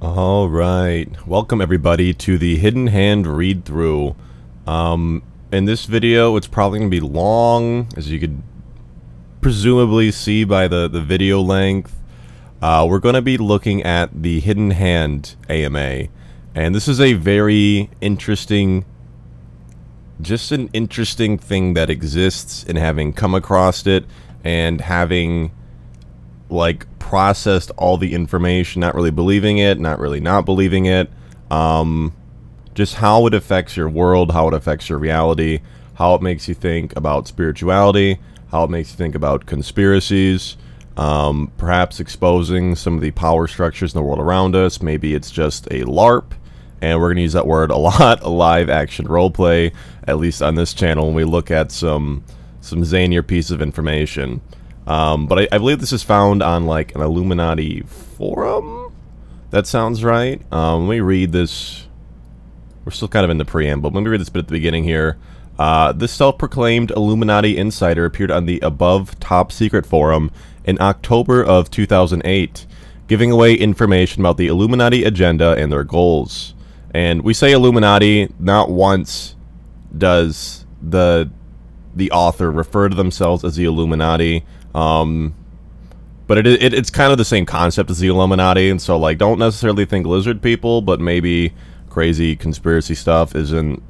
All right, welcome everybody to the Hidden Hand read through. Um, in this video, it's probably gonna be long, as you could presumably see by the the video length. Uh, we're gonna be looking at the Hidden Hand AMA, and this is a very interesting, just an interesting thing that exists in having come across it and having like processed all the information, not really believing it, not really not believing it. Um, just how it affects your world, how it affects your reality, how it makes you think about spirituality, how it makes you think about conspiracies, um, perhaps exposing some of the power structures in the world around us. Maybe it's just a LARP, and we're going to use that word a lot, a live action roleplay, at least on this channel, when we look at some some zanier piece of information. Um, but I, I, believe this is found on like an Illuminati forum. That sounds right. Um, let me read this. We're still kind of in the preamble. Let me read this bit at the beginning here. Uh, this self-proclaimed Illuminati insider appeared on the above top secret forum in October of 2008, giving away information about the Illuminati agenda and their goals. And we say Illuminati not once does the the author refer to themselves as the Illuminati. Um, but it, it, it's kind of the same concept as the Illuminati, and so like don't necessarily think lizard people, but maybe crazy conspiracy stuff isn't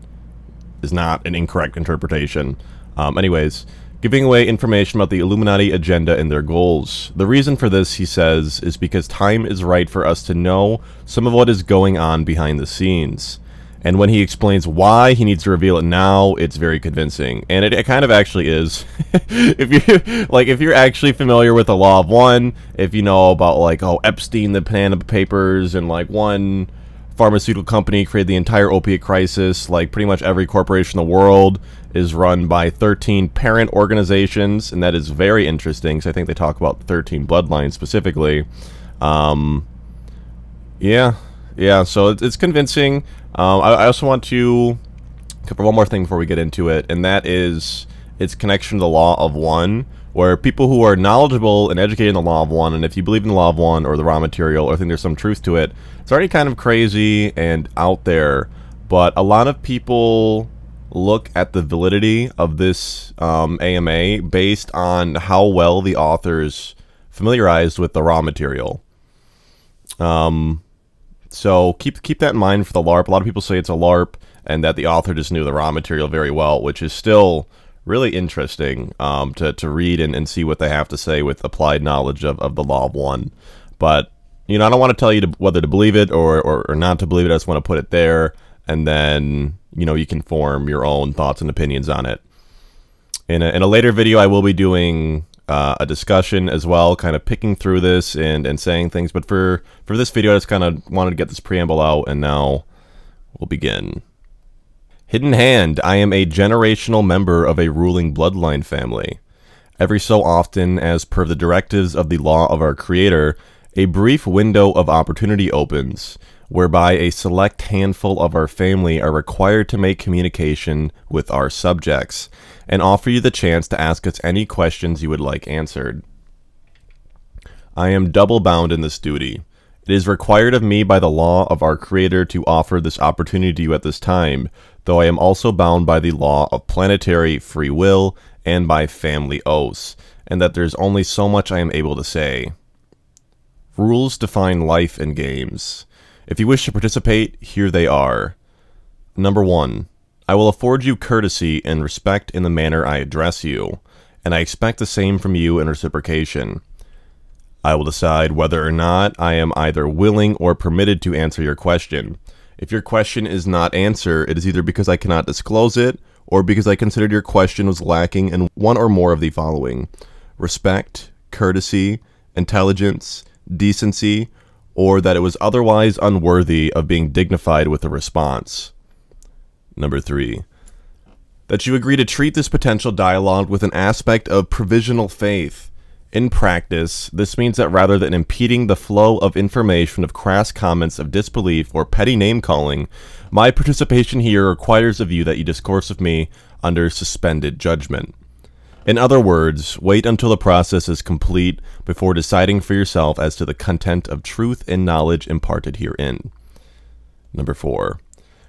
is not an incorrect interpretation. Um, anyways, giving away information about the Illuminati agenda and their goals. The reason for this, he says, is because time is right for us to know some of what is going on behind the scenes. And when he explains why he needs to reveal it now, it's very convincing. And it, it kind of actually is. if you like if you're actually familiar with the law of one, if you know about like oh Epstein the Panama Papers and like one pharmaceutical company created the entire opiate crisis, like pretty much every corporation in the world is run by 13 parent organizations, and that is very interesting because I think they talk about 13 bloodlines specifically. Um, yeah, yeah, so it's, convincing. Um, I, I, also want to cover one more thing before we get into it, and that is its connection to the law of one, where people who are knowledgeable and educated in the law of one, and if you believe in the law of one or the raw material or think there's some truth to it, it's already kind of crazy and out there. But a lot of people look at the validity of this um, AMA based on how well the authors familiarized with the raw material. Um, so keep keep that in mind for the LARP. A lot of people say it's a LARP and that the author just knew the raw material very well, which is still really interesting um, to, to read and, and see what they have to say with applied knowledge of, of the law of one. But, you know, I don't want to tell you to, whether to believe it or, or, or not to believe it. I just want to put it there, and then, you know, you can form your own thoughts and opinions on it. In a, in a later video, I will be doing uh, a discussion as well, kind of picking through this and, and saying things. But for, for this video, I just kind of wanted to get this preamble out, and now we'll begin. Hidden Hand, I am a generational member of a ruling bloodline family. Every so often, as per the directives of the law of our Creator, a brief window of opportunity opens, whereby a select handful of our family are required to make communication with our subjects, and offer you the chance to ask us any questions you would like answered. I am double bound in this duty. It is required of me by the law of our Creator to offer this opportunity to you at this time, though I am also bound by the law of planetary free will and by family oaths, and that there's only so much I am able to say. Rules define life and games. If you wish to participate, here they are. Number 1. I will afford you courtesy and respect in the manner I address you, and I expect the same from you in reciprocation. I will decide whether or not I am either willing or permitted to answer your question. If your question is not answered, it is either because I cannot disclose it or because I considered your question was lacking in one or more of the following respect, courtesy, intelligence, decency, or that it was otherwise unworthy of being dignified with a response. Number three, that you agree to treat this potential dialogue with an aspect of provisional faith. In practice, this means that rather than impeding the flow of information of crass comments of disbelief or petty name calling, my participation here requires of you that you discourse with me under suspended judgment. In other words, wait until the process is complete before deciding for yourself as to the content of truth and knowledge imparted herein. Number 4.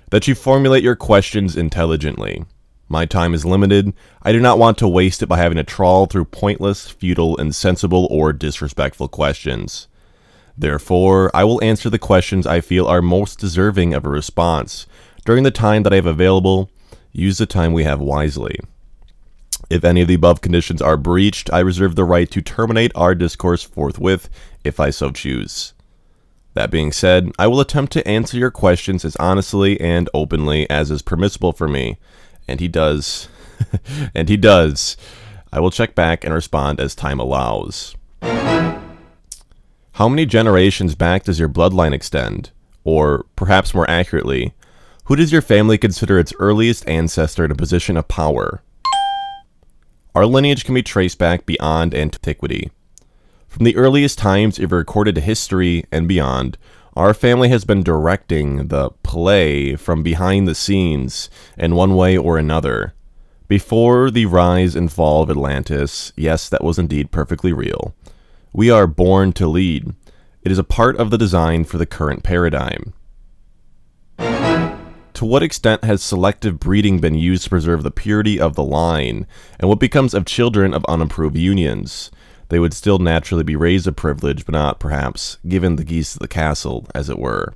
That you formulate your questions intelligently. My time is limited. I do not want to waste it by having to trawl through pointless, futile, insensible, or disrespectful questions. Therefore, I will answer the questions I feel are most deserving of a response. During the time that I have available, use the time we have wisely. If any of the above conditions are breached, I reserve the right to terminate our discourse forthwith if I so choose. That being said, I will attempt to answer your questions as honestly and openly as is permissible for me, and he does. and he does. I will check back and respond as time allows. How many generations back does your bloodline extend? Or, perhaps more accurately, who does your family consider its earliest ancestor in a position of power? Our lineage can be traced back beyond antiquity. From the earliest times of recorded history and beyond, our family has been directing the play from behind the scenes in one way or another. Before the rise and fall of Atlantis, yes, that was indeed perfectly real, we are born to lead. It is a part of the design for the current paradigm. To what extent has selective breeding been used to preserve the purity of the line, and what becomes of children of unapproved unions? They would still naturally be raised a privilege, but not, perhaps, given the geese of the castle, as it were.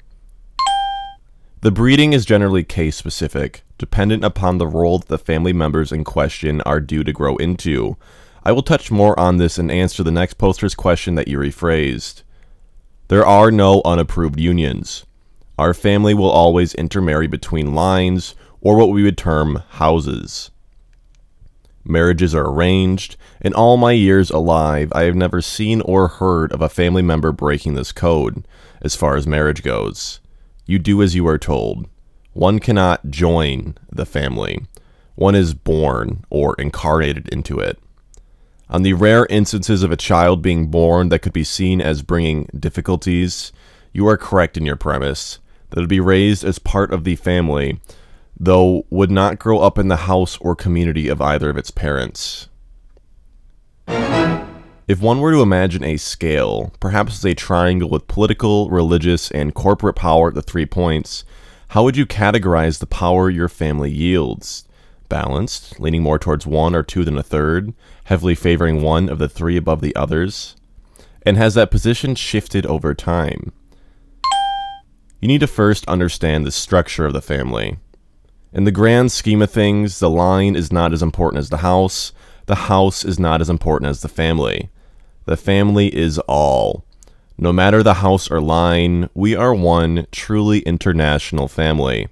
The breeding is generally case specific, dependent upon the role that the family members in question are due to grow into, I will touch more on this and answer the next poster's question that you rephrased. There are no unapproved unions. Our family will always intermarry between lines, or what we would term houses. Marriages are arranged. In all my years alive, I have never seen or heard of a family member breaking this code, as far as marriage goes. You do as you are told. One cannot join the family. One is born or incarnated into it. On the rare instances of a child being born that could be seen as bringing difficulties, you are correct in your premise that it would be raised as part of the family, though would not grow up in the house or community of either of its parents. If one were to imagine a scale, perhaps as a triangle with political, religious, and corporate power at the three points, how would you categorize the power your family yields? balanced, leaning more towards one or two than a third, heavily favoring one of the three above the others? And has that position shifted over time? You need to first understand the structure of the family. In the grand scheme of things, the line is not as important as the house, the house is not as important as the family. The family is all. No matter the house or line, we are one truly international family.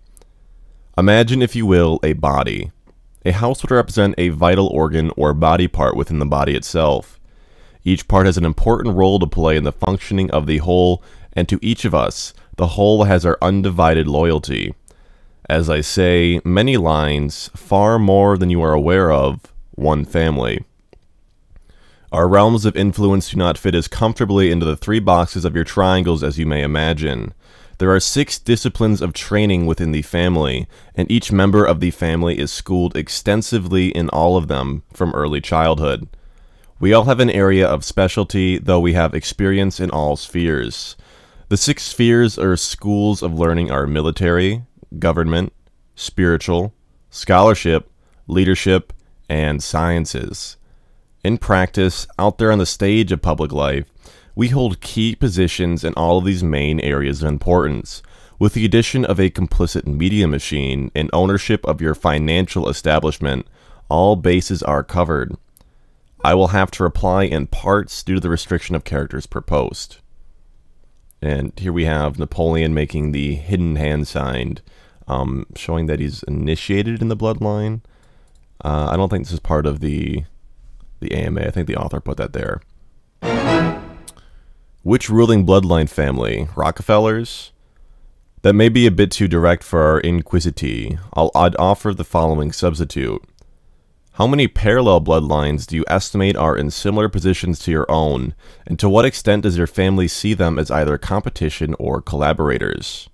Imagine, if you will, a body. A house would represent a vital organ or body part within the body itself. Each part has an important role to play in the functioning of the whole, and to each of us, the whole has our undivided loyalty. As I say, many lines, far more than you are aware of, one family. Our realms of influence do not fit as comfortably into the three boxes of your triangles as you may imagine. There are six disciplines of training within the family, and each member of the family is schooled extensively in all of them from early childhood. We all have an area of specialty, though we have experience in all spheres. The six spheres or schools of learning are military, government, spiritual, scholarship, leadership, and sciences. In practice, out there on the stage of public life, we hold key positions in all of these main areas of importance. With the addition of a complicit media machine and ownership of your financial establishment, all bases are covered. I will have to reply in parts due to the restriction of characters per post. And here we have Napoleon making the hidden hand sign, um, showing that he's initiated in the bloodline. Uh, I don't think this is part of the the AMA. I think the author put that there. Which ruling bloodline family? Rockefellers? That may be a bit too direct for our inquisity. I'll, I'd offer the following substitute. How many parallel bloodlines do you estimate are in similar positions to your own, and to what extent does your family see them as either competition or collaborators?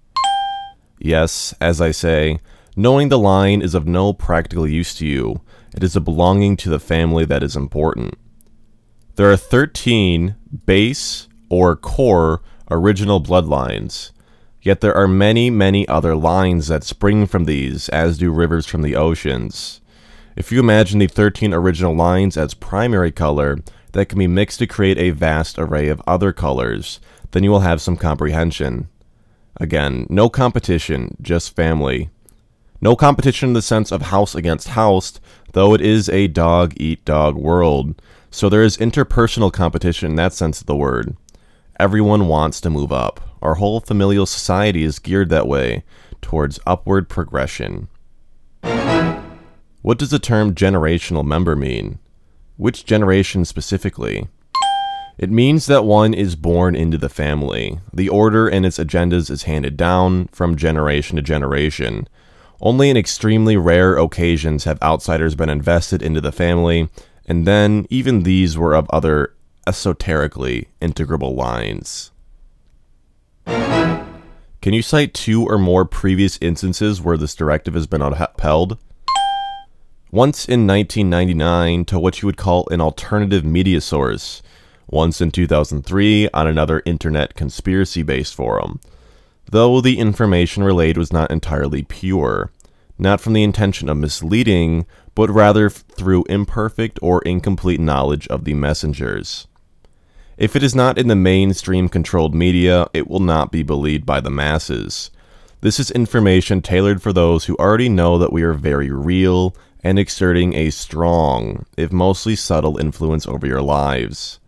Yes, as I say, Knowing the line is of no practical use to you. It is a belonging to the family that is important. There are 13 base or core original bloodlines. Yet there are many, many other lines that spring from these, as do rivers from the oceans. If you imagine the 13 original lines as primary color that can be mixed to create a vast array of other colors, then you will have some comprehension. Again, no competition, just family. No competition in the sense of house against house, though it is a dog eat dog world, so there is interpersonal competition in that sense of the word. Everyone wants to move up. Our whole familial society is geared that way, towards upward progression. What does the term generational member mean? Which generation specifically? It means that one is born into the family. The order and its agendas is handed down from generation to generation. Only in extremely rare occasions have outsiders been invested into the family, and then even these were of other esoterically integrable lines. Can you cite two or more previous instances where this directive has been upheld? Once in 1999 to what you would call an alternative media source, once in 2003 on another internet conspiracy based forum, though the information relayed was not entirely pure, not from the intention of misleading, but rather through imperfect or incomplete knowledge of the messengers. If it is not in the mainstream controlled media, it will not be believed by the masses. This is information tailored for those who already know that we are very real and exerting a strong, if mostly subtle, influence over your lives.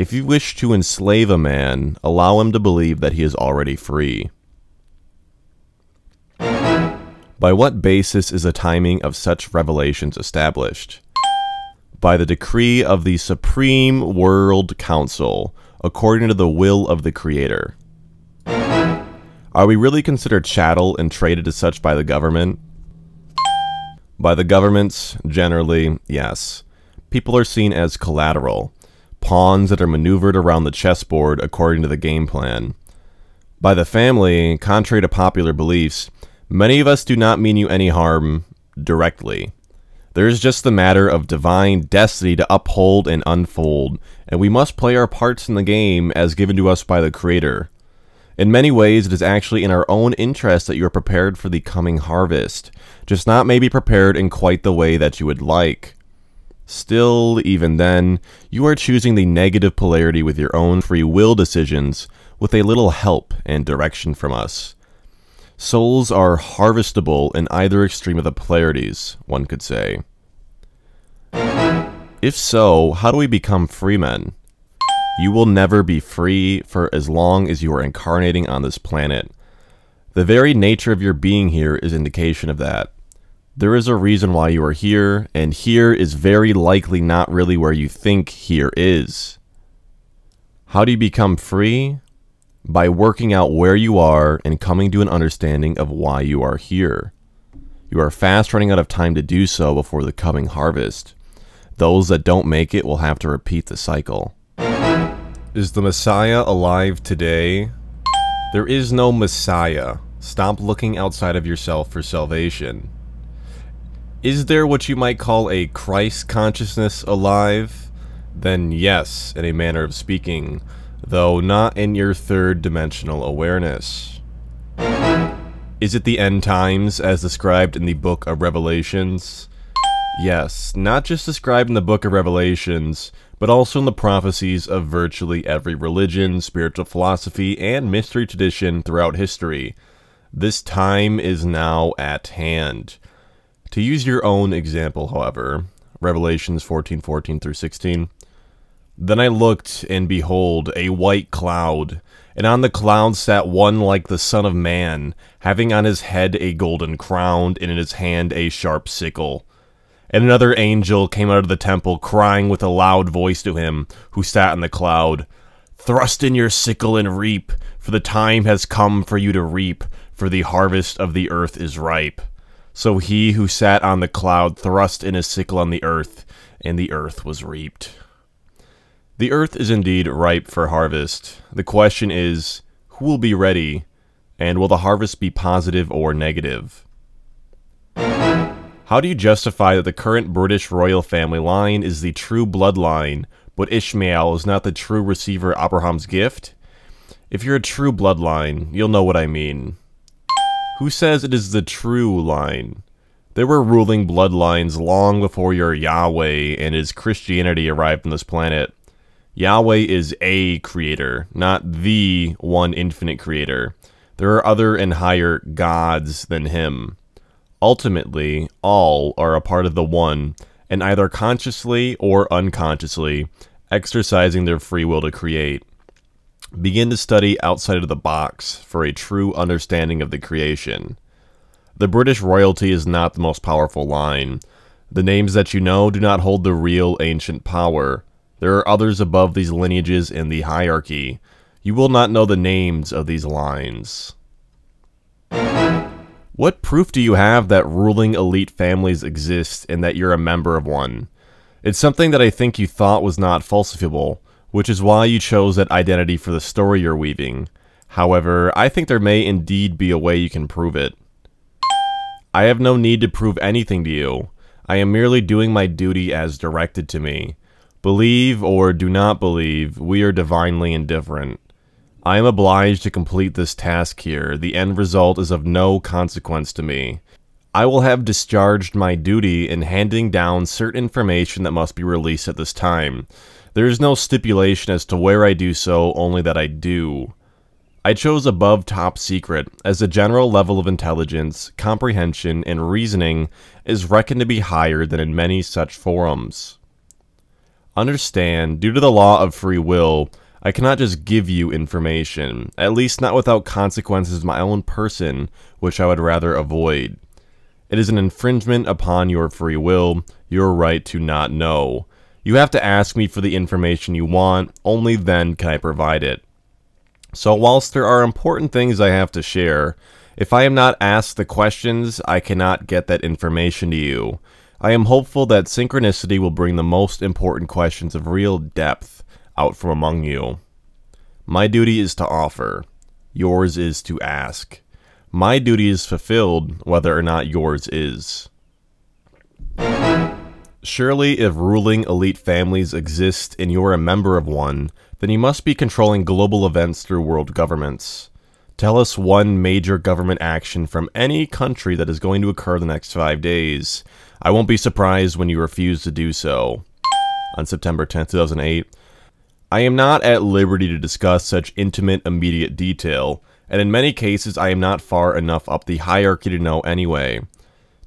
If you wish to enslave a man, allow him to believe that he is already free. By what basis is the timing of such revelations established? by the decree of the Supreme World Council, according to the will of the Creator. Are we really considered chattel and traded as such by the government? By the governments, generally, yes. People are seen as collateral, pawns that are maneuvered around the chessboard according to the game plan. By the family, contrary to popular beliefs, many of us do not mean you any harm directly. There is just the matter of divine destiny to uphold and unfold, and we must play our parts in the game as given to us by the Creator. In many ways, it is actually in our own interest that you are prepared for the coming harvest, just not maybe prepared in quite the way that you would like. Still, even then, you are choosing the negative polarity with your own free will decisions, with a little help and direction from us. Souls are harvestable in either extreme of the polarities, one could say. If so, how do we become free men? You will never be free for as long as you are incarnating on this planet. The very nature of your being here is indication of that. There is a reason why you are here, and here is very likely not really where you think here is. How do you become free? by working out where you are and coming to an understanding of why you are here. You are fast running out of time to do so before the coming harvest. Those that don't make it will have to repeat the cycle. Is the Messiah alive today? There is no Messiah. Stop looking outside of yourself for salvation. Is there what you might call a Christ consciousness alive? Then yes, in a manner of speaking, though not in your third dimensional awareness. Is it the end times as described in the Book of Revelations? Yes, not just described in the Book of Revelations, but also in the prophecies of virtually every religion, spiritual philosophy, and mystery tradition throughout history. This time is now at hand. To use your own example, however, Revelations 14 14 through 16, then I looked, and behold, a white cloud, and on the cloud sat one like the Son of Man, having on his head a golden crown, and in his hand a sharp sickle. And another angel came out of the temple, crying with a loud voice to him, who sat in the cloud, Thrust in your sickle and reap, for the time has come for you to reap, for the harvest of the earth is ripe. So he who sat on the cloud thrust in his sickle on the earth, and the earth was reaped. The earth is indeed ripe for harvest. The question is, who will be ready, and will the harvest be positive or negative? How do you justify that the current British royal family line is the true bloodline, but Ishmael is not the true receiver Abraham's gift? If you're a true bloodline, you'll know what I mean. Who says it is the true line? There were ruling bloodlines long before your Yahweh and his Christianity arrived on this planet. Yahweh is a creator, not the one infinite creator. There are other and higher gods than him. Ultimately, all are a part of the one, and either consciously or unconsciously exercising their free will to create. Begin to study outside of the box for a true understanding of the creation. The British royalty is not the most powerful line. The names that you know do not hold the real ancient power. There are others above these lineages in the hierarchy. You will not know the names of these lines. What proof do you have that ruling elite families exist and that you're a member of one? It's something that I think you thought was not falsifiable, which is why you chose that identity for the story you're weaving. However, I think there may indeed be a way you can prove it. I have no need to prove anything to you. I am merely doing my duty as directed to me. Believe or do not believe, we are divinely indifferent. I am obliged to complete this task here. The end result is of no consequence to me. I will have discharged my duty in handing down certain information that must be released at this time. There is no stipulation as to where I do so, only that I do. I chose above top secret, as the general level of intelligence, comprehension, and reasoning is reckoned to be higher than in many such forums. Understand, due to the law of free will, I cannot just give you information, at least not without consequences my own person, which I would rather avoid. It is an infringement upon your free will, your right to not know. You have to ask me for the information you want, only then can I provide it. So whilst there are important things I have to share, if I am not asked the questions, I cannot get that information to you. I am hopeful that synchronicity will bring the most important questions of real depth out from among you. My duty is to offer, yours is to ask. My duty is fulfilled, whether or not yours is. Surely, if ruling elite families exist and you're a member of one, then you must be controlling global events through world governments. Tell us one major government action from any country that is going to occur the next five days. I won't be surprised when you refuse to do so. On September 10, 2008, I am not at liberty to discuss such intimate, immediate detail, and in many cases I am not far enough up the hierarchy to know anyway.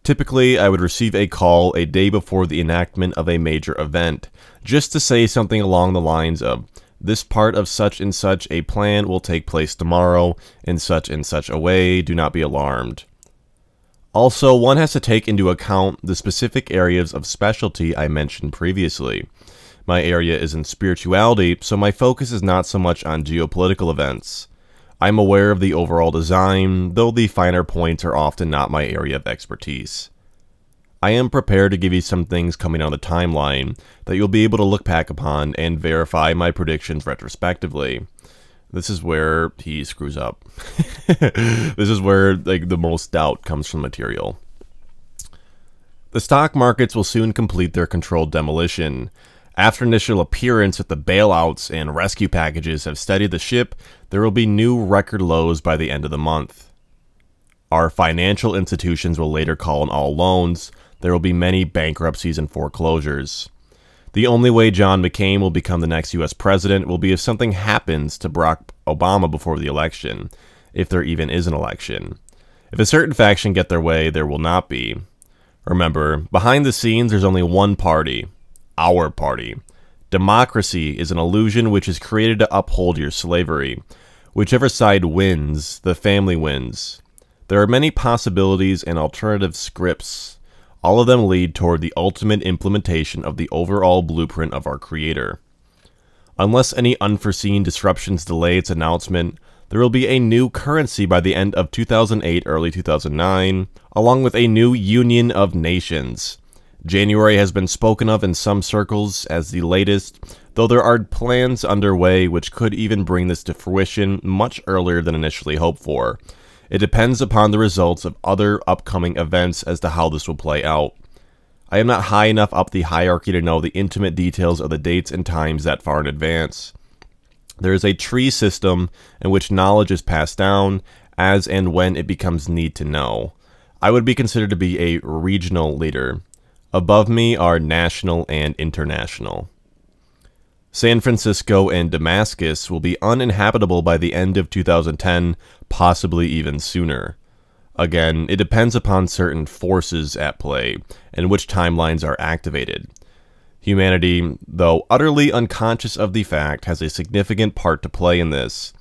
Typically, I would receive a call a day before the enactment of a major event, just to say something along the lines of, this part of such and such a plan will take place tomorrow, in such and such a way, do not be alarmed. Also, one has to take into account the specific areas of specialty I mentioned previously. My area is in spirituality, so my focus is not so much on geopolitical events. I'm aware of the overall design, though the finer points are often not my area of expertise. I am prepared to give you some things coming on the timeline that you'll be able to look back upon and verify my predictions retrospectively. This is where he screws up. this is where like the most doubt comes from material. The stock markets will soon complete their controlled demolition, after initial appearance with the bailouts and rescue packages have steadied the ship, there will be new record lows by the end of the month. Our financial institutions will later call in all loans. There will be many bankruptcies and foreclosures. The only way John McCain will become the next US president will be if something happens to Barack Obama before the election, if there even is an election. If a certain faction get their way, there will not be. Remember, behind the scenes there's only one party, our party. Democracy is an illusion which is created to uphold your slavery. Whichever side wins, the family wins. There are many possibilities and alternative scripts. All of them lead toward the ultimate implementation of the overall blueprint of our Creator. Unless any unforeseen disruptions delay its announcement, there will be a new currency by the end of 2008 early 2009, along with a new Union of Nations. January has been spoken of in some circles as the latest, though there are plans underway which could even bring this to fruition much earlier than initially hoped for. It depends upon the results of other upcoming events as to how this will play out. I am not high enough up the hierarchy to know the intimate details of the dates and times that far in advance. There is a tree system in which knowledge is passed down as and when it becomes need to know. I would be considered to be a regional leader. Above me are national and international. San Francisco and Damascus will be uninhabitable by the end of 2010, possibly even sooner. Again, it depends upon certain forces at play and which timelines are activated. Humanity, though utterly unconscious of the fact, has a significant part to play in this.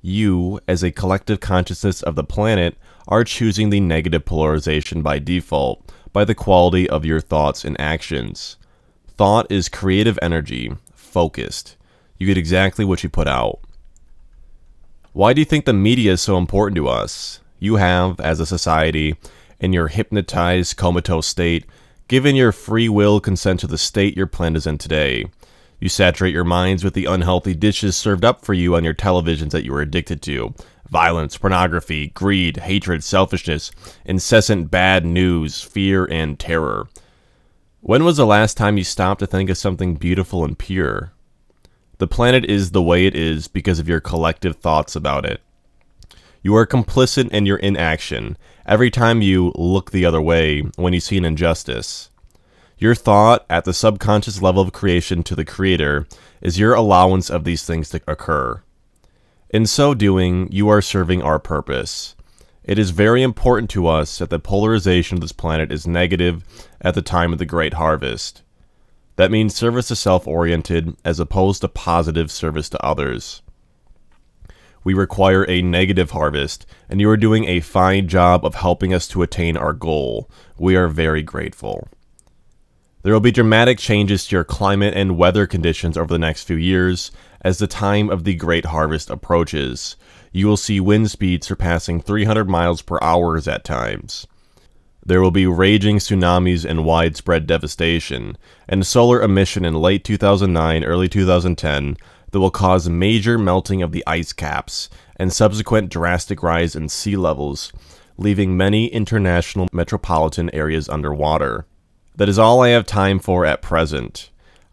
You, as a collective consciousness of the planet, are choosing the negative polarization by default, by the quality of your thoughts and actions. Thought is creative energy, focused. You get exactly what you put out. Why do you think the media is so important to us? You have, as a society, in your hypnotized, comatose state, given your free will consent to the state your planet is in today. You saturate your minds with the unhealthy dishes served up for you on your televisions that you are addicted to violence, pornography, greed, hatred, selfishness, incessant bad news, fear, and terror. When was the last time you stopped to think of something beautiful and pure? The planet is the way it is because of your collective thoughts about it. You are complicit in your inaction every time you look the other way when you see an injustice. Your thought at the subconscious level of creation to the Creator is your allowance of these things to occur. In so doing, you are serving our purpose. It is very important to us that the polarization of this planet is negative at the time of the Great Harvest. That means service to self oriented as opposed to positive service to others. We require a negative harvest, and you are doing a fine job of helping us to attain our goal. We are very grateful. There will be dramatic changes to your climate and weather conditions over the next few years as the time of the Great Harvest approaches. You will see wind speeds surpassing 300 miles per hour at times. There will be raging tsunamis and widespread devastation, and solar emission in late 2009, early 2010 that will cause major melting of the ice caps and subsequent drastic rise in sea levels, leaving many international metropolitan areas underwater. That is all I have time for at present.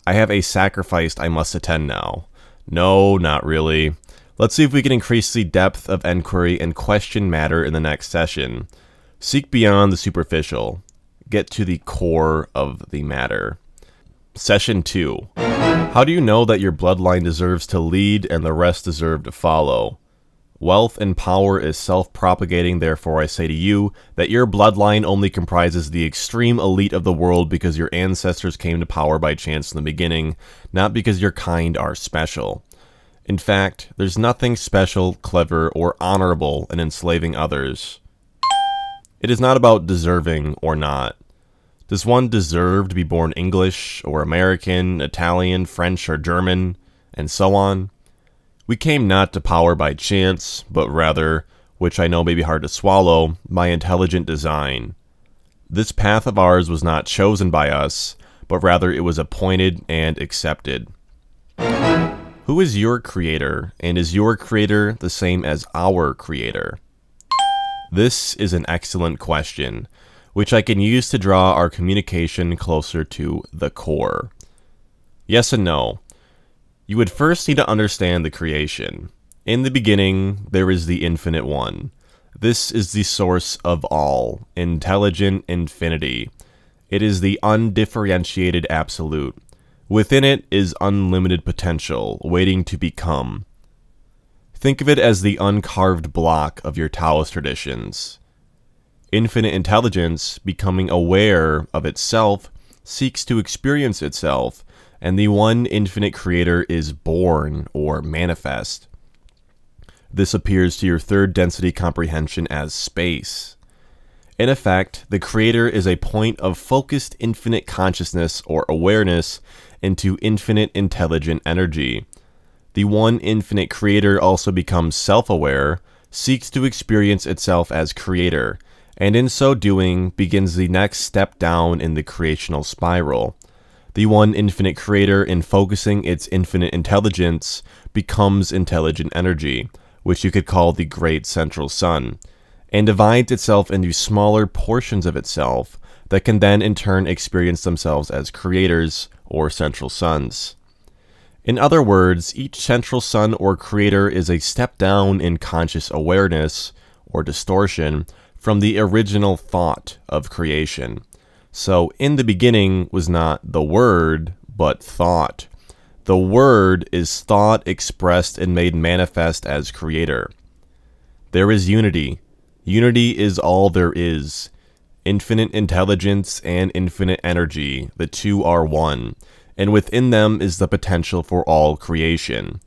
I have a sacrifice I must attend now. No, not really. Let's see if we can increase the depth of enquiry and question matter in the next session. Seek beyond the superficial. Get to the core of the matter. Session 2. How do you know that your bloodline deserves to lead and the rest deserve to follow? Wealth and power is self propagating, therefore, I say to you that your bloodline only comprises the extreme elite of the world because your ancestors came to power by chance in the beginning, not because your kind are special. In fact, there's nothing special, clever, or honorable in enslaving others. It is not about deserving or not. Does one deserve to be born English, or American, Italian, French, or German, and so on? We came not to power by chance, but rather, which I know may be hard to swallow, by intelligent design. This path of ours was not chosen by us, but rather it was appointed and accepted. Who is your creator, and is your creator the same as our creator? This is an excellent question, which I can use to draw our communication closer to the core. Yes and no. You would first need to understand the creation. In the beginning, there is the infinite one. This is the source of all, intelligent infinity. It is the undifferentiated absolute. Within it is unlimited potential, waiting to become. Think of it as the uncarved block of your Taoist traditions. Infinite intelligence, becoming aware of itself, seeks to experience itself and the one infinite creator is born or manifest. This appears to your third density comprehension as space. In effect, the creator is a point of focused infinite consciousness or awareness into infinite intelligent energy. The one infinite creator also becomes self aware, seeks to experience itself as creator, and in so doing begins the next step down in the creational spiral the one infinite creator in focusing its infinite intelligence becomes intelligent energy, which you could call the great central sun, and divides itself into smaller portions of itself that can then in turn experience themselves as creators or central suns. In other words, each central sun or creator is a step down in conscious awareness, or distortion, from the original thought of creation. So, in the beginning was not the Word, but thought. The Word is thought expressed and made manifest as Creator. There is unity. Unity is all there is. Infinite intelligence and infinite energy, the two are one and within them is the potential for all creation.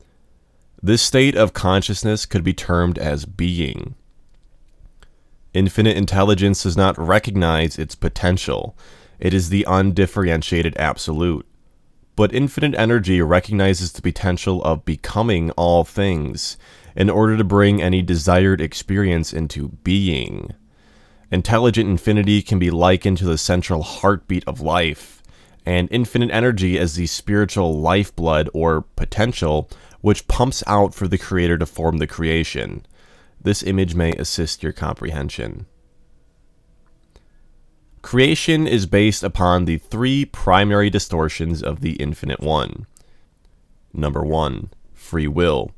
This state of consciousness could be termed as being. Infinite intelligence does not recognize its potential. It is the undifferentiated absolute. But infinite energy recognizes the potential of becoming all things in order to bring any desired experience into being. Intelligent infinity can be likened to the central heartbeat of life and infinite energy as the spiritual lifeblood or potential which pumps out for the creator to form the creation. This image may assist your comprehension. Creation is based upon the three primary distortions of the Infinite One. Number 1. Free will.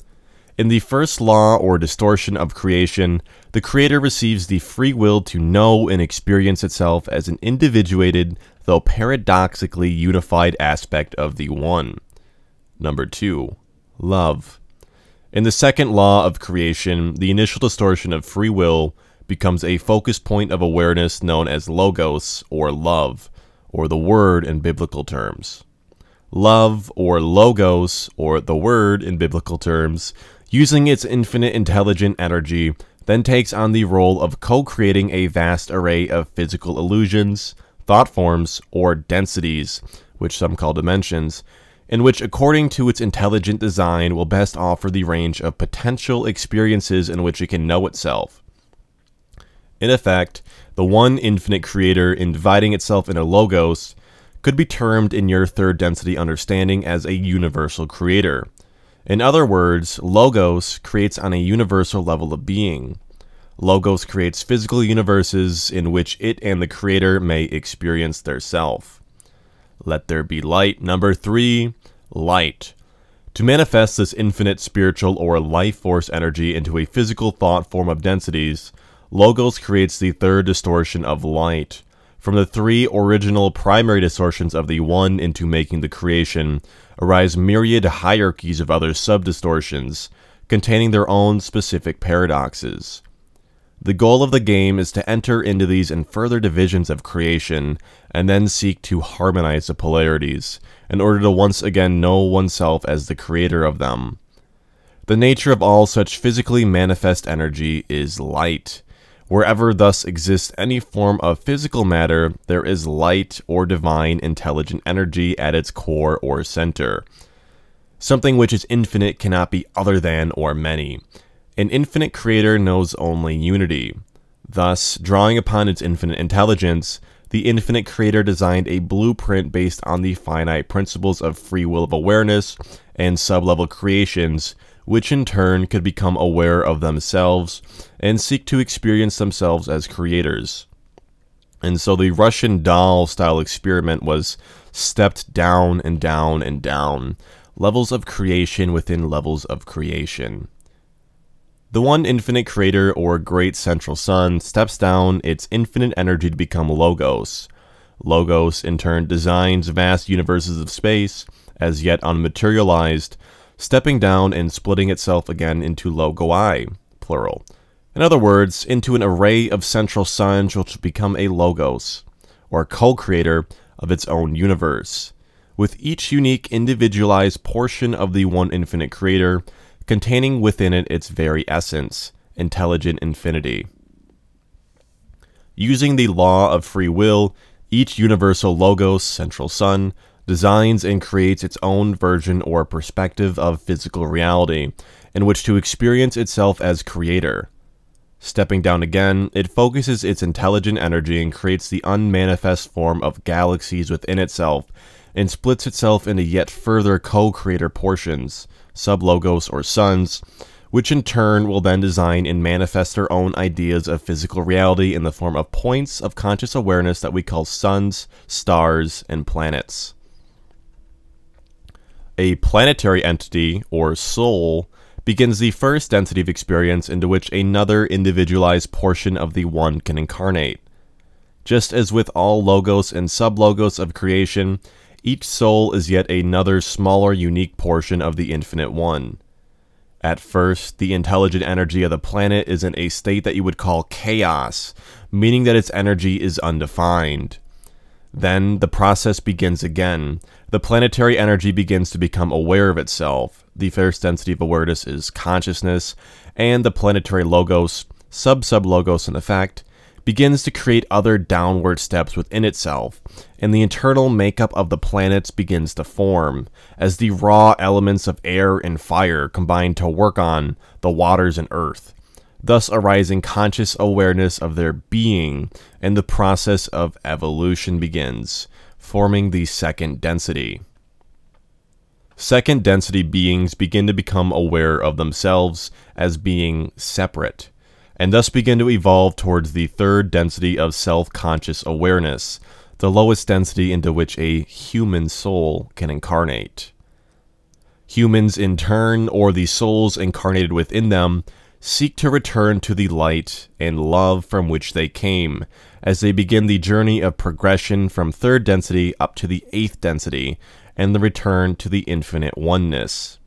In the first law or distortion of creation, the creator receives the free will to know and experience itself as an individuated, though paradoxically unified aspect of the One. Number 2. Love. In the second law of creation, the initial distortion of free will becomes a focus point of awareness known as logos, or love, or the word in biblical terms. Love, or logos, or the word in biblical terms, using its infinite intelligent energy, then takes on the role of co-creating a vast array of physical illusions, thought forms, or densities, which some call dimensions, in which, according to its intelligent design, will best offer the range of potential experiences in which it can know itself. In effect, the one infinite creator in dividing itself into logos could be termed in your third density understanding as a universal creator, in other words, Logos creates on a universal level of being. Logos creates physical universes in which it and the creator may experience their self. Let there be light. Number three, light. To manifest this infinite spiritual or life force energy into a physical thought form of densities, Logos creates the third distortion of light. From the three original primary distortions of the One into making the creation, arise myriad hierarchies of other sub-distortions, containing their own specific paradoxes. The goal of the game is to enter into these and further divisions of creation, and then seek to harmonize the polarities, in order to once again know oneself as the creator of them. The nature of all such physically manifest energy is light, Wherever thus exists any form of physical matter, there is light or divine intelligent energy at its core or center. Something which is infinite cannot be other than or many. An infinite creator knows only unity. Thus, drawing upon its infinite intelligence, the infinite creator designed a blueprint based on the finite principles of free will of awareness and sublevel creations which in turn could become aware of themselves and seek to experience themselves as creators. And so the Russian doll style experiment was stepped down and down and down, levels of creation within levels of creation. The one infinite creator or great central sun steps down its infinite energy to become Logos. Logos, in turn, designs vast universes of space, as yet unmaterialized, stepping down and splitting itself again into logoi, plural. In other words, into an array of central suns which become a logos, or co-creator of its own universe, with each unique individualized portion of the one infinite creator containing within it its very essence, intelligent infinity. Using the law of free will, each universal logos, central sun, designs and creates its own version or perspective of physical reality, in which to experience itself as creator. Stepping down again, it focuses its intelligent energy and creates the unmanifest form of galaxies within itself, and splits itself into yet further co-creator portions, sublogos or suns, which in turn will then design and manifest their own ideas of physical reality in the form of points of conscious awareness that we call suns, stars, and planets. A planetary entity, or soul, begins the first density of experience into which another individualized portion of the one can incarnate. Just as with all logos and sublogos of creation, each soul is yet another smaller unique portion of the infinite one. At first, the intelligent energy of the planet is in a state that you would call chaos, meaning that its energy is undefined. Then the process begins again. The planetary energy begins to become aware of itself. The first density of awareness is consciousness, and the planetary logos, sub sub logos in effect, begins to create other downward steps within itself, and the internal makeup of the planets begins to form, as the raw elements of air and fire combine to work on the waters and earth, thus arising conscious awareness of their being, and the process of evolution begins, forming the second density. Second density beings begin to become aware of themselves as being separate and thus begin to evolve towards the third density of self conscious awareness, the lowest density into which a human soul can incarnate. Humans, in turn, or the souls incarnated within them, seek to return to the light and love from which they came, as they begin the journey of progression from third density up to the eighth density, and the return to the infinite oneness.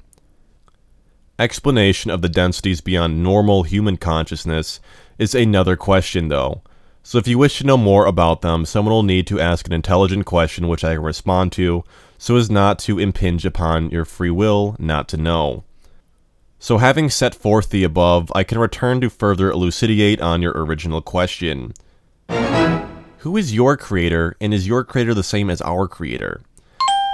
Explanation of the densities beyond normal human consciousness is another question, though. So if you wish to know more about them, someone will need to ask an intelligent question which I can respond to, so as not to impinge upon your free will not to know. So having set forth the above, I can return to further elucidate on your original question. Who is your creator, and is your creator the same as our creator?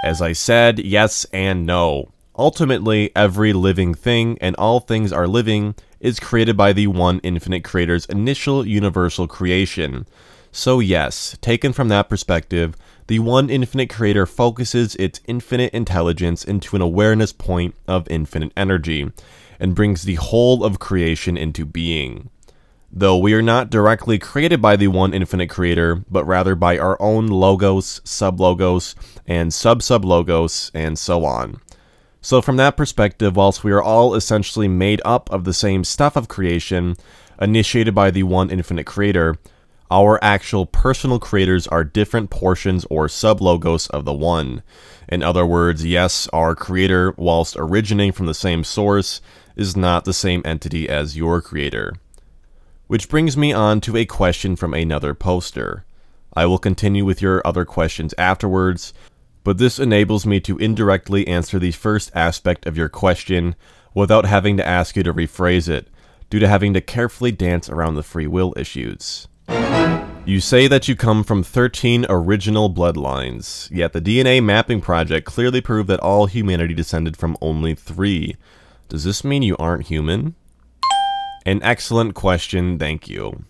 As I said, yes and no. Ultimately, every living thing, and all things are living, is created by the one infinite creator's initial universal creation. So yes, taken from that perspective, the one infinite creator focuses its infinite intelligence into an awareness point of infinite energy, and brings the whole of creation into being. Though we are not directly created by the one infinite creator, but rather by our own logos, sublogos, and sub-sublogos, and so on. So, from that perspective, whilst we are all essentially made up of the same stuff of creation, initiated by the one infinite creator, our actual personal creators are different portions or sub-logos of the one. In other words, yes, our creator, whilst originating from the same source, is not the same entity as your creator. Which brings me on to a question from another poster. I will continue with your other questions afterwards, but this enables me to indirectly answer the first aspect of your question without having to ask you to rephrase it, due to having to carefully dance around the free will issues. You say that you come from 13 original bloodlines, yet the DNA mapping project clearly proved that all humanity descended from only three. Does this mean you aren't human? An excellent question, thank you.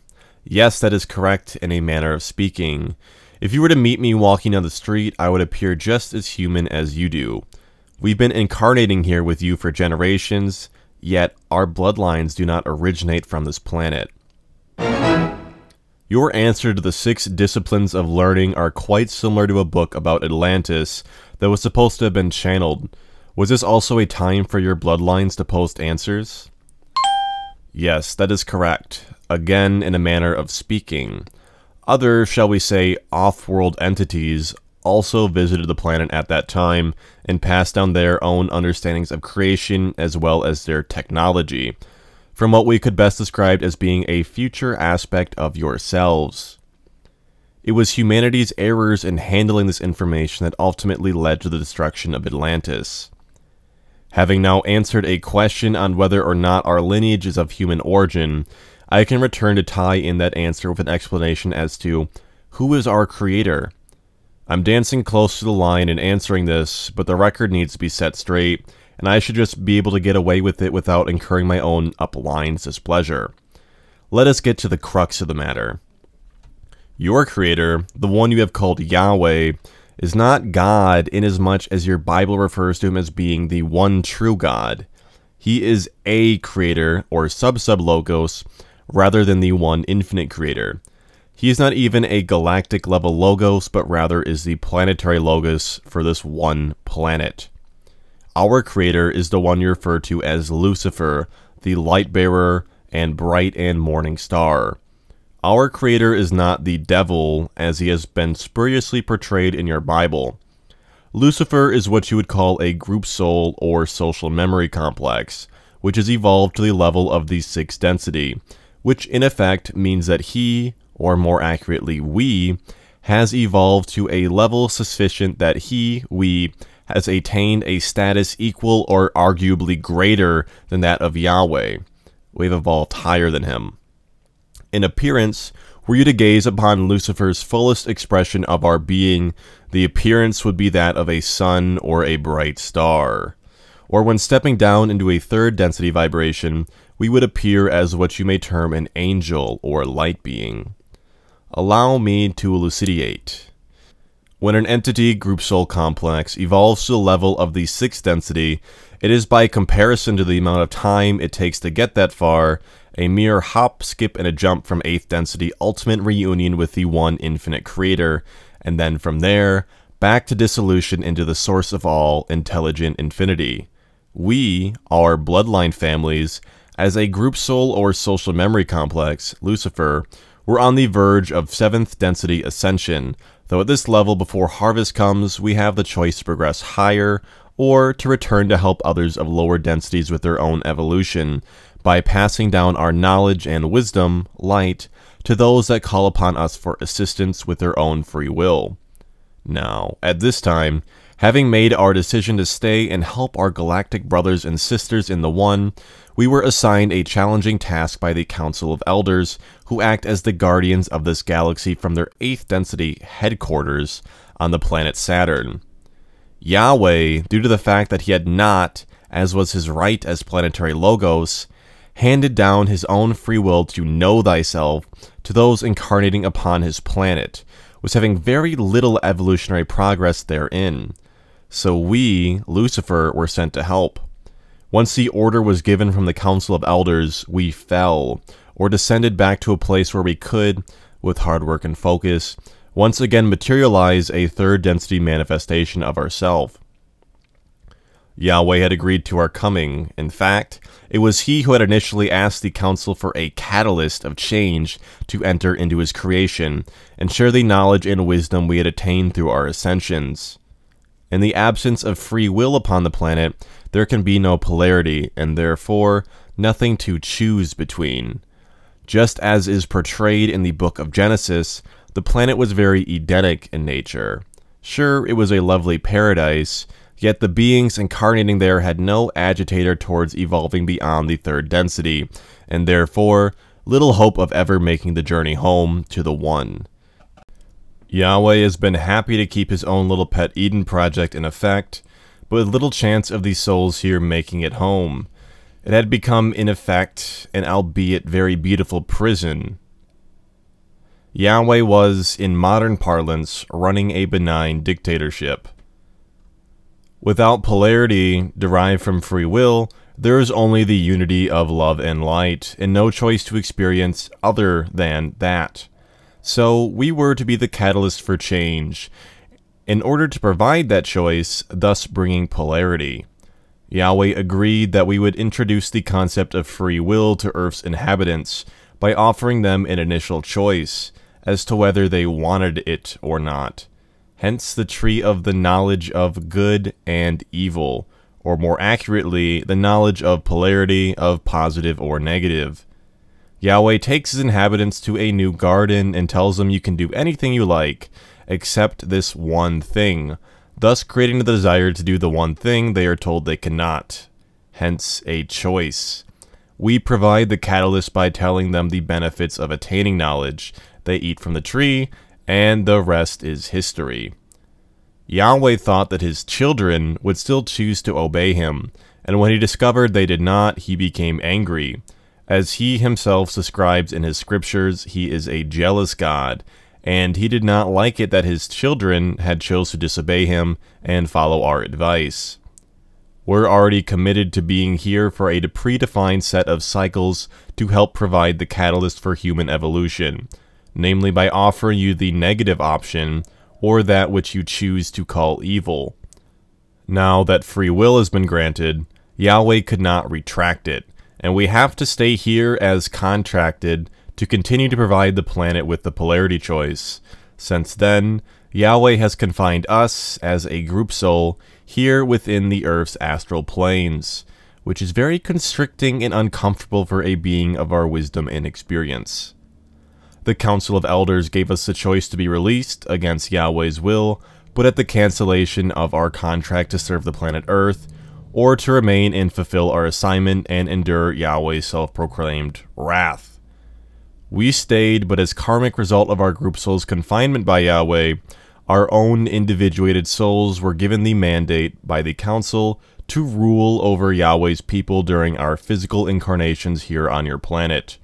Yes, that is correct in a manner of speaking. If you were to meet me walking down the street, I would appear just as human as you do. We've been incarnating here with you for generations, yet our bloodlines do not originate from this planet. Your answer to the six disciplines of learning are quite similar to a book about Atlantis that was supposed to have been channeled. Was this also a time for your bloodlines to post answers? Yes, that is correct. Again, in a manner of speaking. Other, shall we say, off world entities also visited the planet at that time and passed down their own understandings of creation as well as their technology, from what we could best describe as being a future aspect of yourselves. It was humanity's errors in handling this information that ultimately led to the destruction of Atlantis. Having now answered a question on whether or not our lineage is of human origin, I can return to tie in that answer with an explanation as to who is our creator. I'm dancing close to the line in answering this, but the record needs to be set straight, and I should just be able to get away with it without incurring my own uplines displeasure. Let us get to the crux of the matter. Your creator, the one you have called Yahweh, is not God inasmuch as much as your Bible refers to him as being the one true God. He is a creator, or sub-sub-logos, rather than the one infinite creator. He is not even a galactic level logos, but rather is the planetary logos for this one planet. Our creator is the one you refer to as Lucifer, the light bearer and bright and morning star. Our creator is not the devil as he has been spuriously portrayed in your Bible. Lucifer is what you would call a group soul or social memory complex, which has evolved to the level of the sixth density, which in effect means that he, or more accurately we, has evolved to a level sufficient that he, we, has attained a status equal or arguably greater than that of Yahweh. We've evolved higher than him. In appearance, were you to gaze upon Lucifer's fullest expression of our being, the appearance would be that of a sun or a bright star. Or when stepping down into a third density vibration, we would appear as what you may term an angel or light being. Allow me to elucidate. When an entity group soul complex evolves to the level of the sixth density, it is by comparison to the amount of time it takes to get that far, a mere hop, skip, and a jump from 8th density ultimate reunion with the one infinite creator, and then from there, back to dissolution into the source of all, intelligent infinity. We, our bloodline families, as a group soul or social memory complex, Lucifer, were on the verge of 7th density ascension, though at this level before harvest comes, we have the choice to progress higher or to return to help others of lower densities with their own evolution by passing down our knowledge and wisdom, light, to those that call upon us for assistance with their own free will. Now, at this time, having made our decision to stay and help our galactic brothers and sisters in the One, we were assigned a challenging task by the Council of Elders, who act as the guardians of this galaxy from their 8th density headquarters on the planet Saturn. Yahweh, due to the fact that he had not, as was his right as planetary logos, handed down his own free will to know thyself to those incarnating upon his planet, was having very little evolutionary progress therein. So we, Lucifer, were sent to help. Once the order was given from the Council of Elders, we fell, or descended back to a place where we could, with hard work and focus, once again materialize a third density manifestation of ourself. Yahweh had agreed to our coming. In fact, it was he who had initially asked the council for a catalyst of change to enter into his creation and share the knowledge and wisdom we had attained through our ascensions. In the absence of free will upon the planet, there can be no polarity, and therefore nothing to choose between. Just as is portrayed in the book of Genesis, the planet was very Edenic in nature. Sure, it was a lovely paradise, Yet the beings incarnating there had no agitator towards evolving beyond the third density, and therefore little hope of ever making the journey home to the One. Yahweh has been happy to keep his own little pet Eden project in effect, but with little chance of these souls here making it home. It had become, in effect, an albeit very beautiful prison. Yahweh was, in modern parlance, running a benign dictatorship. Without polarity derived from free will, there is only the unity of love and light, and no choice to experience other than that. So we were to be the catalyst for change, in order to provide that choice, thus bringing polarity. Yahweh agreed that we would introduce the concept of free will to Earth's inhabitants by offering them an initial choice as to whether they wanted it or not hence the tree of the knowledge of good and evil, or more accurately, the knowledge of polarity of positive or negative. Yahweh takes his inhabitants to a new garden and tells them you can do anything you like, except this one thing, thus creating the desire to do the one thing they are told they cannot. Hence, a choice. We provide the catalyst by telling them the benefits of attaining knowledge. They eat from the tree, and the rest is history. Yahweh thought that his children would still choose to obey him, and when he discovered they did not, he became angry. As he himself describes in his scriptures, he is a jealous God, and he did not like it that his children had chose to disobey him and follow our advice. We're already committed to being here for a predefined set of cycles to help provide the catalyst for human evolution, namely by offering you the negative option, or that which you choose to call evil. Now that free will has been granted, Yahweh could not retract it, and we have to stay here as contracted to continue to provide the planet with the polarity choice. Since then, Yahweh has confined us, as a group soul, here within the Earth's astral planes, which is very constricting and uncomfortable for a being of our wisdom and experience. The Council of Elders gave us the choice to be released against Yahweh's will, but at the cancellation of our contract to serve the planet Earth, or to remain and fulfill our assignment and endure Yahweh's self-proclaimed wrath. We stayed, but as karmic result of our group soul's confinement by Yahweh, our own individuated souls were given the mandate by the Council to rule over Yahweh's people during our physical incarnations here on your planet.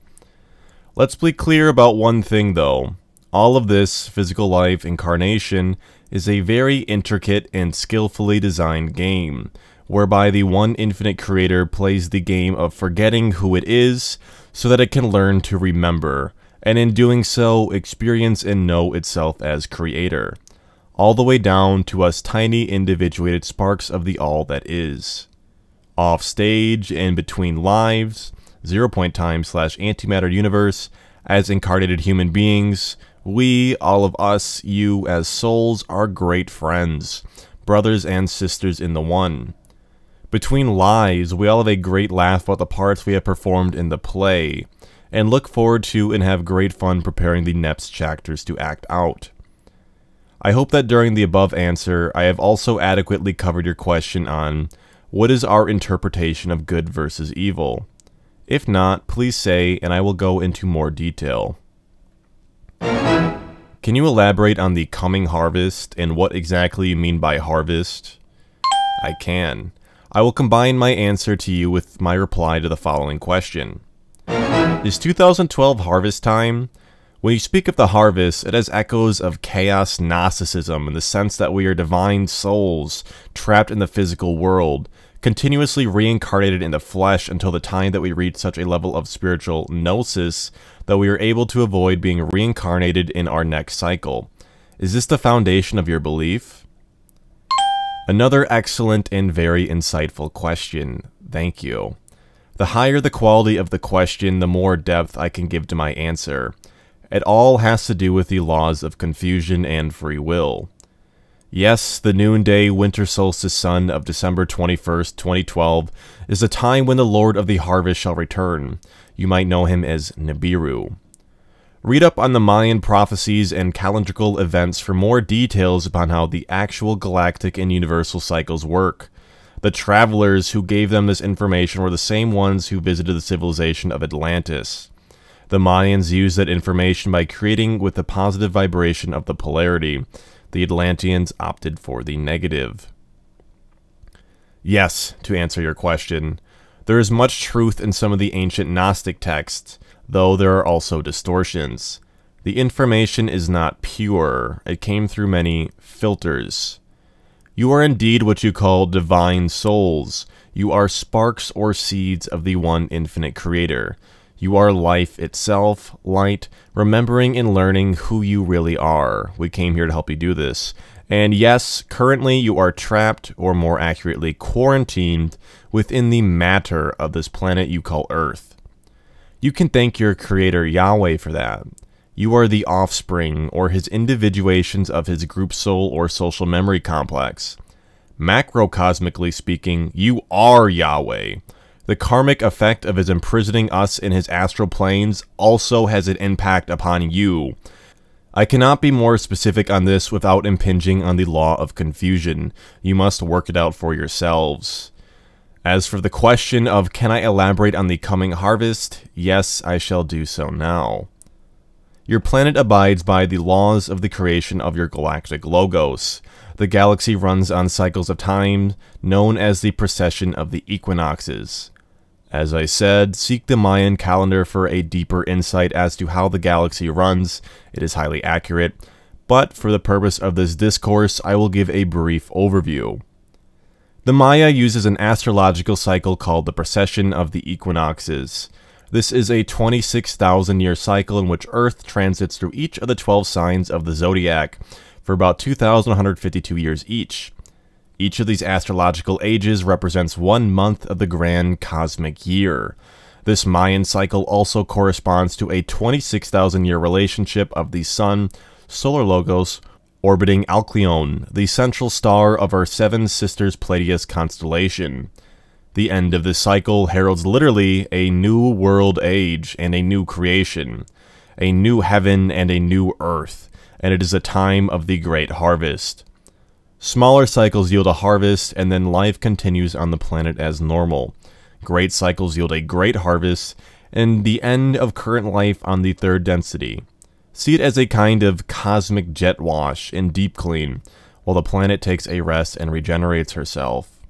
Let's be clear about one thing though. All of this physical life incarnation is a very intricate and skillfully designed game, whereby the one infinite creator plays the game of forgetting who it is so that it can learn to remember, and in doing so, experience and know itself as creator, all the way down to us tiny individuated sparks of the all that is. Off stage and between lives, zero point time slash antimatter universe, as incarnated human beings, we, all of us, you as souls, are great friends, brothers and sisters in the one. Between lies, we all have a great laugh about the parts we have performed in the play, and look forward to and have great fun preparing the next chapters to act out. I hope that during the above answer, I have also adequately covered your question on what is our interpretation of good versus evil. If not, please say, and I will go into more detail. Can you elaborate on the coming harvest and what exactly you mean by harvest? I can. I will combine my answer to you with my reply to the following question. Is 2012 harvest time? When you speak of the harvest, it has echoes of chaos Gnosticism in the sense that we are divine souls trapped in the physical world, continuously reincarnated in the flesh until the time that we reach such a level of spiritual gnosis that we are able to avoid being reincarnated in our next cycle. Is this the foundation of your belief? Another excellent and very insightful question. Thank you. The higher the quality of the question, the more depth I can give to my answer. It all has to do with the laws of confusion and free will. Yes, the noonday winter solstice sun of December 21st, 2012 is the time when the Lord of the Harvest shall return. You might know him as Nibiru. Read up on the Mayan prophecies and calendrical events for more details upon how the actual galactic and universal cycles work. The travelers who gave them this information were the same ones who visited the civilization of Atlantis. The Mayans used that information by creating with the positive vibration of the polarity, the Atlanteans opted for the negative. Yes, to answer your question, there is much truth in some of the ancient Gnostic texts, though there are also distortions. The information is not pure, it came through many filters. You are indeed what you call divine souls. You are sparks or seeds of the one infinite creator. You are life itself, light, remembering and learning who you really are. We came here to help you do this. And yes, currently you are trapped, or more accurately, quarantined within the matter of this planet you call Earth. You can thank your creator Yahweh for that. You are the offspring, or his individuations of his group soul or social memory complex. Macrocosmically speaking, you are Yahweh. The karmic effect of his imprisoning us in his astral planes also has an impact upon you. I cannot be more specific on this without impinging on the law of confusion. You must work it out for yourselves. As for the question of can I elaborate on the coming harvest, yes, I shall do so now. Your planet abides by the laws of the creation of your galactic logos. The galaxy runs on cycles of time, known as the precession of the equinoxes. As I said, seek the Mayan calendar for a deeper insight as to how the galaxy runs. It is highly accurate, but for the purpose of this discourse, I will give a brief overview. The Maya uses an astrological cycle called the precession of the equinoxes. This is a 26,000 year cycle in which Earth transits through each of the 12 signs of the zodiac for about 2,152 years each. Each of these astrological ages represents one month of the grand cosmic year. This Mayan cycle also corresponds to a 26,000 year relationship of the Sun, solar logos, orbiting Alcyon, the central star of our Seven Sisters Pleiades constellation. The end of this cycle heralds literally a new world age and a new creation, a new heaven and a new earth, and it is a time of the great harvest. Smaller cycles yield a harvest, and then life continues on the planet as normal. Great cycles yield a great harvest, and the end of current life on the third density. See it as a kind of cosmic jet wash and deep clean, while the planet takes a rest and regenerates herself.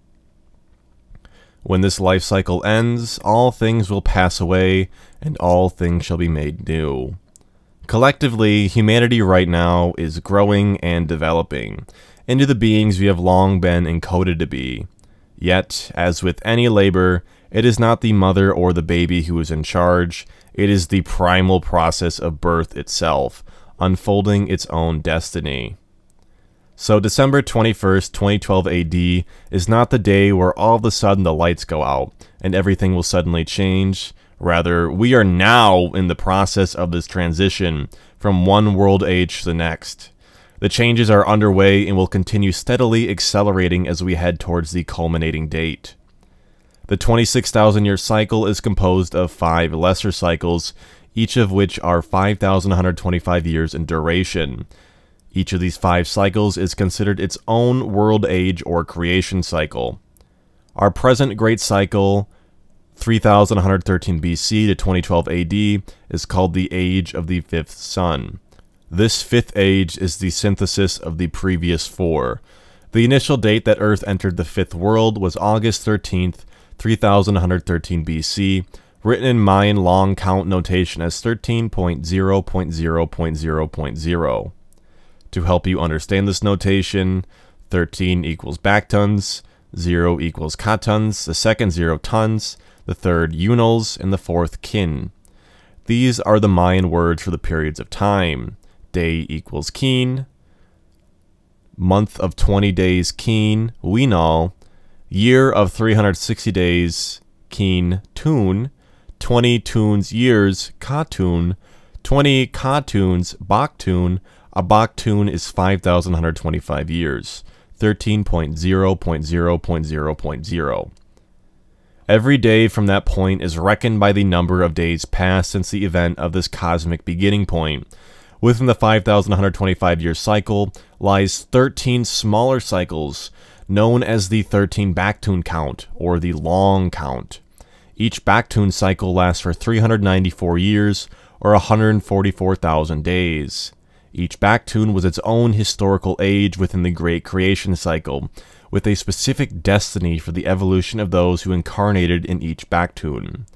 When this life cycle ends, all things will pass away, and all things shall be made new. Collectively, humanity right now is growing and developing into the beings we have long been encoded to be. Yet, as with any labor, it is not the mother or the baby who is in charge, it is the primal process of birth itself, unfolding its own destiny. So December 21st, 2012 AD is not the day where all of a sudden the lights go out and everything will suddenly change. Rather, we are now in the process of this transition from one world age to the next. The changes are underway and will continue steadily accelerating as we head towards the culminating date. The 26,000 year cycle is composed of five lesser cycles, each of which are 5,125 years in duration. Each of these five cycles is considered its own world age or creation cycle. Our present great cycle, 3113 BC to 2012 AD, is called the Age of the Fifth Sun. This fifth age is the synthesis of the previous four. The initial date that Earth entered the fifth world was August 13th, 3113 BC, written in Mayan long count notation as 13.0.0.0.0. To help you understand this notation, 13 equals baktuns, 0 equals katuns, the second 0 tons, the third unals, and the fourth kin. These are the Mayan words for the periods of time. Day equals keen, month of 20 days keen, winal, year of 360 days, keen tune, 20 tuns years, katun, 20 katuns, baktun, a baktun is 5,125 years, 13.0.0.0.0. Every day from that point is reckoned by the number of days passed since the event of this cosmic beginning point. Within the 5,125 year cycle lies 13 smaller cycles known as the 13 Baktun count, or the long count. Each Baktun cycle lasts for 394 years, or 144,000 days. Each Baktun was its own historical age within the Great Creation Cycle, with a specific destiny for the evolution of those who incarnated in each Baktun.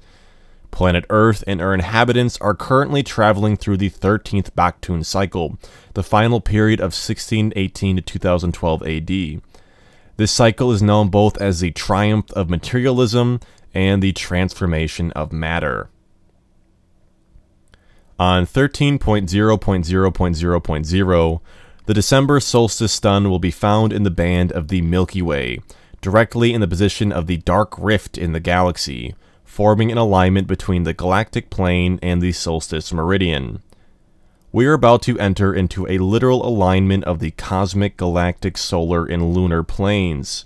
Planet Earth and her inhabitants are currently traveling through the 13th Baktun cycle, the final period of 1618 to 2012 AD. This cycle is known both as the triumph of materialism and the transformation of matter. On 13.0.0.0.0, the December solstice sun will be found in the band of the Milky Way, directly in the position of the dark rift in the galaxy, forming an alignment between the galactic plane and the solstice meridian. We are about to enter into a literal alignment of the cosmic, galactic, solar, and lunar planes.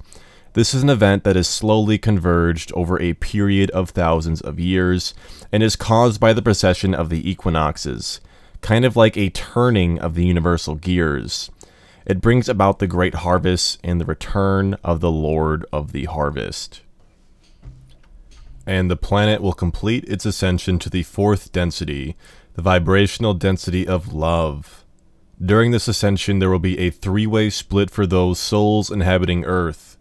This is an event that has slowly converged over a period of thousands of years and is caused by the precession of the equinoxes, kind of like a turning of the universal gears. It brings about the great harvest and the return of the Lord of the harvest. And the planet will complete its ascension to the fourth density, the vibrational density of love. During this ascension, there will be a three-way split for those souls inhabiting Earth.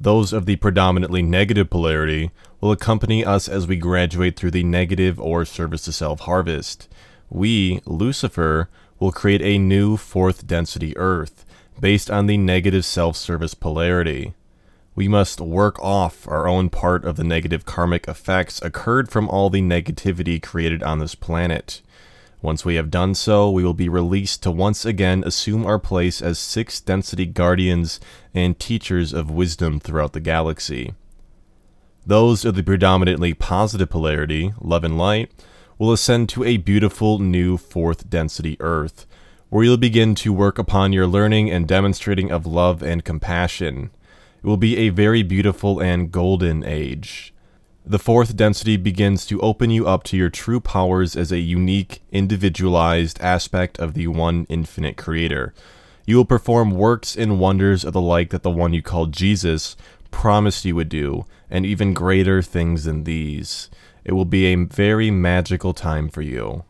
Those of the predominantly negative polarity will accompany us as we graduate through the negative or service to self harvest. We, Lucifer, will create a new fourth density Earth, based on the negative self-service polarity. We must work off our own part of the negative karmic effects occurred from all the negativity created on this planet. Once we have done so, we will be released to once again assume our place as six density guardians and teachers of wisdom throughout the galaxy. Those of the predominantly positive polarity, love and light, will ascend to a beautiful new fourth density Earth, where you'll begin to work upon your learning and demonstrating of love and compassion. It will be a very beautiful and golden age. The fourth density begins to open you up to your true powers as a unique, individualized aspect of the one infinite creator. You will perform works and wonders of the like that the one you call Jesus promised you would do, and even greater things than these. It will be a very magical time for you.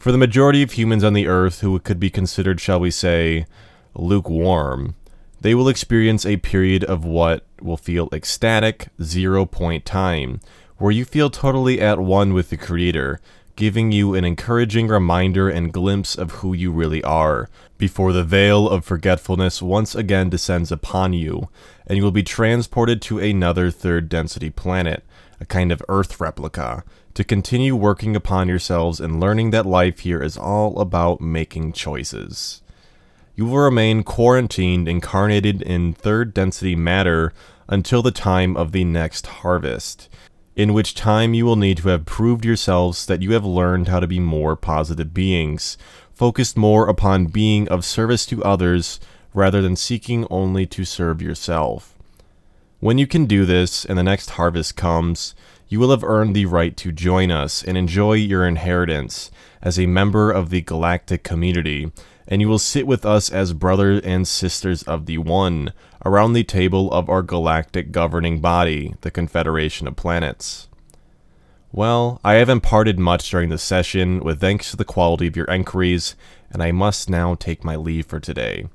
For the majority of humans on the earth who could be considered, shall we say, lukewarm, they will experience a period of what will feel ecstatic, zero point time, where you feel totally at one with the Creator, giving you an encouraging reminder and glimpse of who you really are, before the veil of forgetfulness once again descends upon you, and you will be transported to another third density planet, a kind of Earth replica, to continue working upon yourselves and learning that life here is all about making choices you will remain quarantined incarnated in third density matter until the time of the next harvest, in which time you will need to have proved yourselves that you have learned how to be more positive beings, focused more upon being of service to others rather than seeking only to serve yourself. When you can do this and the next harvest comes, you will have earned the right to join us and enjoy your inheritance as a member of the galactic community and you will sit with us as brothers and sisters of the One, around the table of our galactic governing body, the Confederation of Planets. Well, I have imparted much during the session, with thanks to the quality of your inquiries, and I must now take my leave for today.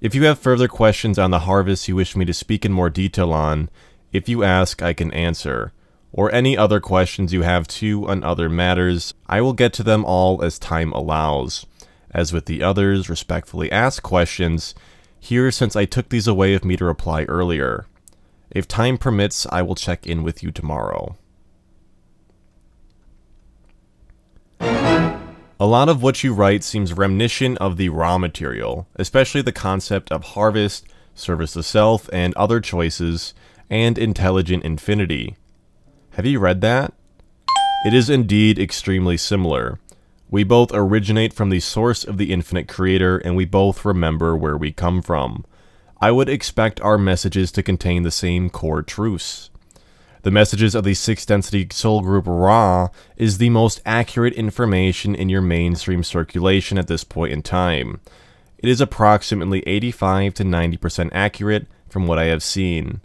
If you have further questions on the harvest you wish me to speak in more detail on, if you ask, I can answer. Or any other questions you have too on other matters, I will get to them all as time allows. As with the others, respectfully ask questions, here since I took these away of me to reply earlier. If time permits, I will check in with you tomorrow. A lot of what you write seems reminiscent of the Ra material, especially the concept of harvest, service to self, and other choices, and intelligent infinity. Have you read that? It is indeed extremely similar. We both originate from the source of the infinite creator, and we both remember where we come from. I would expect our messages to contain the same core truths. The messages of the 6th density soul group Ra is the most accurate information in your mainstream circulation at this point in time. It is approximately 85 to 90% accurate from what I have seen.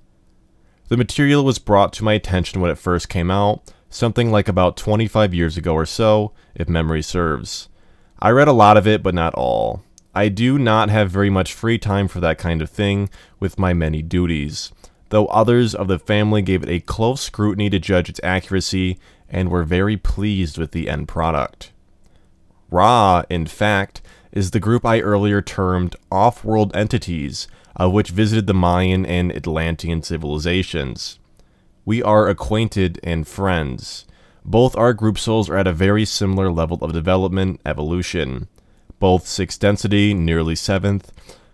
The material was brought to my attention when it first came out, something like about 25 years ago or so, if memory serves. I read a lot of it, but not all. I do not have very much free time for that kind of thing with my many duties, though others of the family gave it a close scrutiny to judge its accuracy and were very pleased with the end product. Ra, in fact, is the group I earlier termed off-world entities, of which visited the Mayan and Atlantean civilizations. We are acquainted and friends. Both our group souls are at a very similar level of development, evolution. Both 6th density, nearly 7th.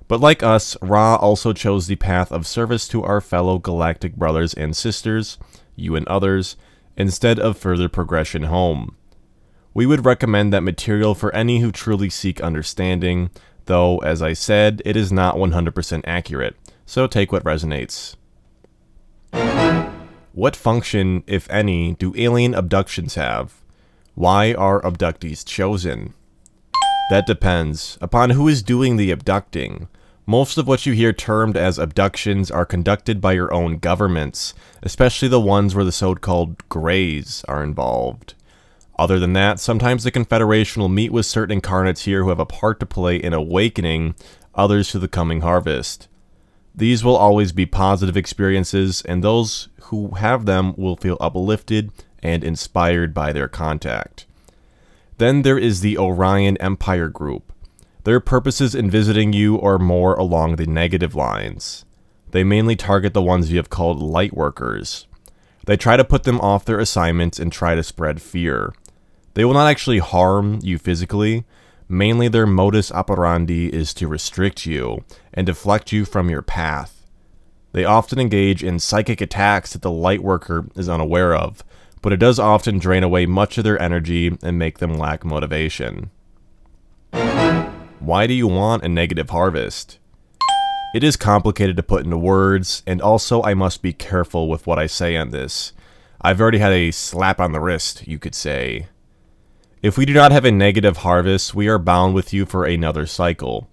But like us, Ra also chose the path of service to our fellow galactic brothers and sisters, you and others, instead of further progression home. We would recommend that material for any who truly seek understanding, though, as I said, it is not 100% accurate, so take what resonates. What function, if any, do alien abductions have? Why are abductees chosen? That depends upon who is doing the abducting. Most of what you hear termed as abductions are conducted by your own governments, especially the ones where the so-called Greys are involved. Other than that, sometimes the Confederation will meet with certain incarnates here who have a part to play in awakening others to the coming harvest. These will always be positive experiences, and those who have them will feel uplifted and inspired by their contact. Then there is the Orion Empire Group. Their purposes in visiting you are more along the negative lines. They mainly target the ones you have called light workers. They try to put them off their assignments and try to spread fear. They will not actually harm you physically, mainly their modus operandi is to restrict you and deflect you from your path. They often engage in psychic attacks that the light worker is unaware of, but it does often drain away much of their energy and make them lack motivation. Why do you want a negative harvest? It is complicated to put into words, and also I must be careful with what I say on this. I've already had a slap on the wrist, you could say. If we do not have a negative harvest, we are bound with you for another cycle.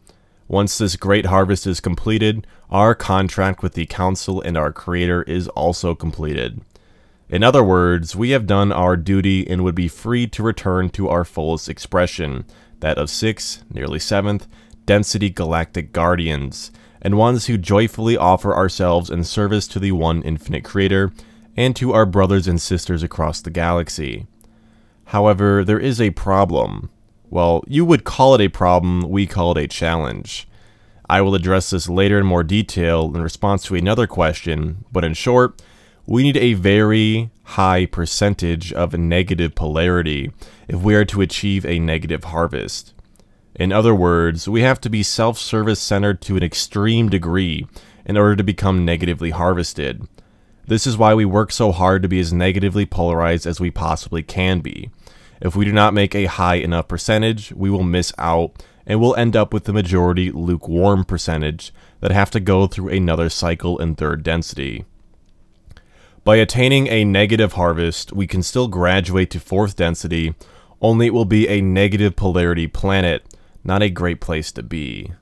Once this great harvest is completed, our contract with the Council and our Creator is also completed. In other words, we have done our duty and would be free to return to our fullest expression, that of 6, nearly 7th, density galactic guardians, and ones who joyfully offer ourselves in service to the one infinite creator, and to our brothers and sisters across the galaxy. However, there is a problem. Well, you would call it a problem, we call it a challenge. I will address this later in more detail in response to another question, but in short, we need a very high percentage of negative polarity if we are to achieve a negative harvest. In other words, we have to be self-service centered to an extreme degree in order to become negatively harvested. This is why we work so hard to be as negatively polarized as we possibly can be. If we do not make a high enough percentage, we will miss out and we'll end up with the majority lukewarm percentage that have to go through another cycle in third density. By attaining a negative harvest, we can still graduate to fourth density, only it will be a negative polarity planet, not a great place to be.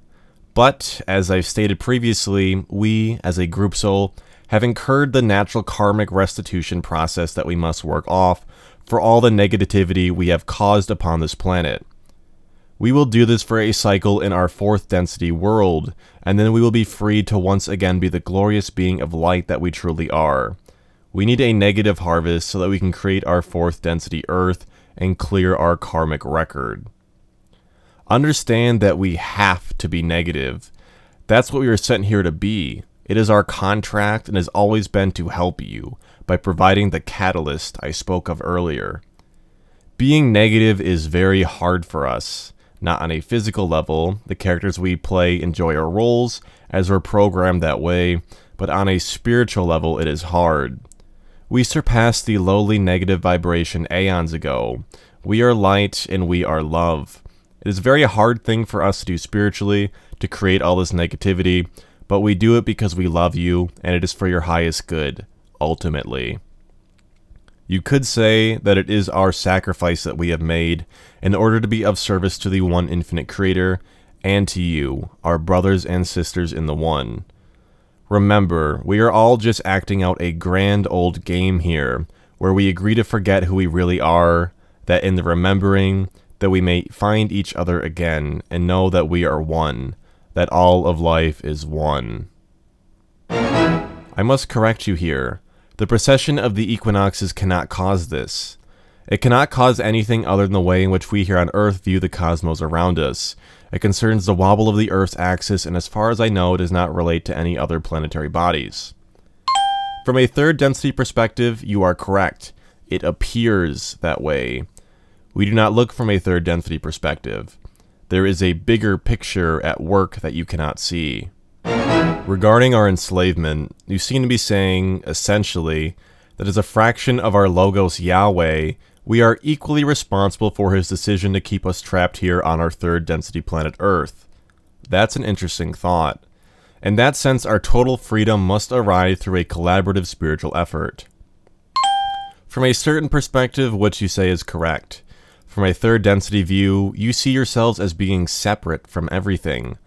But, as I've stated previously, we, as a group soul, have incurred the natural karmic restitution process that we must work off for all the negativity we have caused upon this planet. We will do this for a cycle in our fourth density world, and then we will be free to once again be the glorious being of light that we truly are. We need a negative harvest so that we can create our fourth density Earth and clear our karmic record. Understand that we have to be negative. That's what we are sent here to be. It is our contract and has always been to help you by providing the catalyst I spoke of earlier. Being negative is very hard for us. Not on a physical level, the characters we play enjoy our roles as we're programmed that way, but on a spiritual level it is hard. We surpassed the lowly negative vibration aeons ago. We are light and we are love. It is a very hard thing for us to do spiritually, to create all this negativity, but we do it because we love you, and it is for your highest good, ultimately. You could say that it is our sacrifice that we have made in order to be of service to the one infinite creator, and to you, our brothers and sisters in the one. Remember, we are all just acting out a grand old game here, where we agree to forget who we really are, that in the remembering, that we may find each other again, and know that we are one, that all of life is one. I must correct you here. The precession of the equinoxes cannot cause this. It cannot cause anything other than the way in which we here on Earth view the cosmos around us, it concerns the wobble of the Earth's axis, and as far as I know, does not relate to any other planetary bodies. From a third density perspective, you are correct. It appears that way. We do not look from a third density perspective. There is a bigger picture at work that you cannot see. Regarding our enslavement, you seem to be saying, essentially, that as a fraction of our Logos Yahweh, we are equally responsible for his decision to keep us trapped here on our third density planet Earth. That's an interesting thought. In that sense, our total freedom must arrive through a collaborative spiritual effort. From a certain perspective, what you say is correct. From a third density view, you see yourselves as being separate from everything.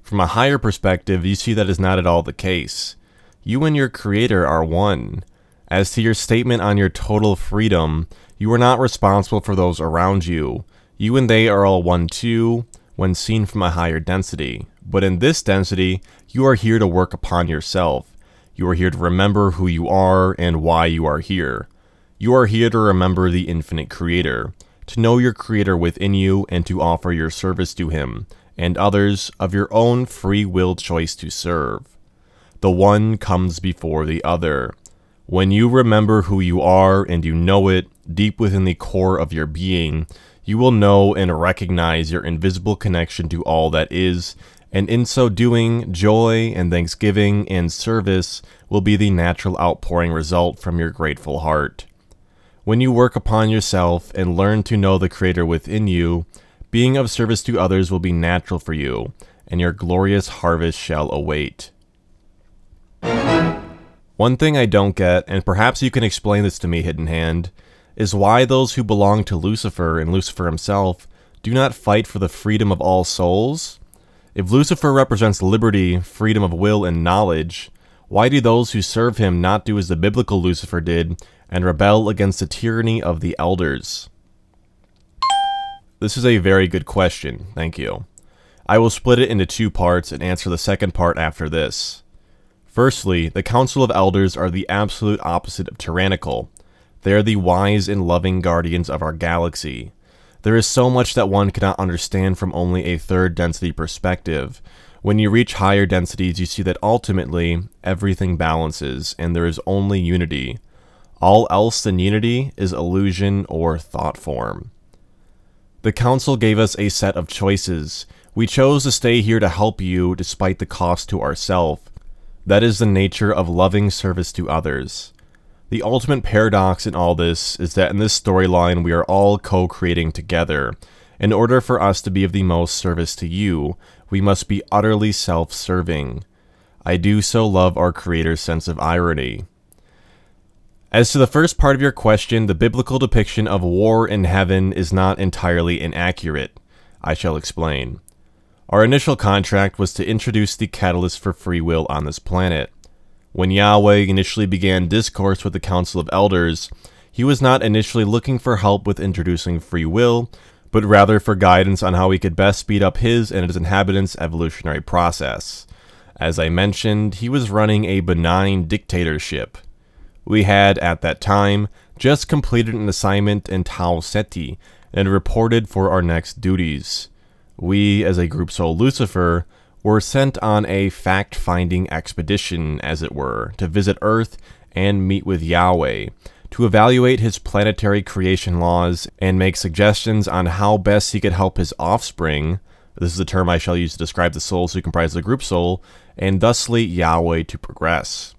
From a higher perspective, you see that is not at all the case. You and your creator are one. As to your statement on your total freedom, you are not responsible for those around you. You and they are all one too, when seen from a higher density. But in this density, you are here to work upon yourself. You are here to remember who you are and why you are here. You are here to remember the infinite creator, to know your creator within you and to offer your service to him, and others of your own free will choice to serve. the one comes before the other. When you remember who you are and you know it deep within the core of your being, you will know and recognize your invisible connection to all that is, and in so doing, joy and thanksgiving and service will be the natural outpouring result from your grateful heart. When you work upon yourself and learn to know the Creator within you, being of service to others will be natural for you, and your glorious harvest shall await. One thing I don't get, and perhaps you can explain this to me, Hidden Hand, is why those who belong to Lucifer and Lucifer himself do not fight for the freedom of all souls? If Lucifer represents liberty, freedom of will, and knowledge, why do those who serve him not do as the biblical Lucifer did and rebel against the tyranny of the elders? This is a very good question, thank you. I will split it into two parts and answer the second part after this. Firstly, the Council of Elders are the absolute opposite of tyrannical. They are the wise and loving guardians of our galaxy. There is so much that one cannot understand from only a third density perspective. When you reach higher densities, you see that ultimately, everything balances, and there is only unity. All else than unity is illusion or thought form. The Council gave us a set of choices. We chose to stay here to help you despite the cost to ourselves. That is the nature of loving service to others. The ultimate paradox in all this is that in this storyline we are all co-creating together. In order for us to be of the most service to you, we must be utterly self-serving. I do so love our creator's sense of irony. As to the first part of your question, the biblical depiction of war in heaven is not entirely inaccurate. I shall explain. Our initial contract was to introduce the catalyst for free will on this planet. When Yahweh initially began discourse with the Council of Elders, he was not initially looking for help with introducing free will, but rather for guidance on how he could best speed up his and his inhabitants' evolutionary process. As I mentioned, he was running a benign dictatorship. We had, at that time, just completed an assignment in Tau Ceti and reported for our next duties we, as a group soul Lucifer, were sent on a fact finding expedition, as it were, to visit Earth and meet with Yahweh, to evaluate his planetary creation laws and make suggestions on how best he could help his offspring. This is the term I shall use to describe the souls who comprise the group soul, and thusly Yahweh to progress.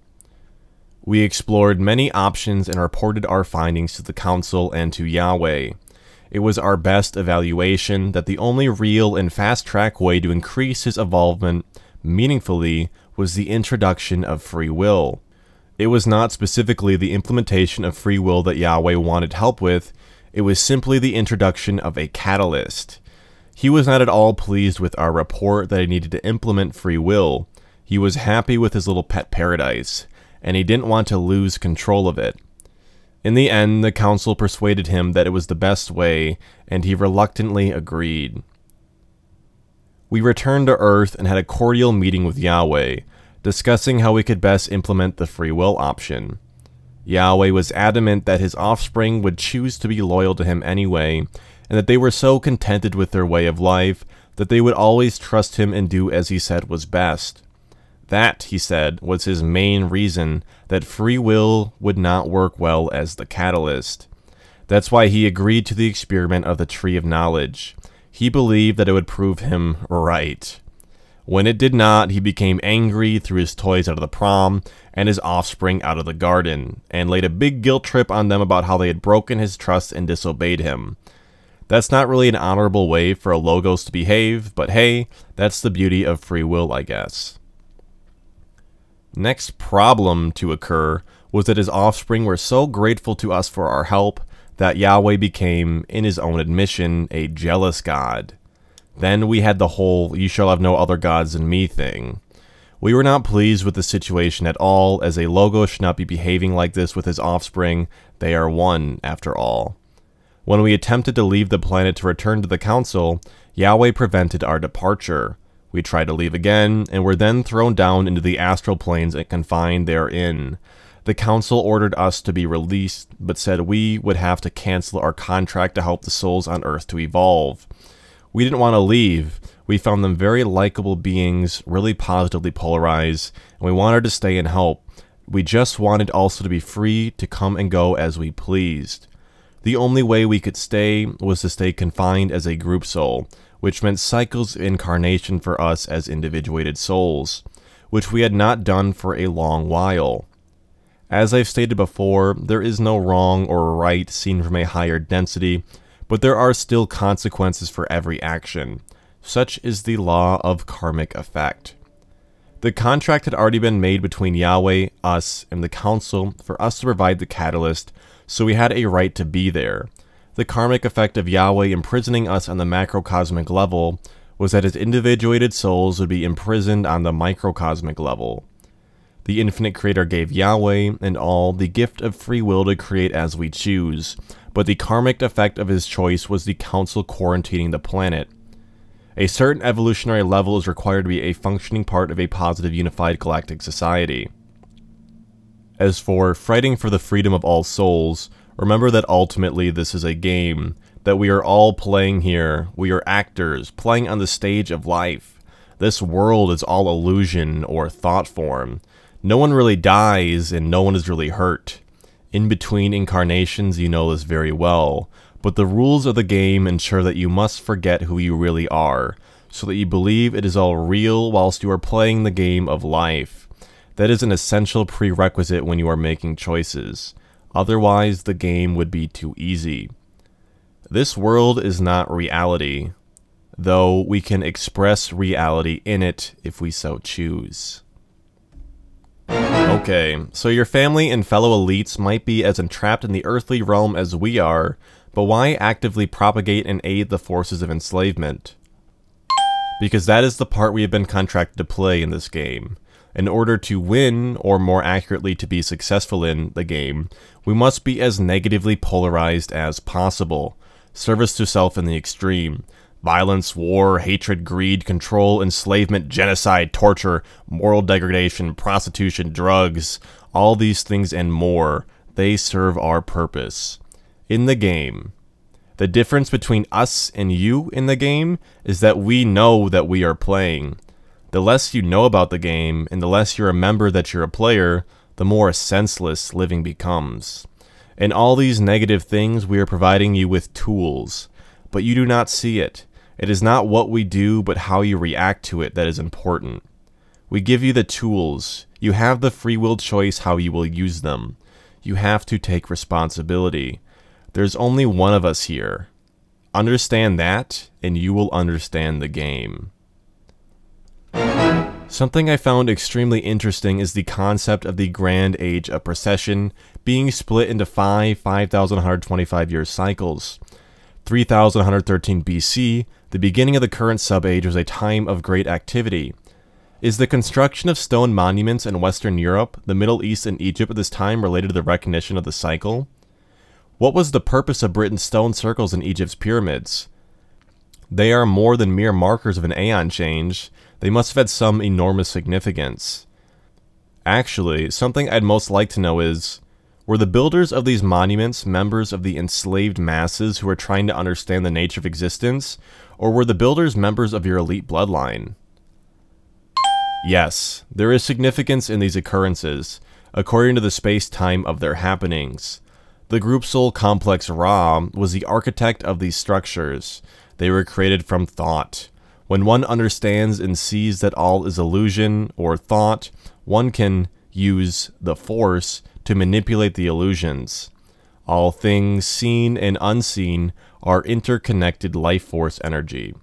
We explored many options and reported our findings to the Council and to Yahweh. It was our best evaluation that the only real and fast track way to increase his involvement meaningfully was the introduction of free will. It was not specifically the implementation of free will that Yahweh wanted help with, it was simply the introduction of a catalyst. He was not at all pleased with our report that he needed to implement free will. He was happy with his little pet paradise, and he didn't want to lose control of it. In the end, the council persuaded him that it was the best way, and he reluctantly agreed. We returned to Earth and had a cordial meeting with Yahweh, discussing how we could best implement the free will option. Yahweh was adamant that his offspring would choose to be loyal to him anyway, and that they were so contented with their way of life that they would always trust him and do as he said was best. That, he said, was his main reason that free will would not work well as the catalyst. That's why he agreed to the experiment of the Tree of Knowledge. He believed that it would prove him right. When it did not, he became angry, threw his toys out of the prom, and his offspring out of the garden, and laid a big guilt trip on them about how they had broken his trust and disobeyed him. That's not really an honorable way for a Logos to behave, but hey, that's the beauty of free will, I guess. Next problem to occur was that his offspring were so grateful to us for our help that Yahweh became, in his own admission, a jealous God. Then we had the whole you shall have no other gods than me thing. We were not pleased with the situation at all, as a Logos should not be behaving like this with his offspring. They are one, after all. When we attempted to leave the planet to return to the Council, Yahweh prevented our departure. We tried to leave again, and were then thrown down into the astral planes and confined therein. The council ordered us to be released, but said we would have to cancel our contract to help the souls on Earth to evolve. We didn't want to leave. We found them very likable beings, really positively polarized, and we wanted to stay and help. We just wanted also to be free to come and go as we pleased. The only way we could stay was to stay confined as a group soul, which meant cycles of incarnation for us as individuated souls, which we had not done for a long while. As I've stated before, there is no wrong or right seen from a higher density, but there are still consequences for every action. Such is the law of karmic effect. The contract had already been made between Yahweh, us, and the Council for us to provide the catalyst, so we had a right to be there. The karmic effect of Yahweh imprisoning us on the macrocosmic level was that his individuated souls would be imprisoned on the microcosmic level. The infinite creator gave Yahweh and all the gift of free will to create as we choose, but the karmic effect of his choice was the council quarantining the planet. A certain evolutionary level is required to be a functioning part of a positive unified galactic society. As for fighting for the freedom of all souls, remember that ultimately this is a game, that we are all playing here, we are actors, playing on the stage of life. This world is all illusion or thought form. No one really dies and no one is really hurt. In between incarnations, you know this very well, but the rules of the game ensure that you must forget who you really are, so that you believe it is all real whilst you are playing the game of life. That is an essential prerequisite when you are making choices. Otherwise, the game would be too easy. This world is not reality, though we can express reality in it if we so choose. Okay, so your family and fellow elites might be as entrapped in the earthly realm as we are, but why actively propagate and aid the forces of enslavement? Because that is the part we have been contracted to play in this game. In order to win, or more accurately to be successful in, the game, we must be as negatively polarized as possible. Service to self in the extreme, Violence, war, hatred, greed, control, enslavement, genocide, torture, moral degradation, prostitution, drugs, all these things and more, they serve our purpose. In the game, the difference between us and you in the game is that we know that we are playing. The less you know about the game, and the less you remember that you're a player, the more senseless living becomes. In all these negative things, we are providing you with tools, but you do not see it. It is not what we do, but how you react to it that is important. We give you the tools. You have the free will choice how you will use them. You have to take responsibility. There's only one of us here. Understand that, and you will understand the game. Something I found extremely interesting is the concept of the Grand Age of Precession being split into five 5,125 year cycles. 3113 BC, the beginning of the current sub-age was a time of great activity. Is the construction of stone monuments in Western Europe, the Middle East, and Egypt at this time related to the recognition of the cycle? What was the purpose of Britain's stone circles in Egypt's pyramids? They are more than mere markers of an aeon change. They must have had some enormous significance. Actually, something I'd most like to know is, were the builders of these monuments members of the enslaved masses who were trying to understand the nature of existence, or were the builders members of your elite bloodline? Yes, there is significance in these occurrences, according to the space-time of their happenings. The group soul complex Ra was the architect of these structures. They were created from thought. When one understands and sees that all is illusion or thought, one can use the force to manipulate the illusions. All things seen and unseen are interconnected life force energy.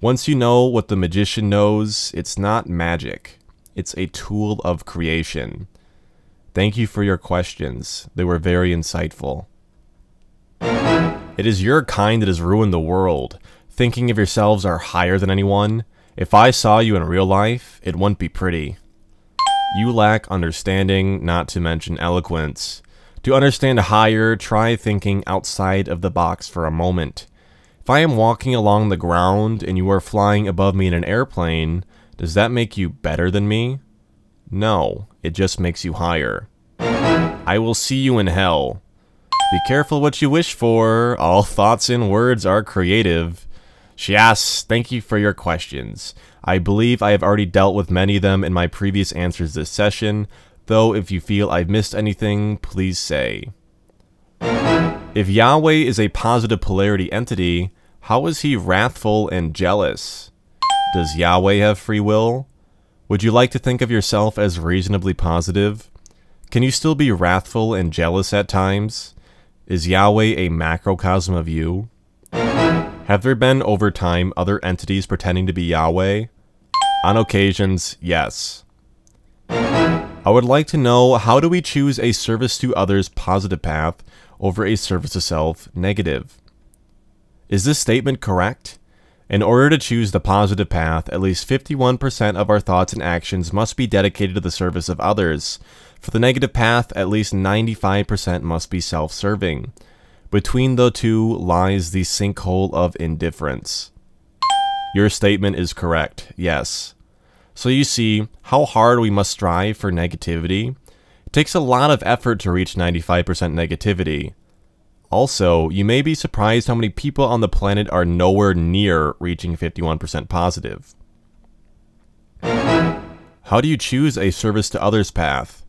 Once you know what the magician knows, it's not magic. It's a tool of creation. Thank you for your questions. They were very insightful. It is your kind that has ruined the world. Thinking of yourselves are higher than anyone. If I saw you in real life, it wouldn't be pretty. You lack understanding, not to mention eloquence. To understand higher, try thinking outside of the box for a moment. If I am walking along the ground and you are flying above me in an airplane, does that make you better than me? No, it just makes you higher. I will see you in hell. Be careful what you wish for. All thoughts and words are creative. Shias, thank you for your questions. I believe I have already dealt with many of them in my previous answers this session, though if you feel I've missed anything, please say. If Yahweh is a positive polarity entity, how is he wrathful and jealous? Does Yahweh have free will? Would you like to think of yourself as reasonably positive? Can you still be wrathful and jealous at times? Is Yahweh a macrocosm of you? Have there been over time other entities pretending to be Yahweh? On occasions, yes. I would like to know how do we choose a service to others positive path over a service to self negative? Is this statement correct? In order to choose the positive path, at least 51% of our thoughts and actions must be dedicated to the service of others. For the negative path, at least 95% must be self serving. Between the two lies the sinkhole of indifference. Your statement is correct, yes. So you see how hard we must strive for negativity. It takes a lot of effort to reach 95% negativity. Also, you may be surprised how many people on the planet are nowhere near reaching 51% positive. How do you choose a service to others path?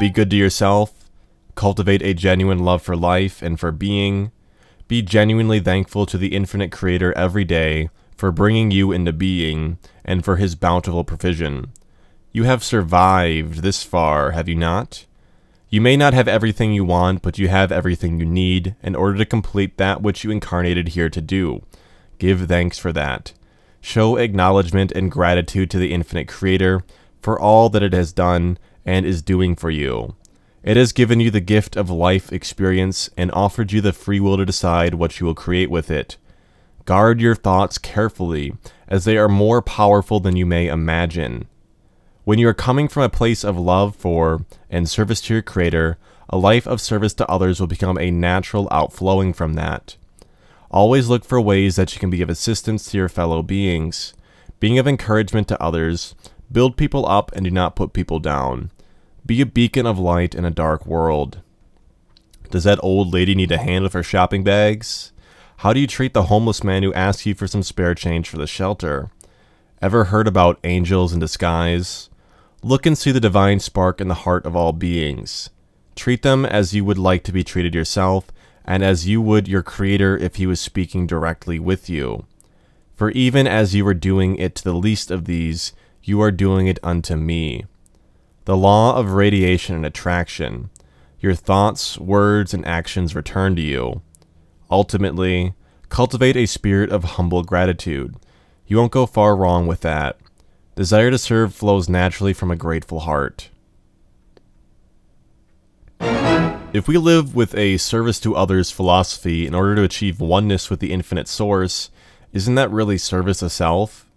Be good to yourself, Cultivate a genuine love for life and for being. Be genuinely thankful to the infinite creator every day for bringing you into being and for his bountiful provision. You have survived this far, have you not? You may not have everything you want, but you have everything you need in order to complete that which you incarnated here to do. Give thanks for that. Show acknowledgement and gratitude to the infinite creator for all that it has done and is doing for you. It has given you the gift of life experience and offered you the free will to decide what you will create with it. Guard your thoughts carefully, as they are more powerful than you may imagine. When you are coming from a place of love for and service to your Creator, a life of service to others will become a natural outflowing from that. Always look for ways that you can be of assistance to your fellow beings. Being of encouragement to others, build people up and do not put people down. Be a beacon of light in a dark world. Does that old lady need a hand with her shopping bags? How do you treat the homeless man who asks you for some spare change for the shelter? Ever heard about angels in disguise? Look and see the divine spark in the heart of all beings. Treat them as you would like to be treated yourself, and as you would your Creator if He was speaking directly with you. For even as you are doing it to the least of these, you are doing it unto me. The law of radiation and attraction. Your thoughts, words, and actions return to you. Ultimately, cultivate a spirit of humble gratitude. You won't go far wrong with that. Desire to serve flows naturally from a grateful heart. If we live with a service to others philosophy in order to achieve oneness with the infinite source, isn't that really service to self?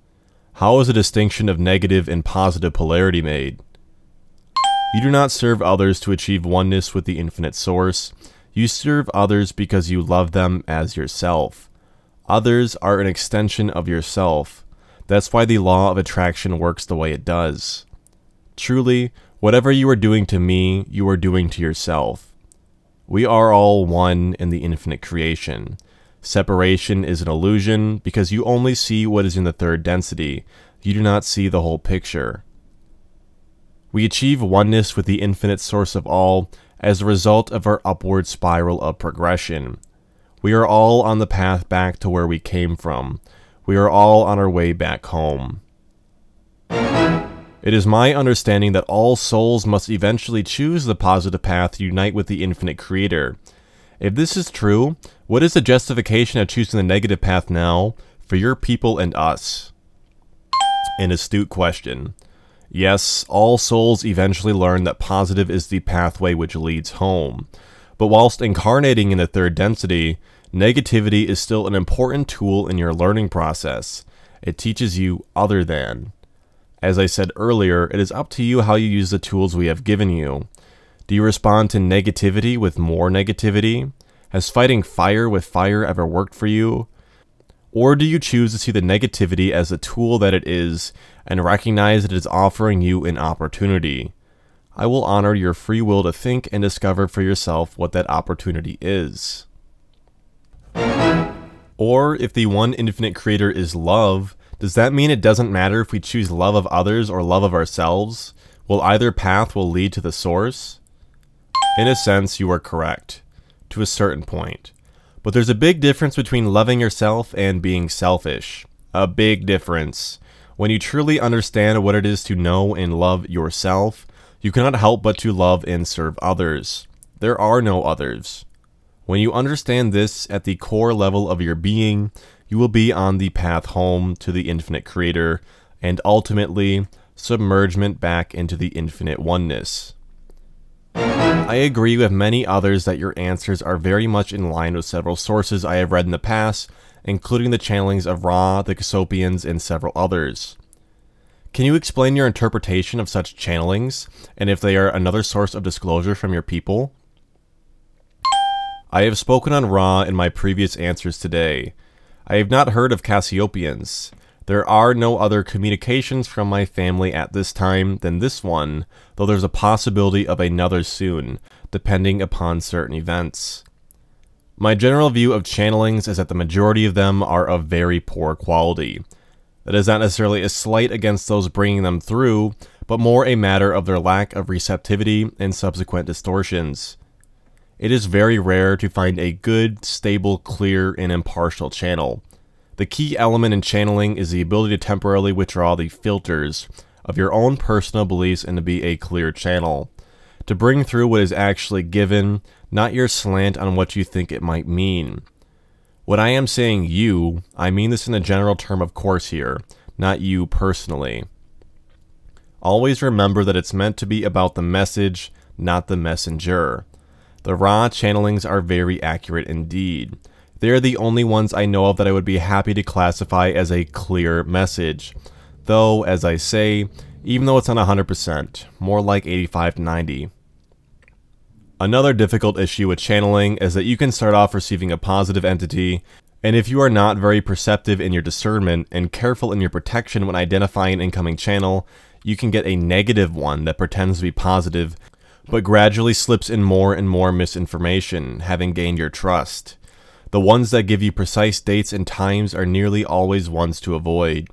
How is a distinction of negative and positive polarity made? You do not serve others to achieve oneness with the infinite source. You serve others because you love them as yourself. Others are an extension of yourself. That's why the law of attraction works the way it does. Truly, whatever you are doing to me, you are doing to yourself. We are all one in the infinite creation. Separation is an illusion because you only see what is in the third density. You do not see the whole picture. We achieve oneness with the infinite source of all as a result of our upward spiral of progression. We are all on the path back to where we came from. We are all on our way back home. It is my understanding that all souls must eventually choose the positive path to unite with the infinite creator. If this is true, what is the justification of choosing the negative path now for your people and us? An astute question. Yes, all souls eventually learn that positive is the pathway which leads home. But whilst incarnating in the third density, negativity is still an important tool in your learning process. It teaches you other than. As I said earlier, it is up to you how you use the tools we have given you. Do you respond to negativity with more negativity? Has fighting fire with fire ever worked for you? Or do you choose to see the negativity as the tool that it is and recognize that it is offering you an opportunity? I will honor your free will to think and discover for yourself what that opportunity is. Or if the one infinite creator is love, does that mean it doesn't matter if we choose love of others or love of ourselves? Will either path will lead to the source? In a sense, you are correct. To a certain point. But there's a big difference between loving yourself and being selfish. A big difference. When you truly understand what it is to know and love yourself, you cannot help but to love and serve others. There are no others. When you understand this at the core level of your being, you will be on the path home to the infinite creator and ultimately submergement back into the infinite oneness. I agree with many others that your answers are very much in line with several sources I have read in the past, including the channelings of Ra, the Cassiopaeans, and several others. Can you explain your interpretation of such channelings, and if they are another source of disclosure from your people? I have spoken on Ra in my previous answers today. I have not heard of Cassiopaeans. There are no other communications from my family at this time than this one, though there's a possibility of another soon, depending upon certain events. My general view of channelings is that the majority of them are of very poor quality. That is not necessarily a slight against those bringing them through, but more a matter of their lack of receptivity and subsequent distortions. It is very rare to find a good, stable, clear, and impartial channel. The key element in channeling is the ability to temporarily withdraw the filters of your own personal beliefs and to be a clear channel. To bring through what is actually given, not your slant on what you think it might mean. When I am saying you, I mean this in a general term of course here, not you personally. Always remember that it's meant to be about the message, not the messenger. The Ra channelings are very accurate indeed. They are the only ones I know of that I would be happy to classify as a clear message. Though, as I say, even though it's not 100%, more like 85 90. Another difficult issue with channeling is that you can start off receiving a positive entity, and if you are not very perceptive in your discernment and careful in your protection when identifying an incoming channel, you can get a negative one that pretends to be positive, but gradually slips in more and more misinformation, having gained your trust. The ones that give you precise dates and times are nearly always ones to avoid.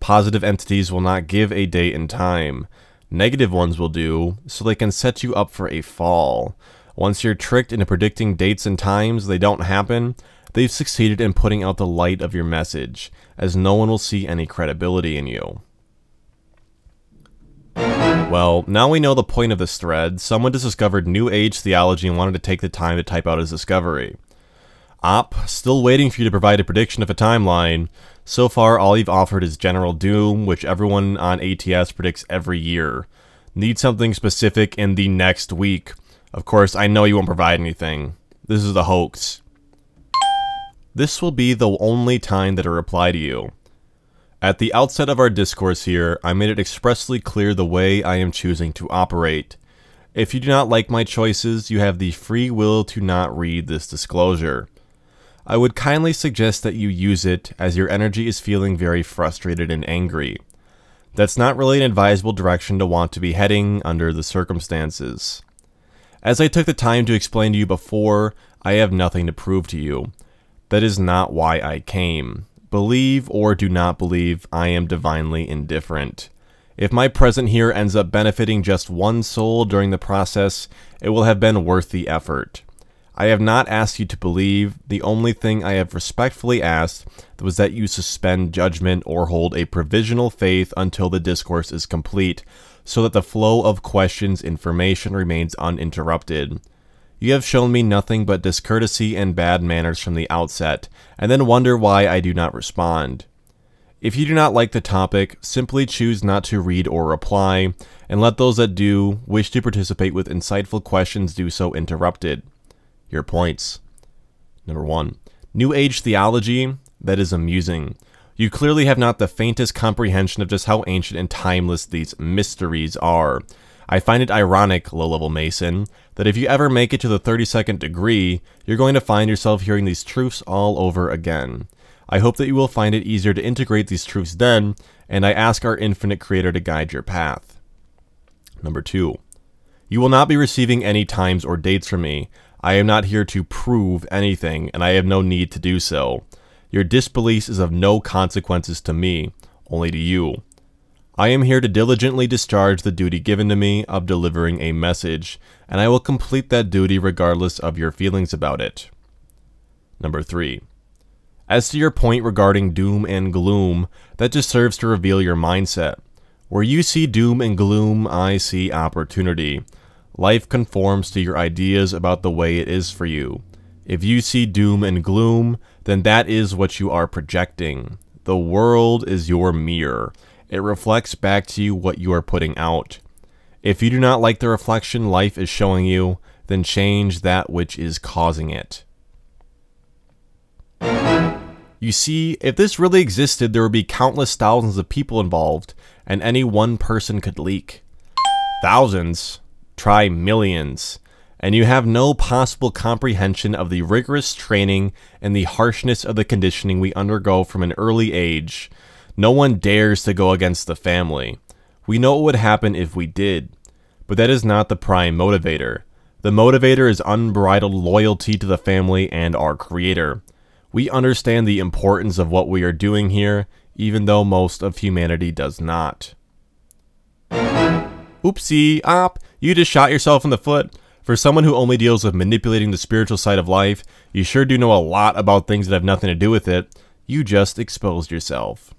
Positive entities will not give a date and time. Negative ones will do, so they can set you up for a fall. Once you're tricked into predicting dates and times they don't happen, they've succeeded in putting out the light of your message, as no one will see any credibility in you. Well, now we know the point of this thread, someone just discovered New Age theology and wanted to take the time to type out his discovery. Op, still waiting for you to provide a prediction of a timeline. So far, all you've offered is General Doom, which everyone on ATS predicts every year. Need something specific in the next week. Of course, I know you won't provide anything. This is a hoax. This will be the only time that I reply to you. At the outset of our discourse here, I made it expressly clear the way I am choosing to operate. If you do not like my choices, you have the free will to not read this disclosure. I would kindly suggest that you use it as your energy is feeling very frustrated and angry. That's not really an advisable direction to want to be heading under the circumstances. As I took the time to explain to you before, I have nothing to prove to you. That is not why I came. Believe or do not believe, I am divinely indifferent. If my present here ends up benefiting just one soul during the process, it will have been worth the effort. I have not asked you to believe. The only thing I have respectfully asked was that you suspend judgment or hold a provisional faith until the discourse is complete, so that the flow of questions information remains uninterrupted. You have shown me nothing but discourtesy and bad manners from the outset, and then wonder why I do not respond. If you do not like the topic, simply choose not to read or reply, and let those that do wish to participate with insightful questions do so interrupted. Your points. Number one, New Age theology, that is amusing. You clearly have not the faintest comprehension of just how ancient and timeless these mysteries are. I find it ironic, low level Mason, that if you ever make it to the 32nd degree, you're going to find yourself hearing these truths all over again. I hope that you will find it easier to integrate these truths then, and I ask our infinite creator to guide your path. Number 2. You will not be receiving any times or dates from me. I am not here to prove anything, and I have no need to do so. Your disbelief is of no consequences to me, only to you. I am here to diligently discharge the duty given to me of delivering a message, and I will complete that duty regardless of your feelings about it. Number 3. As to your point regarding doom and gloom, that just serves to reveal your mindset. Where you see doom and gloom, I see opportunity. Life conforms to your ideas about the way it is for you. If you see doom and gloom, then that is what you are projecting. The world is your mirror. It reflects back to you what you are putting out. If you do not like the reflection life is showing you, then change that which is causing it. You see, if this really existed, there would be countless thousands of people involved, and any one person could leak. Thousands? Try millions and you have no possible comprehension of the rigorous training and the harshness of the conditioning we undergo from an early age. No one dares to go against the family. We know what would happen if we did, but that is not the prime motivator. The motivator is unbridled loyalty to the family and our creator. We understand the importance of what we are doing here, even though most of humanity does not. Oopsie, op, you just shot yourself in the foot. For someone who only deals with manipulating the spiritual side of life, you sure do know a lot about things that have nothing to do with it. You just exposed yourself.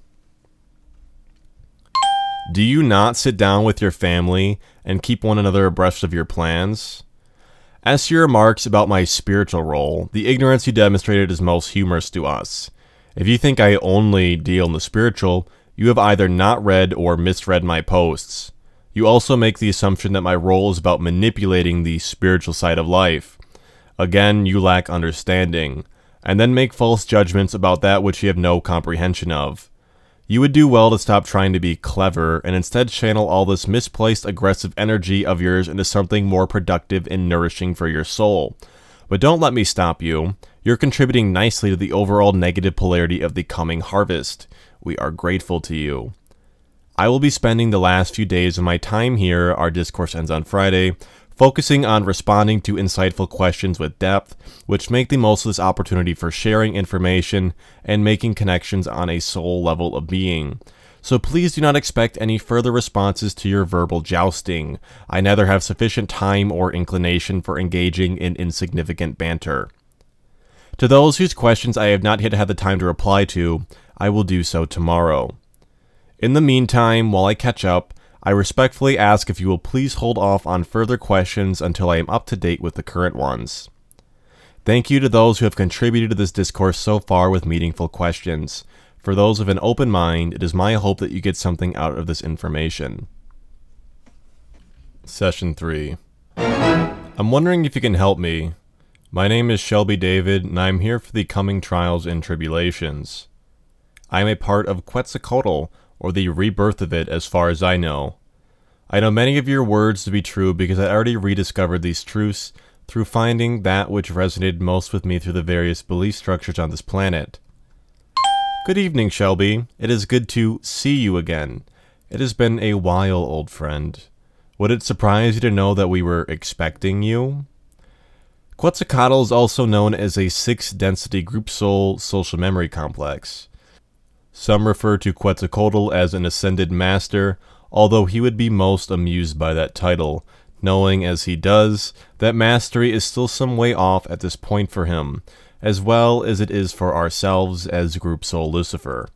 Do you not sit down with your family and keep one another abreast of your plans? As to your remarks about my spiritual role, the ignorance you demonstrated is most humorous to us. If you think I only deal in the spiritual, you have either not read or misread my posts. You also make the assumption that my role is about manipulating the spiritual side of life. Again, you lack understanding, and then make false judgments about that which you have no comprehension of. You would do well to stop trying to be clever and instead channel all this misplaced aggressive energy of yours into something more productive and nourishing for your soul. But don't let me stop you. You're contributing nicely to the overall negative polarity of the coming harvest. We are grateful to you. I will be spending the last few days of my time here, our discourse ends on Friday, focusing on responding to insightful questions with depth, which make the most of this opportunity for sharing information and making connections on a soul level of being. So please do not expect any further responses to your verbal jousting. I neither have sufficient time or inclination for engaging in insignificant banter. To those whose questions I have not yet had the time to reply to, I will do so tomorrow. In the meantime, while I catch up, I respectfully ask if you will please hold off on further questions until I am up to date with the current ones. Thank you to those who have contributed to this discourse so far with meaningful questions. For those of an open mind, it is my hope that you get something out of this information. Session 3 I'm wondering if you can help me. My name is Shelby David, and I am here for the coming trials and tribulations. I am a part of Quetzalcoatl, or the rebirth of it as far as I know. I know many of your words to be true because I already rediscovered these truths through finding that which resonated most with me through the various belief structures on this planet. Good evening, Shelby. It is good to see you again. It has been a while, old friend. Would it surprise you to know that we were expecting you? Quetzalcoatl is also known as a six-density group soul social memory complex. Some refer to Quetzalcoatl as an ascended master, although he would be most amused by that title, knowing as he does that mastery is still some way off at this point for him, as well as it is for ourselves as Group Soul Lucifer.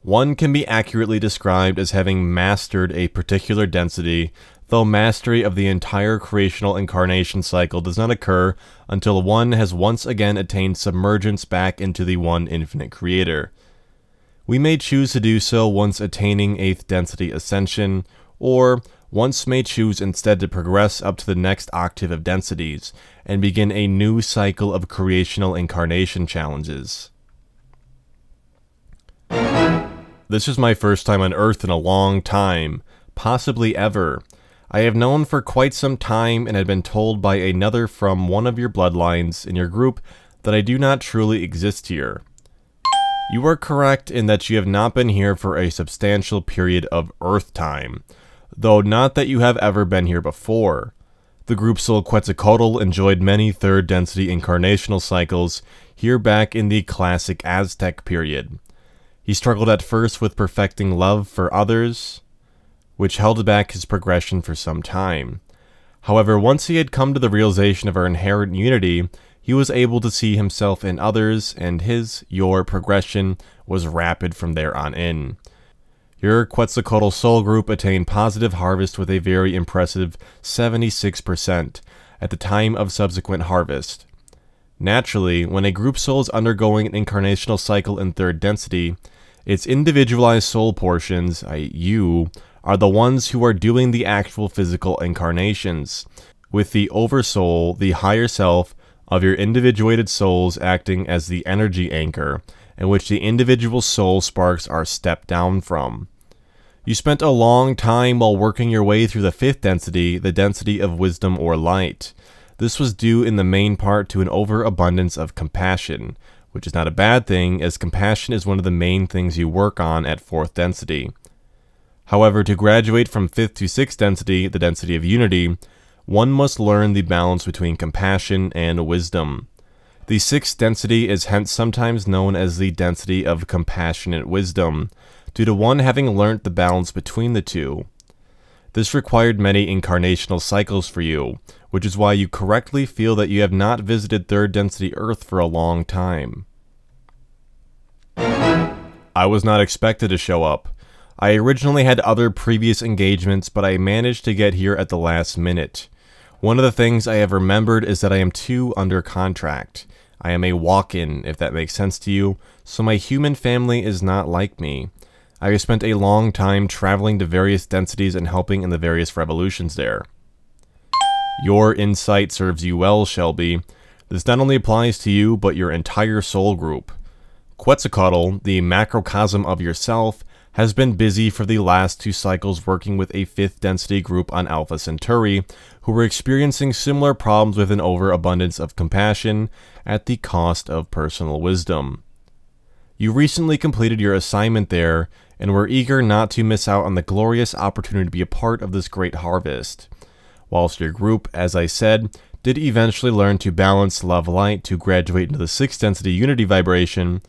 One can be accurately described as having mastered a particular density, though mastery of the entire creational incarnation cycle does not occur until one has once again attained submergence back into the one infinite creator. We may choose to do so once attaining 8th density ascension, or once may choose instead to progress up to the next octave of densities and begin a new cycle of creational incarnation challenges. This is my first time on Earth in a long time, possibly ever. I have known for quite some time and had been told by another from one of your bloodlines in your group that I do not truly exist here. You are correct in that you have not been here for a substantial period of Earth time, though not that you have ever been here before. The group soul Quetzalcoatl enjoyed many third density incarnational cycles here back in the classic Aztec period. He struggled at first with perfecting love for others, which held back his progression for some time. However, once he had come to the realization of our inherent unity, he was able to see himself in others, and his, your progression was rapid from there on in. Your Quetzalcoatl Soul Group attained positive harvest with a very impressive 76% at the time of subsequent harvest. Naturally, when a group soul is undergoing an incarnational cycle in third density, its individualized soul portions, i.e. you, are the ones who are doing the actual physical incarnations, with the oversoul, the higher self, of your individuated souls acting as the energy anchor, in which the individual soul sparks are stepped down from. You spent a long time while working your way through the fifth density, the density of wisdom or light. This was due in the main part to an overabundance of compassion, which is not a bad thing, as compassion is one of the main things you work on at fourth density. However, to graduate from fifth to sixth density, the density of unity, one must learn the balance between compassion and wisdom. The sixth density is hence sometimes known as the density of compassionate wisdom, due to one having learnt the balance between the two. This required many incarnational cycles for you, which is why you correctly feel that you have not visited third density Earth for a long time. I was not expected to show up. I originally had other previous engagements, but I managed to get here at the last minute. One of the things I have remembered is that I am too under contract. I am a walk-in, if that makes sense to you, so my human family is not like me. I have spent a long time traveling to various densities and helping in the various revolutions there. Your insight serves you well, Shelby. This not only applies to you, but your entire soul group. Quetzalcoatl, the macrocosm of yourself, has been busy for the last two cycles working with a 5th density group on Alpha Centauri, who were experiencing similar problems with an overabundance of compassion at the cost of personal wisdom. You recently completed your assignment there, and were eager not to miss out on the glorious opportunity to be a part of this great harvest. Whilst your group, as I said, did eventually learn to balance love light to graduate into the 6th density unity vibration,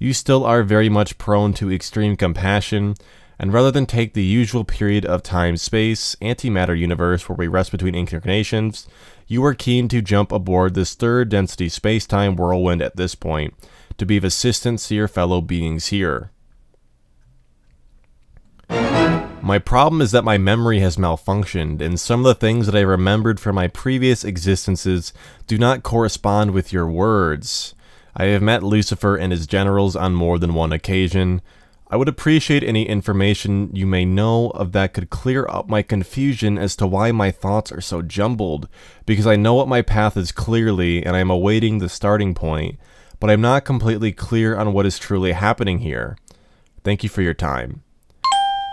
you still are very much prone to extreme compassion, and rather than take the usual period of time-space, antimatter universe where we rest between incarnations, you are keen to jump aboard this third density space-time whirlwind at this point, to be of assistance to your fellow beings here. My problem is that my memory has malfunctioned, and some of the things that I remembered from my previous existences do not correspond with your words. I have met Lucifer and his generals on more than one occasion. I would appreciate any information you may know of that could clear up my confusion as to why my thoughts are so jumbled, because I know what my path is clearly and I am awaiting the starting point, but I'm not completely clear on what is truly happening here. Thank you for your time.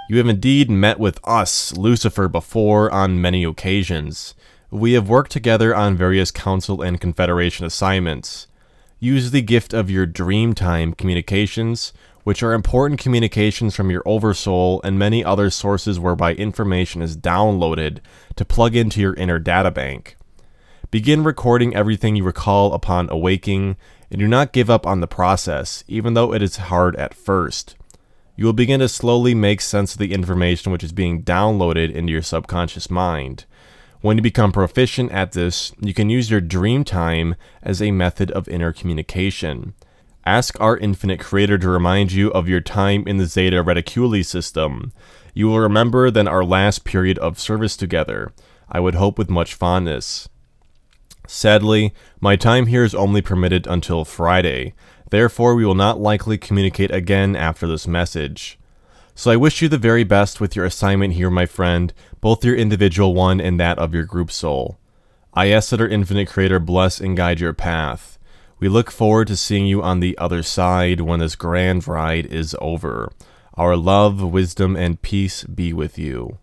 You have indeed met with us, Lucifer, before on many occasions. We have worked together on various Council and Confederation assignments. Use the gift of your Dreamtime communications, which are important communications from your Oversoul and many other sources whereby information is downloaded to plug into your inner databank. Begin recording everything you recall upon awaking, and do not give up on the process, even though it is hard at first you will begin to slowly make sense of the information which is being downloaded into your subconscious mind. When you become proficient at this, you can use your dream time as a method of inner communication. Ask our infinite creator to remind you of your time in the Zeta Reticuli system. You will remember then our last period of service together. I would hope with much fondness. Sadly, my time here is only permitted until Friday. Therefore, we will not likely communicate again after this message. So I wish you the very best with your assignment here, my friend, both your individual one and that of your group soul. I ask that our infinite creator bless and guide your path. We look forward to seeing you on the other side when this grand ride is over. Our love, wisdom, and peace be with you.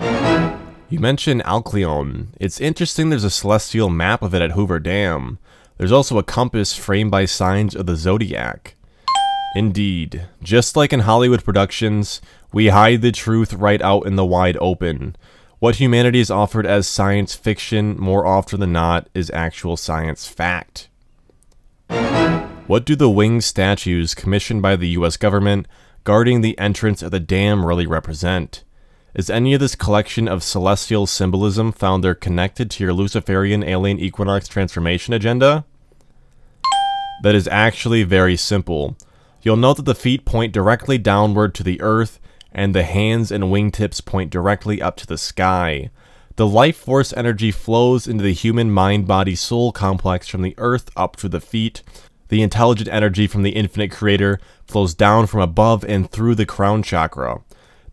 You mentioned Alcleon. It's interesting there's a celestial map of it at Hoover Dam. There's also a compass framed by signs of the zodiac. Indeed, just like in Hollywood productions, we hide the truth right out in the wide open. What humanity is offered as science fiction more often than not is actual science fact. What do the winged statues commissioned by the US government guarding the entrance of the dam really represent? Is any of this collection of celestial symbolism found there connected to your Luciferian alien equinox transformation agenda? That is actually very simple. You'll note that the feet point directly downward to the earth, and the hands and wingtips point directly up to the sky. The life force energy flows into the human mind body soul complex from the earth up to the feet. The intelligent energy from the infinite creator flows down from above and through the crown chakra.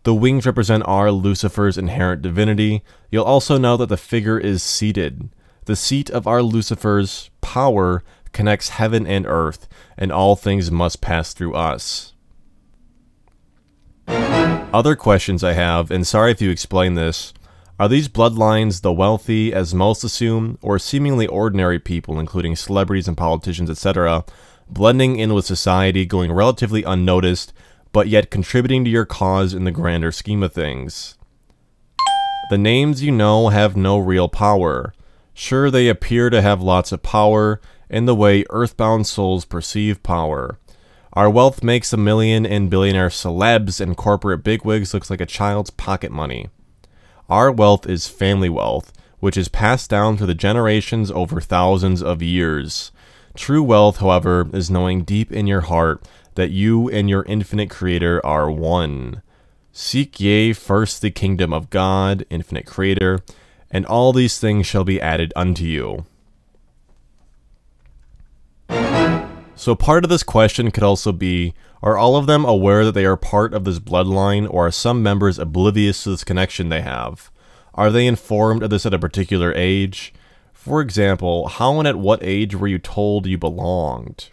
The wings represent our Lucifer's inherent divinity. You'll also know that the figure is seated. The seat of our Lucifer's power connects heaven and earth, and all things must pass through us. Other questions I have, and sorry if you explain this, are these bloodlines the wealthy, as most assume, or seemingly ordinary people, including celebrities and politicians, etc., blending in with society, going relatively unnoticed, but yet contributing to your cause in the grander scheme of things. The names you know have no real power. Sure, they appear to have lots of power in the way earthbound souls perceive power. Our wealth makes a million and billionaire celebs and corporate bigwigs looks like a child's pocket money. Our wealth is family wealth, which is passed down through the generations over thousands of years. True wealth, however, is knowing deep in your heart that you and your infinite creator are one. Seek ye first the kingdom of God, infinite creator, and all these things shall be added unto you. So part of this question could also be, are all of them aware that they are part of this bloodline, or are some members oblivious to this connection they have? Are they informed of this at a particular age? For example, how and at what age were you told you belonged?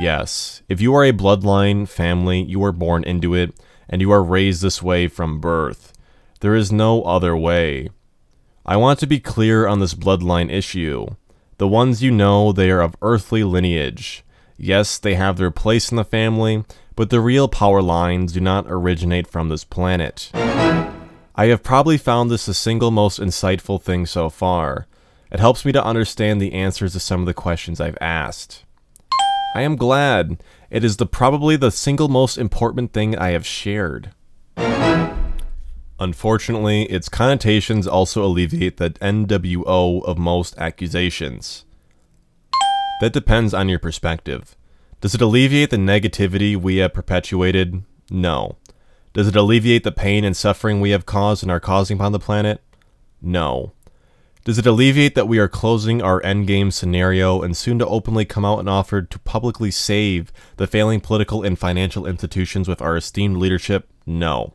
Yes, if you are a bloodline family, you are born into it, and you are raised this way from birth. There is no other way. I want to be clear on this bloodline issue. The ones you know, they are of earthly lineage. Yes, they have their place in the family, but the real power lines do not originate from this planet. I have probably found this the single most insightful thing so far. It helps me to understand the answers to some of the questions I've asked. I am glad. It is the probably the single most important thing I have shared. Unfortunately, its connotations also alleviate the NWO of most accusations. That depends on your perspective. Does it alleviate the negativity we have perpetuated? No. Does it alleviate the pain and suffering we have caused and are causing upon the planet? No. Does it alleviate that we are closing our endgame scenario and soon to openly come out and offer to publicly save the failing political and financial institutions with our esteemed leadership? No.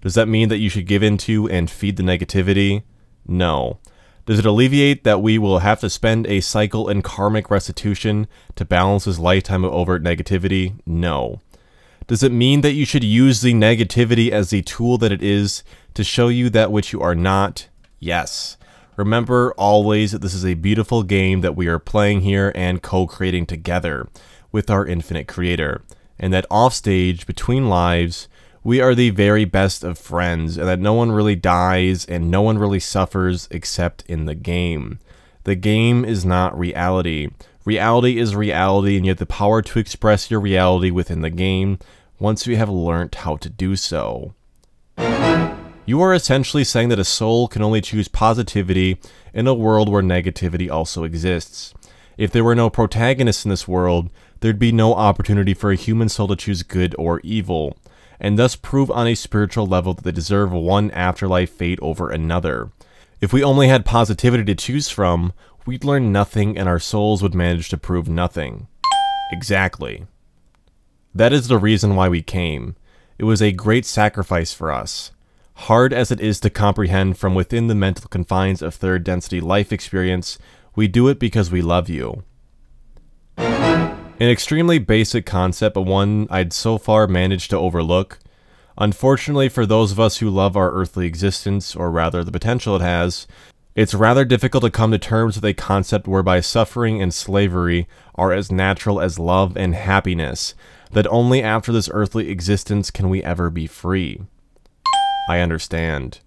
Does that mean that you should give into and feed the negativity? No. Does it alleviate that we will have to spend a cycle in karmic restitution to balance this lifetime of overt negativity? No. Does it mean that you should use the negativity as the tool that it is to show you that which you are not? Yes. Remember always that this is a beautiful game that we are playing here and co-creating together with our infinite creator, and that offstage, between lives, we are the very best of friends, and that no one really dies and no one really suffers except in the game. The game is not reality. Reality is reality, and you have the power to express your reality within the game once you have learnt how to do so. You are essentially saying that a soul can only choose positivity in a world where negativity also exists. If there were no protagonists in this world, there'd be no opportunity for a human soul to choose good or evil, and thus prove on a spiritual level that they deserve one afterlife fate over another. If we only had positivity to choose from, we'd learn nothing and our souls would manage to prove nothing. Exactly. That is the reason why we came. It was a great sacrifice for us. Hard as it is to comprehend from within the mental confines of third density life experience, we do it because we love you. An extremely basic concept, but one I'd so far managed to overlook. Unfortunately for those of us who love our earthly existence, or rather the potential it has, it's rather difficult to come to terms with a concept whereby suffering and slavery are as natural as love and happiness, that only after this earthly existence can we ever be free. I understand.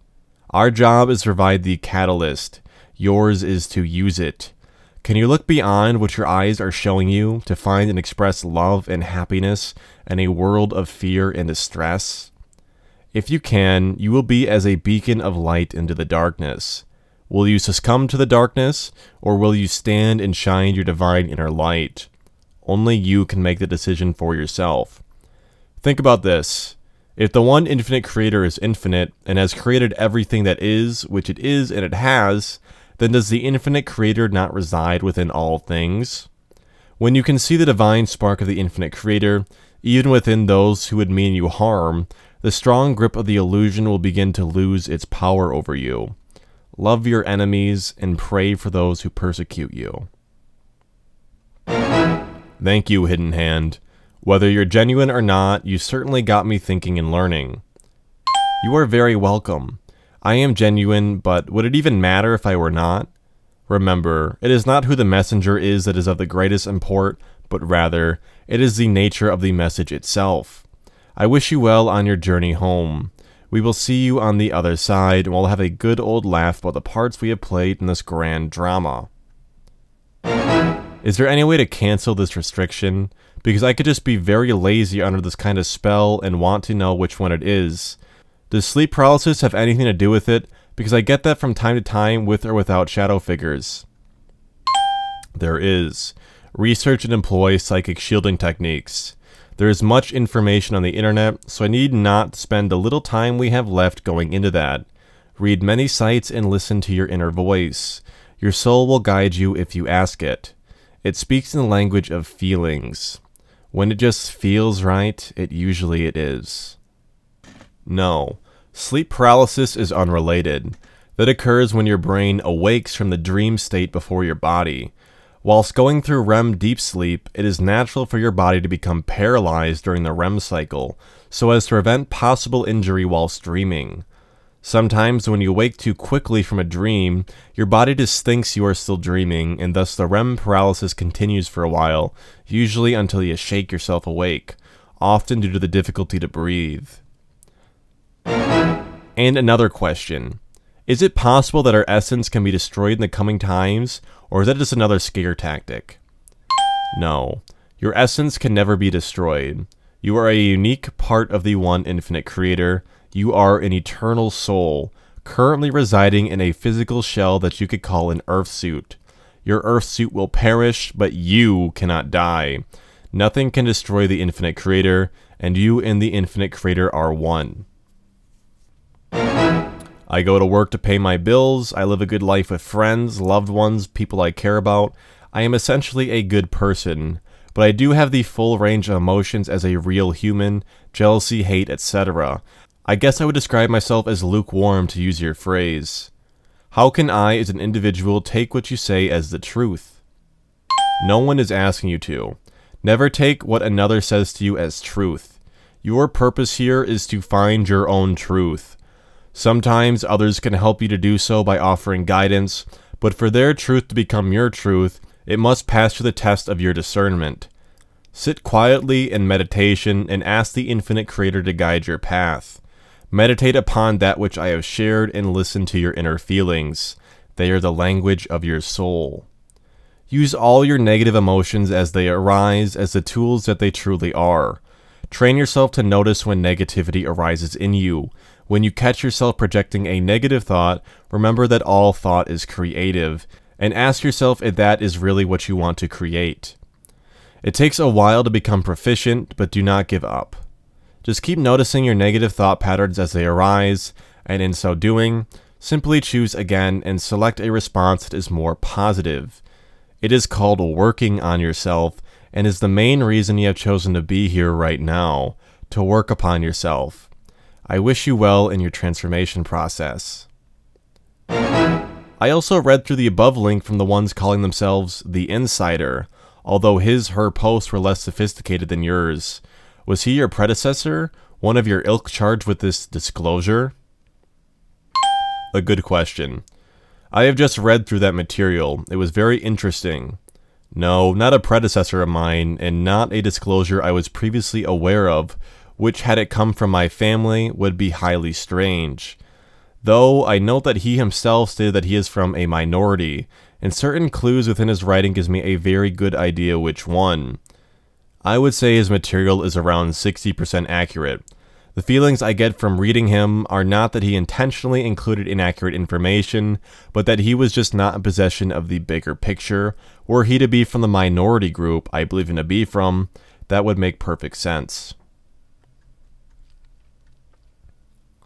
Our job is to provide the catalyst. Yours is to use it. Can you look beyond what your eyes are showing you to find and express love and happiness in a world of fear and distress? If you can, you will be as a beacon of light into the darkness. Will you succumb to the darkness, or will you stand and shine your divine inner light? Only you can make the decision for yourself. Think about this. If the one infinite creator is infinite and has created everything that is, which it is and it has, then does the infinite creator not reside within all things? When you can see the divine spark of the infinite creator, even within those who would mean you harm, the strong grip of the illusion will begin to lose its power over you. Love your enemies and pray for those who persecute you. Thank you, Hidden Hand. Whether you're genuine or not, you certainly got me thinking and learning. You are very welcome. I am genuine, but would it even matter if I were not? Remember, it is not who the messenger is that is of the greatest import, but rather, it is the nature of the message itself. I wish you well on your journey home. We will see you on the other side, and we'll have a good old laugh about the parts we have played in this grand drama. Is there any way to cancel this restriction? Because I could just be very lazy under this kind of spell and want to know which one it is. Does sleep paralysis have anything to do with it? Because I get that from time to time with or without shadow figures. There is. Research and employ psychic shielding techniques. There is much information on the internet, so I need not spend the little time we have left going into that. Read many sites and listen to your inner voice. Your soul will guide you if you ask it. It speaks in the language of feelings. When it just feels right, it usually it is. No. Sleep paralysis is unrelated. That occurs when your brain awakes from the dream state before your body. Whilst going through REM deep sleep, it is natural for your body to become paralyzed during the REM cycle, so as to prevent possible injury whilst dreaming. Sometimes, when you wake too quickly from a dream, your body just thinks you are still dreaming, and thus the REM paralysis continues for a while, usually until you shake yourself awake, often due to the difficulty to breathe. And another question. Is it possible that our essence can be destroyed in the coming times, or is that just another scare tactic? No. Your essence can never be destroyed. You are a unique part of the one infinite creator. You are an eternal soul, currently residing in a physical shell that you could call an earth suit. Your earth suit will perish, but you cannot die. Nothing can destroy the infinite creator, and you and the infinite creator are one. I go to work to pay my bills, I live a good life with friends, loved ones, people I care about. I am essentially a good person, but I do have the full range of emotions as a real human, jealousy, hate, etc. I guess I would describe myself as lukewarm to use your phrase. How can I, as an individual, take what you say as the truth? No one is asking you to. Never take what another says to you as truth. Your purpose here is to find your own truth. Sometimes others can help you to do so by offering guidance, but for their truth to become your truth, it must pass through the test of your discernment. Sit quietly in meditation and ask the infinite creator to guide your path. Meditate upon that which I have shared and listen to your inner feelings. They are the language of your soul. Use all your negative emotions as they arise as the tools that they truly are. Train yourself to notice when negativity arises in you, when you catch yourself projecting a negative thought, remember that all thought is creative, and ask yourself if that is really what you want to create. It takes a while to become proficient, but do not give up. Just keep noticing your negative thought patterns as they arise, and in so doing, simply choose again and select a response that is more positive. It is called working on yourself, and is the main reason you have chosen to be here right now, to work upon yourself. I wish you well in your transformation process. I also read through the above link from the ones calling themselves The Insider, although his her posts were less sophisticated than yours. Was he your predecessor? One of your ilk charged with this disclosure? A good question. I have just read through that material. It was very interesting. No, not a predecessor of mine, and not a disclosure I was previously aware of, which had it come from my family would be highly strange. Though I note that he himself stated that he is from a minority, and certain clues within his writing gives me a very good idea which one. I would say his material is around 60% accurate. The feelings I get from reading him are not that he intentionally included inaccurate information, but that he was just not in possession of the bigger picture. Were he to be from the minority group I believe him to be from, that would make perfect sense.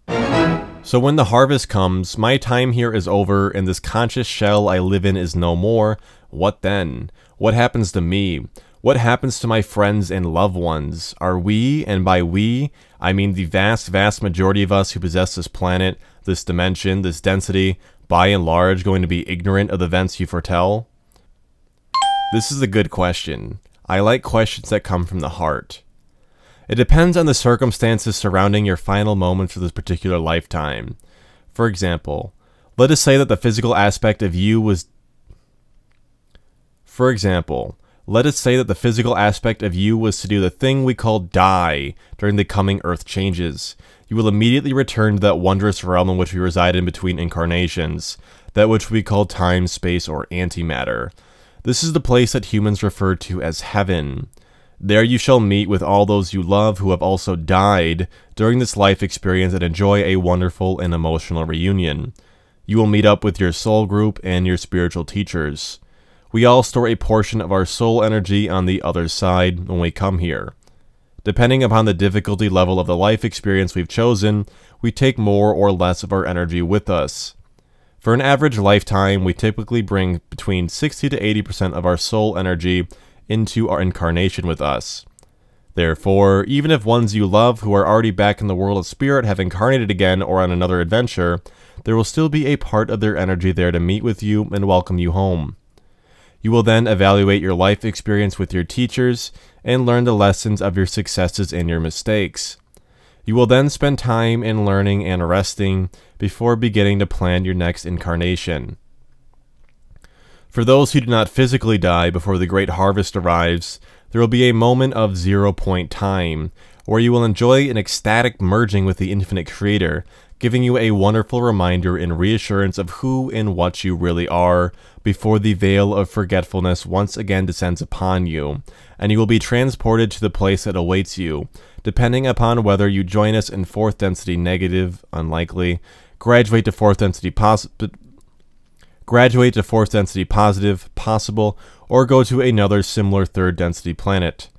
So when the harvest comes, my time here is over and this conscious shell I live in is no more. What then? What happens to me? What happens to my friends and loved ones? Are we, and by we, I mean the vast, vast majority of us who possess this planet, this dimension, this density, by and large going to be ignorant of the events you foretell? This is a good question. I like questions that come from the heart. It depends on the circumstances surrounding your final moments of this particular lifetime. For example, let us say that the physical aspect of you was. For example, let us say that the physical aspect of you was to do the thing we call die during the coming earth changes. You will immediately return to that wondrous realm in which we reside in between incarnations, that which we call time, space, or antimatter. This is the place that humans refer to as heaven. There you shall meet with all those you love who have also died during this life experience and enjoy a wonderful and emotional reunion. You will meet up with your soul group and your spiritual teachers. We all store a portion of our soul energy on the other side when we come here. Depending upon the difficulty level of the life experience we've chosen, we take more or less of our energy with us. For an average lifetime, we typically bring between 60 to 80% of our soul energy into our incarnation with us. Therefore, even if ones you love who are already back in the world of spirit have incarnated again or on another adventure, there will still be a part of their energy there to meet with you and welcome you home. You will then evaluate your life experience with your teachers and learn the lessons of your successes and your mistakes. You will then spend time in learning and resting before beginning to plan your next incarnation. For those who do not physically die before the great harvest arrives, there will be a moment of zero point time, where you will enjoy an ecstatic merging with the infinite creator, giving you a wonderful reminder and reassurance of who and what you really are, before the veil of forgetfulness once again descends upon you, and you will be transported to the place that awaits you, depending upon whether you join us in fourth density negative, unlikely, graduate to fourth density positive, graduate to fourth density positive, possible, or go to another similar third density planet.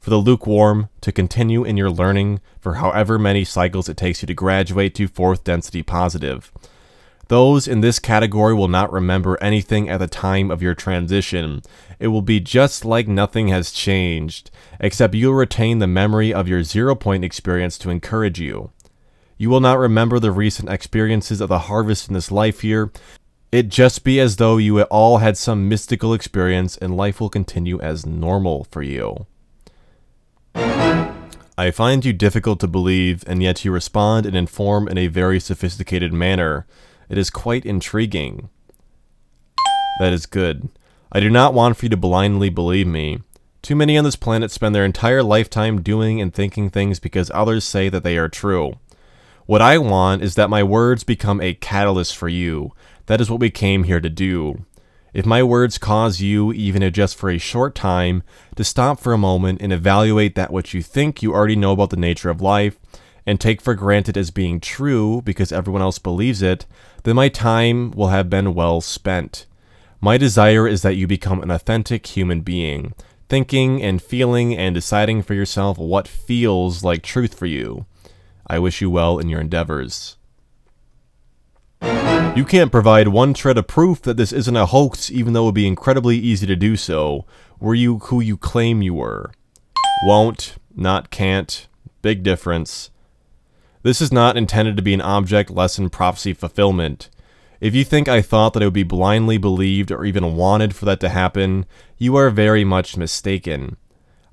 For the lukewarm, to continue in your learning for however many cycles it takes you to graduate to fourth density positive. Those in this category will not remember anything at the time of your transition. It will be just like nothing has changed, except you'll retain the memory of your zero point experience to encourage you. You will not remember the recent experiences of the harvest in this life here, it just be as though you all had some mystical experience and life will continue as normal for you. I find you difficult to believe, and yet you respond and inform in a very sophisticated manner. It is quite intriguing. That is good. I do not want for you to blindly believe me. Too many on this planet spend their entire lifetime doing and thinking things because others say that they are true. What I want is that my words become a catalyst for you, that is what we came here to do. If my words cause you, even if just for a short time, to stop for a moment and evaluate that which you think you already know about the nature of life, and take for granted as being true because everyone else believes it, then my time will have been well spent. My desire is that you become an authentic human being, thinking and feeling and deciding for yourself what feels like truth for you. I wish you well in your endeavors. You can't provide one shred of proof that this isn't a hoax even though it would be incredibly easy to do so. Were you who you claim you were? Won't, not can't, big difference. This is not intended to be an object lesson prophecy fulfillment. If you think I thought that it would be blindly believed or even wanted for that to happen, you are very much mistaken.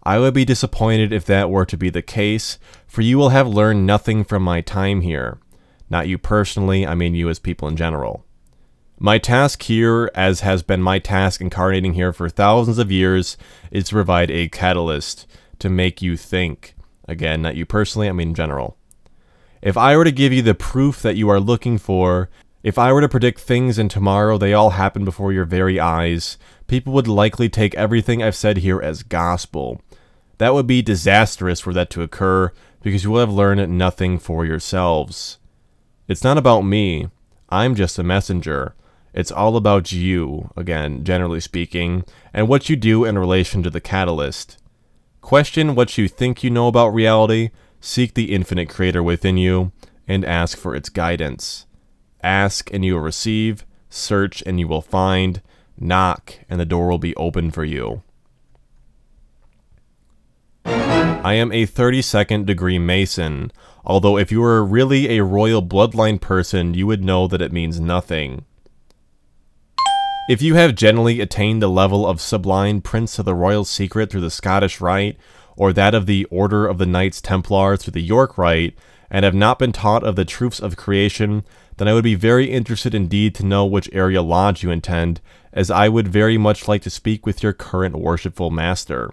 I would be disappointed if that were to be the case, for you will have learned nothing from my time here. Not you personally, I mean you as people in general. My task here, as has been my task incarnating here for thousands of years, is to provide a catalyst to make you think. Again, not you personally, I mean in general. If I were to give you the proof that you are looking for, if I were to predict things and tomorrow they all happen before your very eyes, people would likely take everything I've said here as gospel. That would be disastrous for that to occur, because you will have learned nothing for yourselves. It's not about me. I'm just a messenger. It's all about you, again, generally speaking, and what you do in relation to the catalyst. Question what you think you know about reality, seek the infinite creator within you, and ask for its guidance. Ask and you will receive, search and you will find, knock and the door will be open for you. I am a 32nd degree Mason, although if you were really a royal bloodline person, you would know that it means nothing. If you have generally attained the level of sublime Prince of the Royal Secret through the Scottish Rite, or that of the Order of the Knights Templar through the York Rite, and have not been taught of the truths of creation, then I would be very interested indeed to know which area lodge you intend, as I would very much like to speak with your current worshipful master.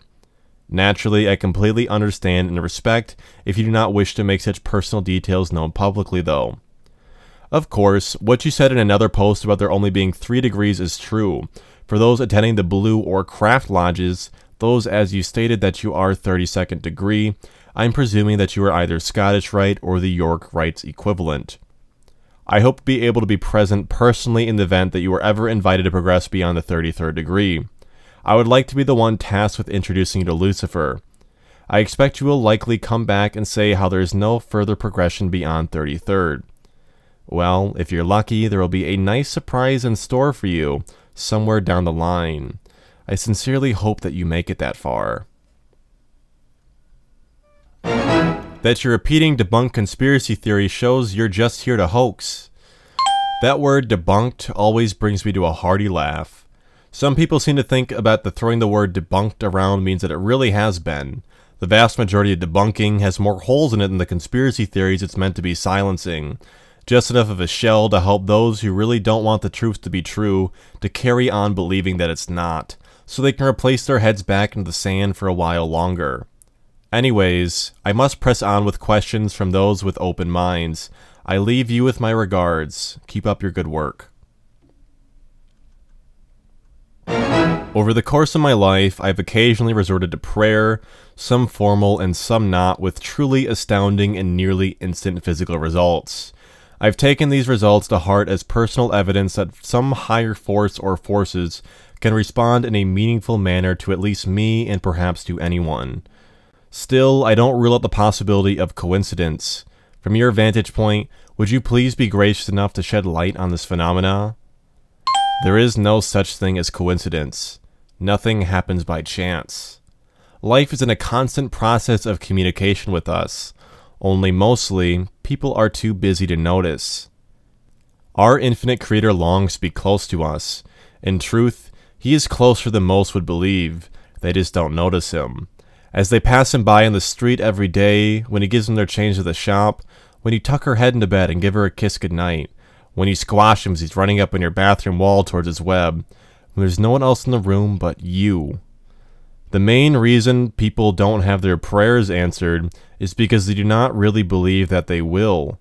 Naturally, I completely understand and respect if you do not wish to make such personal details known publicly, though. Of course, what you said in another post about there only being 3 degrees is true. For those attending the Blue or Craft Lodges, those as you stated that you are 32nd degree, I'm presuming that you are either Scottish Rite or the York Rite's equivalent. I hope to be able to be present personally in the event that you are ever invited to progress beyond the 33rd degree. I would like to be the one tasked with introducing you to Lucifer. I expect you will likely come back and say how there is no further progression beyond 33rd. Well, if you're lucky, there will be a nice surprise in store for you somewhere down the line. I sincerely hope that you make it that far. That you're repeating debunked conspiracy theory shows you're just here to hoax. That word debunked always brings me to a hearty laugh. Some people seem to think about the throwing the word debunked around means that it really has been. The vast majority of debunking has more holes in it than the conspiracy theories it's meant to be silencing. Just enough of a shell to help those who really don't want the truth to be true to carry on believing that it's not, so they can replace their heads back into the sand for a while longer. Anyways, I must press on with questions from those with open minds. I leave you with my regards. Keep up your good work. Over the course of my life, I've occasionally resorted to prayer, some formal and some not, with truly astounding and nearly instant physical results. I've taken these results to heart as personal evidence that some higher force or forces can respond in a meaningful manner to at least me and perhaps to anyone. Still, I don't rule out the possibility of coincidence. From your vantage point, would you please be gracious enough to shed light on this phenomena? There is no such thing as coincidence. Nothing happens by chance. Life is in a constant process of communication with us, only mostly, people are too busy to notice. Our infinite creator longs to be close to us. In truth, he is closer than most would believe, they just don't notice him. As they pass him by in the street every day, when he gives them their change at the shop, when you tuck her head into bed and give her a kiss goodnight, when you squash him he's running up on your bathroom wall towards his web, when there's no one else in the room but you. The main reason people don't have their prayers answered is because they do not really believe that they will.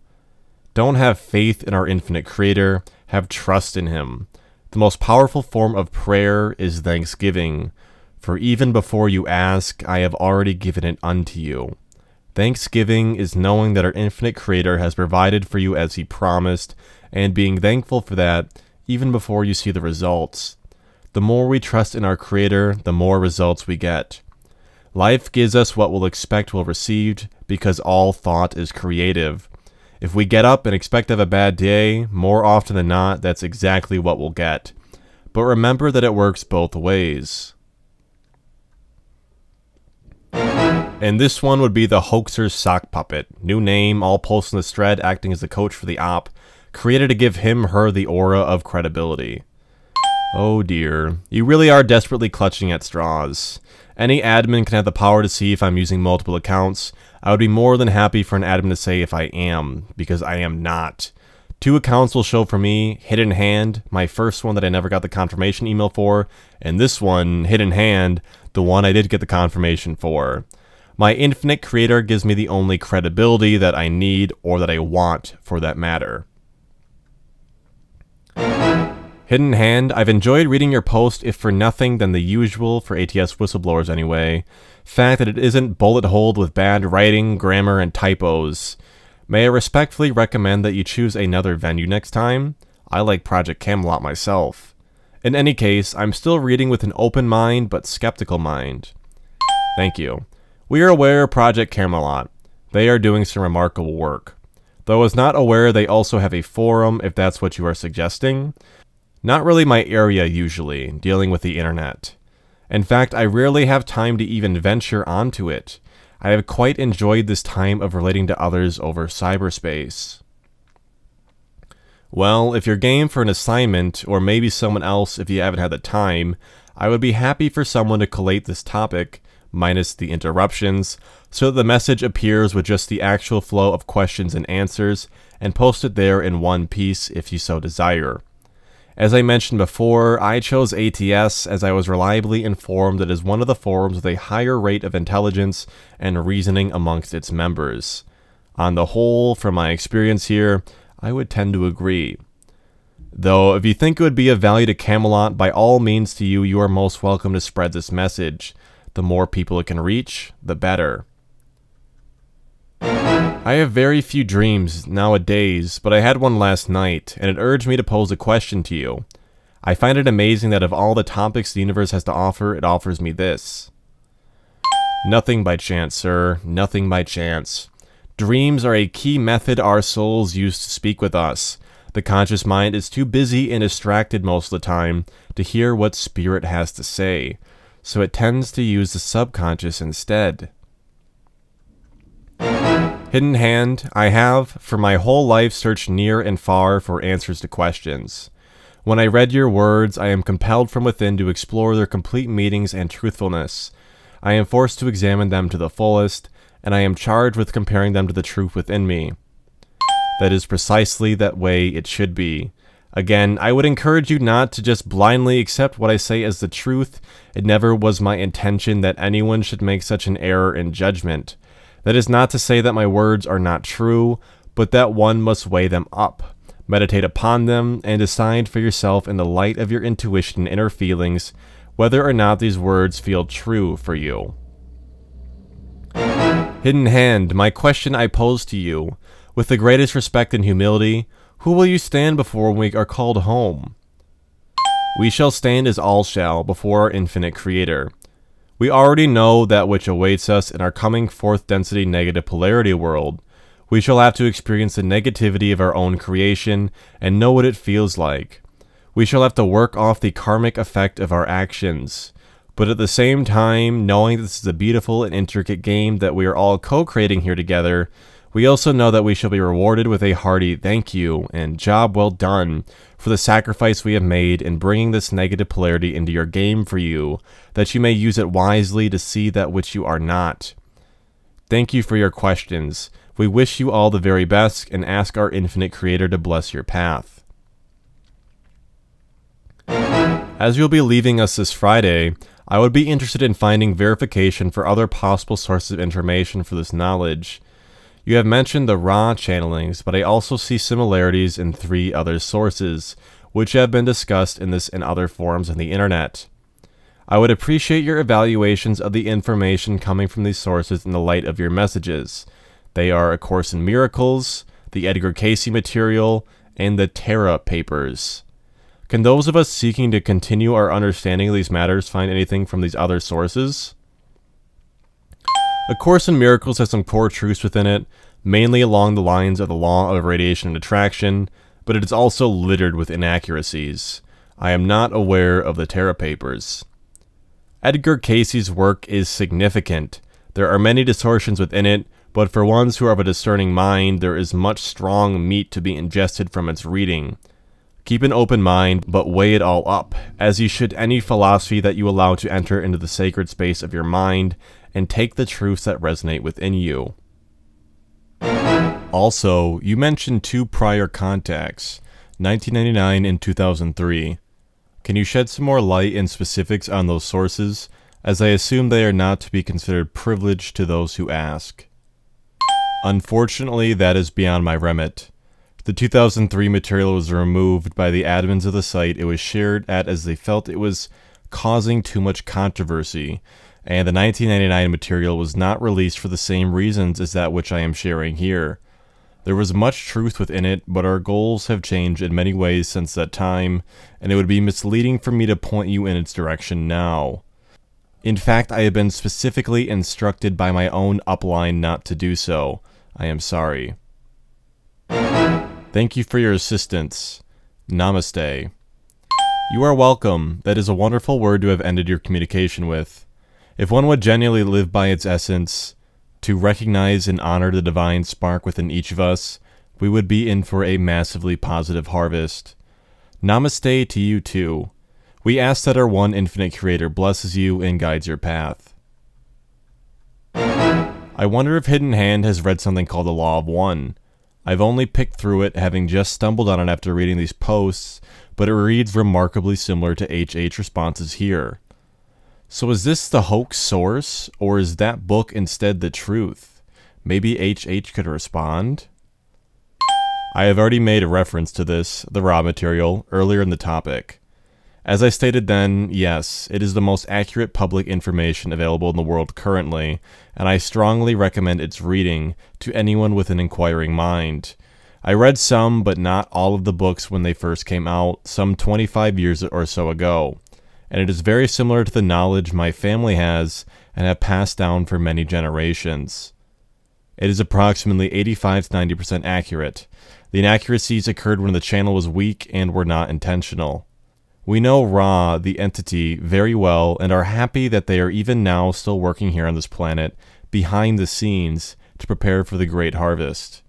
Don't have faith in our infinite creator, have trust in him. The most powerful form of prayer is thanksgiving, for even before you ask, I have already given it unto you. Thanksgiving is knowing that our infinite creator has provided for you as he promised, and being thankful for that even before you see the results. The more we trust in our creator, the more results we get. Life gives us what we'll expect we'll receive because all thought is creative. If we get up and expect to have a bad day, more often than not, that's exactly what we'll get. But remember that it works both ways. And this one would be the Hoaxer's Sock Puppet. New name, all posts in the thread acting as the coach for the op. Created to give him, her the aura of credibility. Oh dear. You really are desperately clutching at straws. Any admin can have the power to see if I'm using multiple accounts. I would be more than happy for an admin to say if I am, because I am not. Two accounts will show for me, Hidden Hand, my first one that I never got the confirmation email for, and this one, Hidden Hand, the one I did get the confirmation for. My infinite creator gives me the only credibility that I need or that I want for that matter. Hidden Hand, I've enjoyed reading your post if for nothing than the usual for ATS whistleblowers anyway. Fact that it isn't bullet holed with bad writing, grammar, and typos. May I respectfully recommend that you choose another venue next time? I like Project Camelot myself. In any case, I'm still reading with an open mind but skeptical mind. Thank you. We are aware of Project Camelot. They are doing some remarkable work. Though I was not aware they also have a forum if that's what you are suggesting. Not really my area usually, dealing with the internet. In fact, I rarely have time to even venture onto it. I have quite enjoyed this time of relating to others over cyberspace. Well, if you're game for an assignment, or maybe someone else if you haven't had the time, I would be happy for someone to collate this topic, minus the interruptions, so that the message appears with just the actual flow of questions and answers, and post it there in one piece if you so desire. As I mentioned before, I chose ATS as I was reliably informed that it is one of the forums with a higher rate of intelligence and reasoning amongst its members. On the whole, from my experience here, I would tend to agree. Though, if you think it would be of value to Camelot, by all means to you, you are most welcome to spread this message. The more people it can reach, the better. I have very few dreams nowadays, but I had one last night, and it urged me to pose a question to you. I find it amazing that of all the topics the universe has to offer, it offers me this. Nothing by chance, sir. Nothing by chance. Dreams are a key method our souls use to speak with us. The conscious mind is too busy and distracted most of the time to hear what spirit has to say, so it tends to use the subconscious instead. Hidden Hand, I have, for my whole life, searched near and far for answers to questions. When I read your words, I am compelled from within to explore their complete meanings and truthfulness. I am forced to examine them to the fullest, and I am charged with comparing them to the truth within me. That is precisely that way it should be. Again, I would encourage you not to just blindly accept what I say as the truth. It never was my intention that anyone should make such an error in judgment. That is not to say that my words are not true, but that one must weigh them up, meditate upon them, and decide for yourself in the light of your intuition and inner feelings whether or not these words feel true for you. Hidden Hand, my question I pose to you, with the greatest respect and humility, who will you stand before when we are called home? We shall stand as all shall before our infinite Creator, we already know that which awaits us in our coming fourth density negative polarity world. We shall have to experience the negativity of our own creation and know what it feels like. We shall have to work off the karmic effect of our actions. But at the same time, knowing this is a beautiful and intricate game that we are all co-creating here together, we also know that we shall be rewarded with a hearty thank you and job well done for the sacrifice we have made in bringing this negative polarity into your game for you, that you may use it wisely to see that which you are not. Thank you for your questions. We wish you all the very best and ask our infinite creator to bless your path. As you'll be leaving us this Friday, I would be interested in finding verification for other possible sources of information for this knowledge. You have mentioned the Ra channelings, but I also see similarities in three other sources, which have been discussed in this and other forums on the internet. I would appreciate your evaluations of the information coming from these sources in the light of your messages. They are A Course in Miracles, the Edgar Cayce material, and the Terra papers. Can those of us seeking to continue our understanding of these matters find anything from these other sources? A Course in Miracles has some core truths within it, mainly along the lines of the law of radiation and attraction, but it is also littered with inaccuracies. I am not aware of the Terra Papers. Edgar Cayce's work is significant. There are many distortions within it, but for ones who are of a discerning mind, there is much strong meat to be ingested from its reading. Keep an open mind, but weigh it all up, as you should any philosophy that you allow to enter into the sacred space of your mind, and take the truths that resonate within you. Also, you mentioned two prior contacts, 1999 and 2003. Can you shed some more light and specifics on those sources, as I assume they are not to be considered privileged to those who ask. Unfortunately, that is beyond my remit. The 2003 material was removed by the admins of the site it was shared at as they felt it was causing too much controversy, and the 1999 material was not released for the same reasons as that which I am sharing here. There was much truth within it, but our goals have changed in many ways since that time, and it would be misleading for me to point you in its direction now. In fact, I have been specifically instructed by my own upline not to do so. I am sorry. Thank you for your assistance. Namaste. You are welcome. That is a wonderful word to have ended your communication with. If one would genuinely live by its essence, to recognize and honor the divine spark within each of us, we would be in for a massively positive harvest. Namaste to you too. We ask that our one infinite creator blesses you and guides your path. I wonder if Hidden Hand has read something called the Law of One. I've only picked through it, having just stumbled on it after reading these posts, but it reads remarkably similar to HH responses here. So is this the hoax source, or is that book instead the truth? Maybe HH could respond? I have already made a reference to this, the Ra material, earlier in the topic. As I stated then, yes, it is the most accurate public information available in the world currently, and I strongly recommend its reading to anyone with an inquiring mind. I read some, but not all of the books when they first came out, some 25 years or so ago and it is very similar to the knowledge my family has and have passed down for many generations. It is approximately 85 to 90% accurate. The inaccuracies occurred when the channel was weak and were not intentional. We know Ra, the entity, very well and are happy that they are even now still working here on this planet, behind the scenes, to prepare for the great harvest.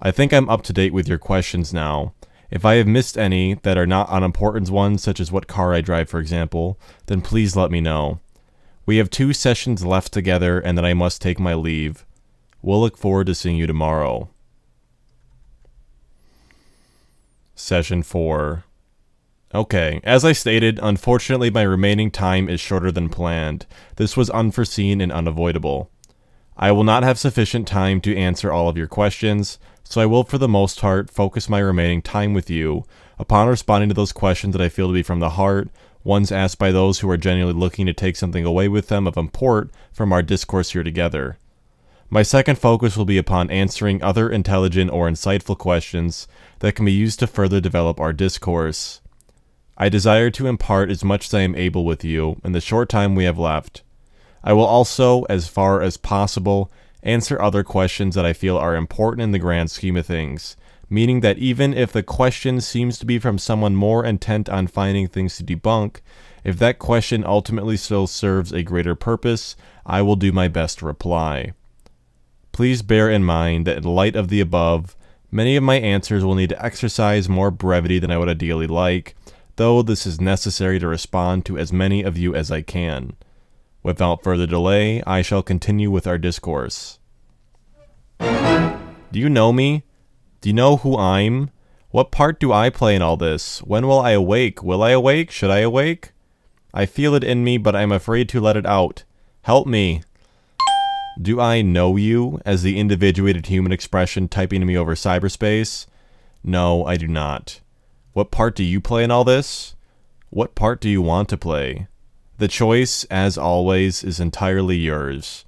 I think I'm up to date with your questions now, if I have missed any that are not on unimportant ones, such as what car I drive, for example, then please let me know. We have two sessions left together, and then I must take my leave. We'll look forward to seeing you tomorrow. Session 4 Okay, as I stated, unfortunately my remaining time is shorter than planned. This was unforeseen and unavoidable. I will not have sufficient time to answer all of your questions, so I will for the most part focus my remaining time with you upon responding to those questions that I feel to be from the heart, ones asked by those who are genuinely looking to take something away with them of import from our discourse here together. My second focus will be upon answering other intelligent or insightful questions that can be used to further develop our discourse. I desire to impart as much as I am able with you in the short time we have left. I will also, as far as possible, answer other questions that I feel are important in the grand scheme of things, meaning that even if the question seems to be from someone more intent on finding things to debunk, if that question ultimately still serves a greater purpose, I will do my best to reply. Please bear in mind that in light of the above, many of my answers will need to exercise more brevity than I would ideally like, though this is necessary to respond to as many of you as I can. Without further delay, I shall continue with our discourse. Do you know me? Do you know who I'm? What part do I play in all this? When will I awake? Will I awake? Should I awake? I feel it in me, but I'm afraid to let it out. Help me. Do I know you as the individuated human expression typing to me over cyberspace? No, I do not. What part do you play in all this? What part do you want to play? The choice, as always, is entirely yours.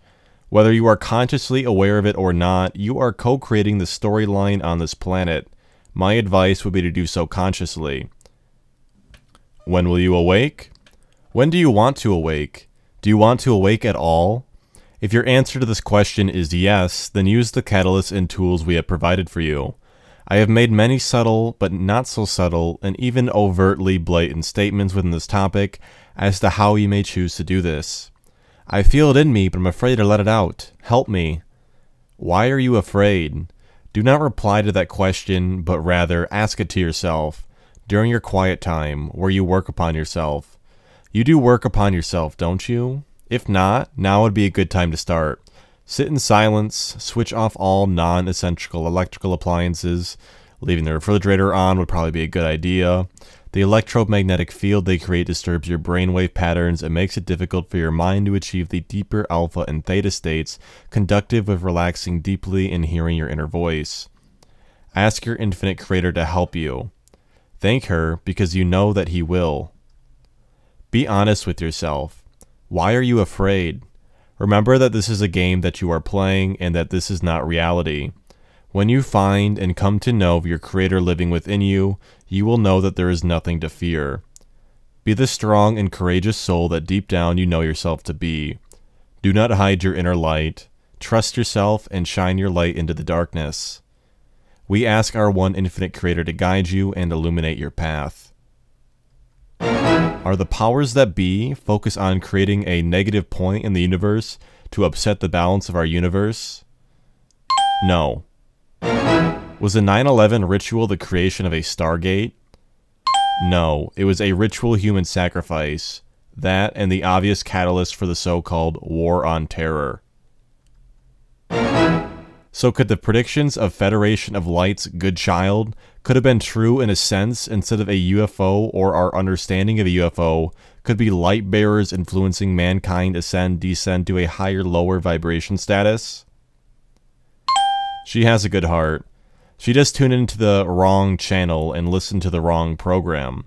Whether you are consciously aware of it or not, you are co creating the storyline on this planet. My advice would be to do so consciously. When will you awake? When do you want to awake? Do you want to awake at all? If your answer to this question is yes, then use the catalysts and tools we have provided for you. I have made many subtle, but not so subtle, and even overtly blatant statements within this topic as to how you may choose to do this. I feel it in me, but I'm afraid to let it out. Help me. Why are you afraid? Do not reply to that question, but rather ask it to yourself during your quiet time where you work upon yourself. You do work upon yourself, don't you? If not, now would be a good time to start. Sit in silence, switch off all non essential electrical appliances. Leaving the refrigerator on would probably be a good idea. The electromagnetic field they create disturbs your brainwave patterns and makes it difficult for your mind to achieve the deeper alpha and theta states conductive of relaxing deeply and hearing your inner voice. Ask your infinite creator to help you. Thank her because you know that he will. Be honest with yourself. Why are you afraid? Remember that this is a game that you are playing and that this is not reality. When you find and come to know your Creator living within you, you will know that there is nothing to fear. Be the strong and courageous soul that deep down you know yourself to be. Do not hide your inner light. Trust yourself and shine your light into the darkness. We ask our one infinite Creator to guide you and illuminate your path. Are the powers that be focus on creating a negative point in the universe to upset the balance of our universe? No. Was the 9 11 ritual the creation of a Stargate? No, it was a ritual human sacrifice. That and the obvious catalyst for the so called War on Terror. So could the predictions of Federation of Light's Goodchild could have been true in a sense instead of a UFO or our understanding of a UFO could be light bearers influencing mankind ascend descend to a higher lower vibration status? She has a good heart. She just tuned into the wrong channel and listened to the wrong program.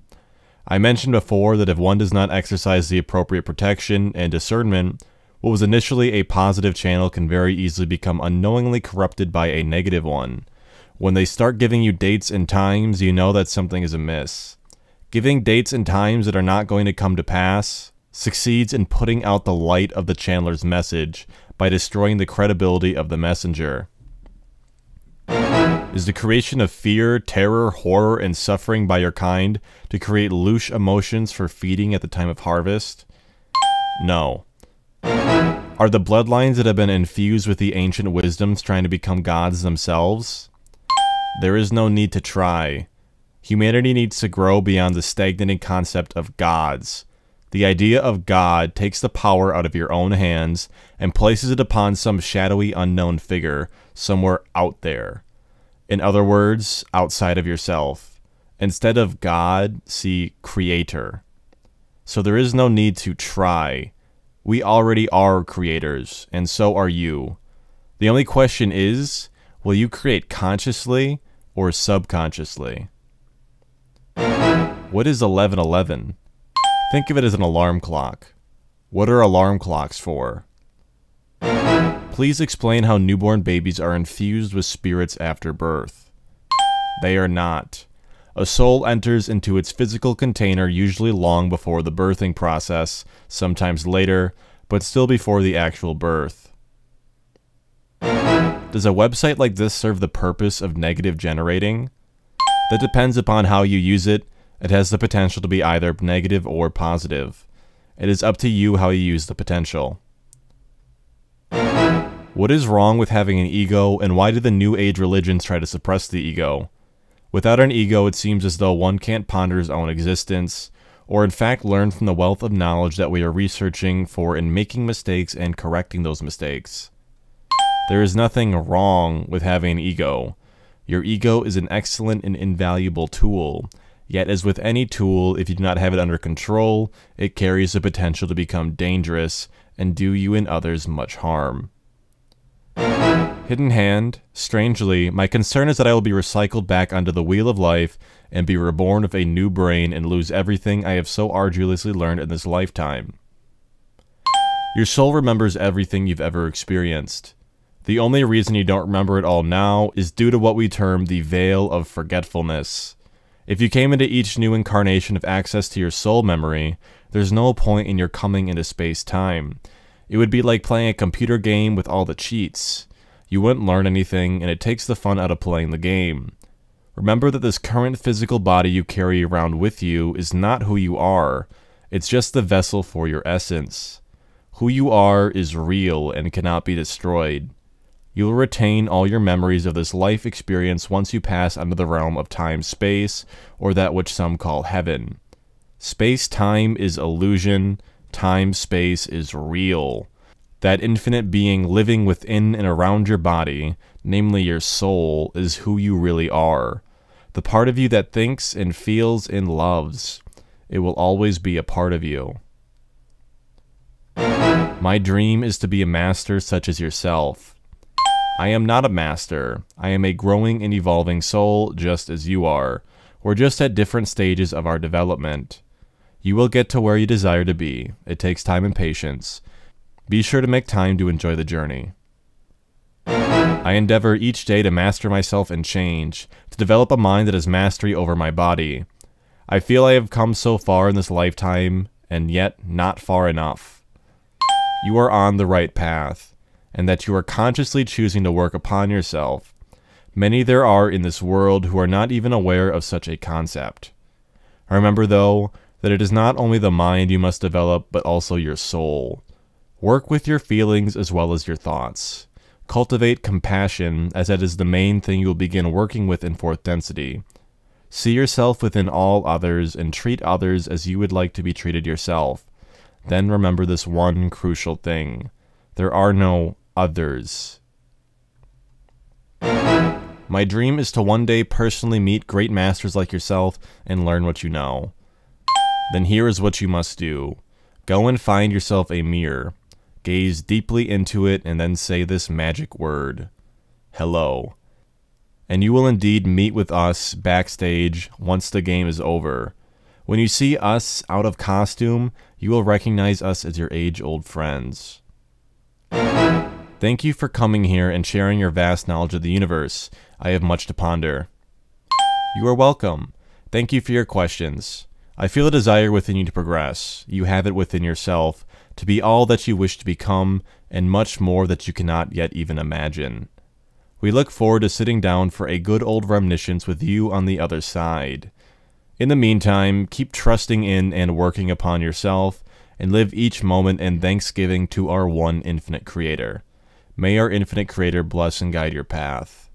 I mentioned before that if one does not exercise the appropriate protection and discernment, what was initially a positive channel can very easily become unknowingly corrupted by a negative one. When they start giving you dates and times, you know that something is amiss. Giving dates and times that are not going to come to pass succeeds in putting out the light of the channeler's message by destroying the credibility of the messenger. Is the creation of fear, terror, horror, and suffering by your kind to create loosh emotions for feeding at the time of harvest? No. Are the bloodlines that have been infused with the ancient wisdoms trying to become gods themselves? There is no need to try. Humanity needs to grow beyond the stagnating concept of gods. The idea of God takes the power out of your own hands and places it upon some shadowy unknown figure somewhere out there. In other words, outside of yourself. Instead of God, see Creator. So there is no need to try. We already are creators, and so are you. The only question is will you create consciously or subconsciously? What is 1111? Think of it as an alarm clock. What are alarm clocks for? Please explain how newborn babies are infused with spirits after birth. They are not. A soul enters into its physical container usually long before the birthing process, sometimes later, but still before the actual birth. Does a website like this serve the purpose of negative generating? That depends upon how you use it. It has the potential to be either negative or positive. It is up to you how you use the potential. What is wrong with having an ego, and why do the New Age religions try to suppress the ego? Without an ego, it seems as though one can't ponder his own existence, or in fact learn from the wealth of knowledge that we are researching for in making mistakes and correcting those mistakes. There is nothing wrong with having an ego. Your ego is an excellent and invaluable tool, yet as with any tool, if you do not have it under control, it carries the potential to become dangerous and do you and others much harm. Hidden Hand, strangely, my concern is that I will be recycled back onto the wheel of life and be reborn with a new brain and lose everything I have so arduously learned in this lifetime. Your soul remembers everything you've ever experienced. The only reason you don't remember it all now is due to what we term the veil of forgetfulness. If you came into each new incarnation of access to your soul memory, there's no point in your coming into space-time. It would be like playing a computer game with all the cheats. You wouldn't learn anything, and it takes the fun out of playing the game. Remember that this current physical body you carry around with you is not who you are, it's just the vessel for your essence. Who you are is real and cannot be destroyed. You will retain all your memories of this life experience once you pass under the realm of time space, or that which some call heaven. Space time is illusion, time space is real that infinite being living within and around your body, namely your soul, is who you really are. The part of you that thinks and feels and loves. It will always be a part of you. My dream is to be a master such as yourself. I am not a master. I am a growing and evolving soul just as you are. We're just at different stages of our development. You will get to where you desire to be. It takes time and patience. Be sure to make time to enjoy the journey. I endeavor each day to master myself and change, to develop a mind that has mastery over my body. I feel I have come so far in this lifetime, and yet not far enough. You are on the right path, and that you are consciously choosing to work upon yourself. Many there are in this world who are not even aware of such a concept. Remember, though, that it is not only the mind you must develop, but also your soul. Work with your feelings as well as your thoughts. Cultivate compassion, as that is the main thing you will begin working with in fourth density. See yourself within all others and treat others as you would like to be treated yourself. Then remember this one crucial thing there are no others. My dream is to one day personally meet great masters like yourself and learn what you know. Then here is what you must do go and find yourself a mirror. Gaze deeply into it and then say this magic word Hello. And you will indeed meet with us backstage once the game is over. When you see us out of costume, you will recognize us as your age old friends. Thank you for coming here and sharing your vast knowledge of the universe. I have much to ponder. You are welcome. Thank you for your questions. I feel a desire within you to progress. You have it within yourself, to be all that you wish to become, and much more that you cannot yet even imagine. We look forward to sitting down for a good old reminiscence with you on the other side. In the meantime, keep trusting in and working upon yourself, and live each moment in thanksgiving to our one infinite Creator. May our infinite Creator bless and guide your path.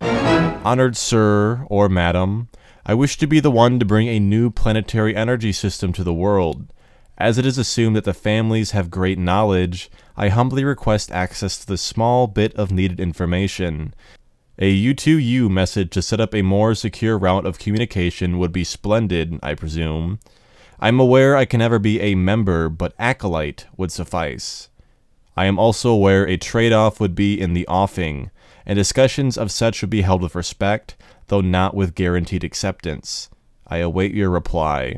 Honored Sir or Madam, I wish to be the one to bring a new planetary energy system to the world. As it is assumed that the families have great knowledge, I humbly request access to this small bit of needed information. A U2U message to set up a more secure route of communication would be splendid, I presume. I'm aware I can never be a member, but acolyte would suffice. I am also aware a trade-off would be in the offing, and discussions of such would be held with respect, though not with guaranteed acceptance. I await your reply.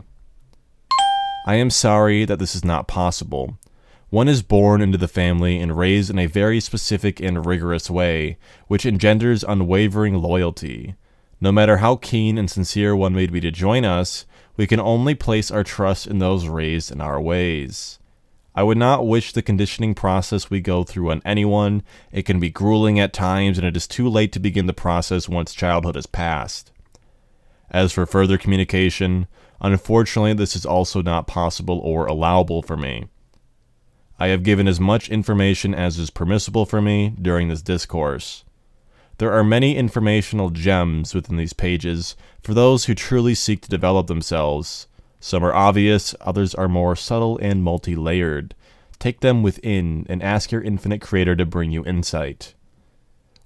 I am sorry that this is not possible. One is born into the family and raised in a very specific and rigorous way, which engenders unwavering loyalty. No matter how keen and sincere one may be to join us, we can only place our trust in those raised in our ways. I would not wish the conditioning process we go through on anyone. It can be grueling at times, and it is too late to begin the process once childhood has passed. As for further communication, Unfortunately, this is also not possible or allowable for me. I have given as much information as is permissible for me during this discourse. There are many informational gems within these pages for those who truly seek to develop themselves. Some are obvious, others are more subtle and multi layered. Take them within and ask your infinite creator to bring you insight.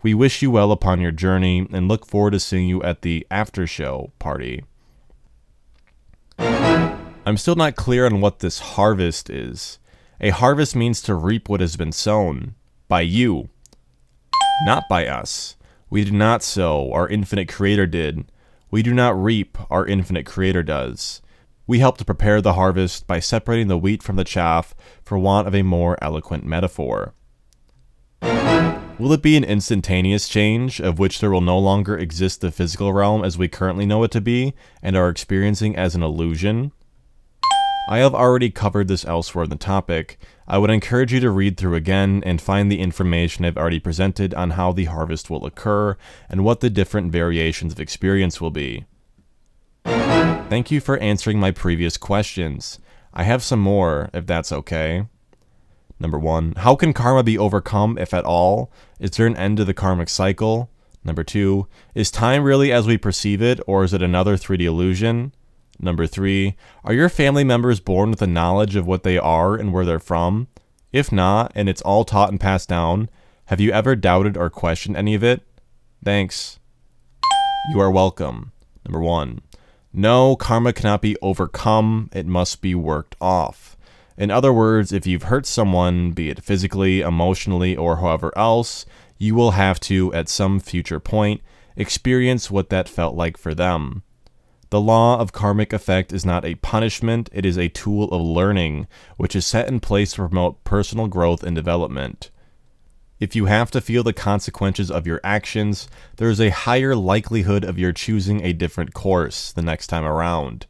We wish you well upon your journey and look forward to seeing you at the after show party. I'm still not clear on what this harvest is. A harvest means to reap what has been sown. By you. Not by us. We did not sow, our infinite creator did. We do not reap, our infinite creator does. We help to prepare the harvest by separating the wheat from the chaff, for want of a more eloquent metaphor. Will it be an instantaneous change, of which there will no longer exist the physical realm as we currently know it to be, and are experiencing as an illusion? I have already covered this elsewhere in the topic. I would encourage you to read through again and find the information I've already presented on how the harvest will occur and what the different variations of experience will be. Thank you for answering my previous questions. I have some more, if that's okay. Number one, how can karma be overcome, if at all? Is there an end to the karmic cycle? Number two, is time really as we perceive it, or is it another 3D illusion? Number three, are your family members born with a knowledge of what they are and where they're from? If not, and it's all taught and passed down, have you ever doubted or questioned any of it? Thanks. You are welcome. Number one, no, karma cannot be overcome, it must be worked off. In other words, if you've hurt someone, be it physically, emotionally, or however else, you will have to, at some future point, experience what that felt like for them. The law of karmic effect is not a punishment, it is a tool of learning, which is set in place to promote personal growth and development. If you have to feel the consequences of your actions, there is a higher likelihood of your choosing a different course the next time around.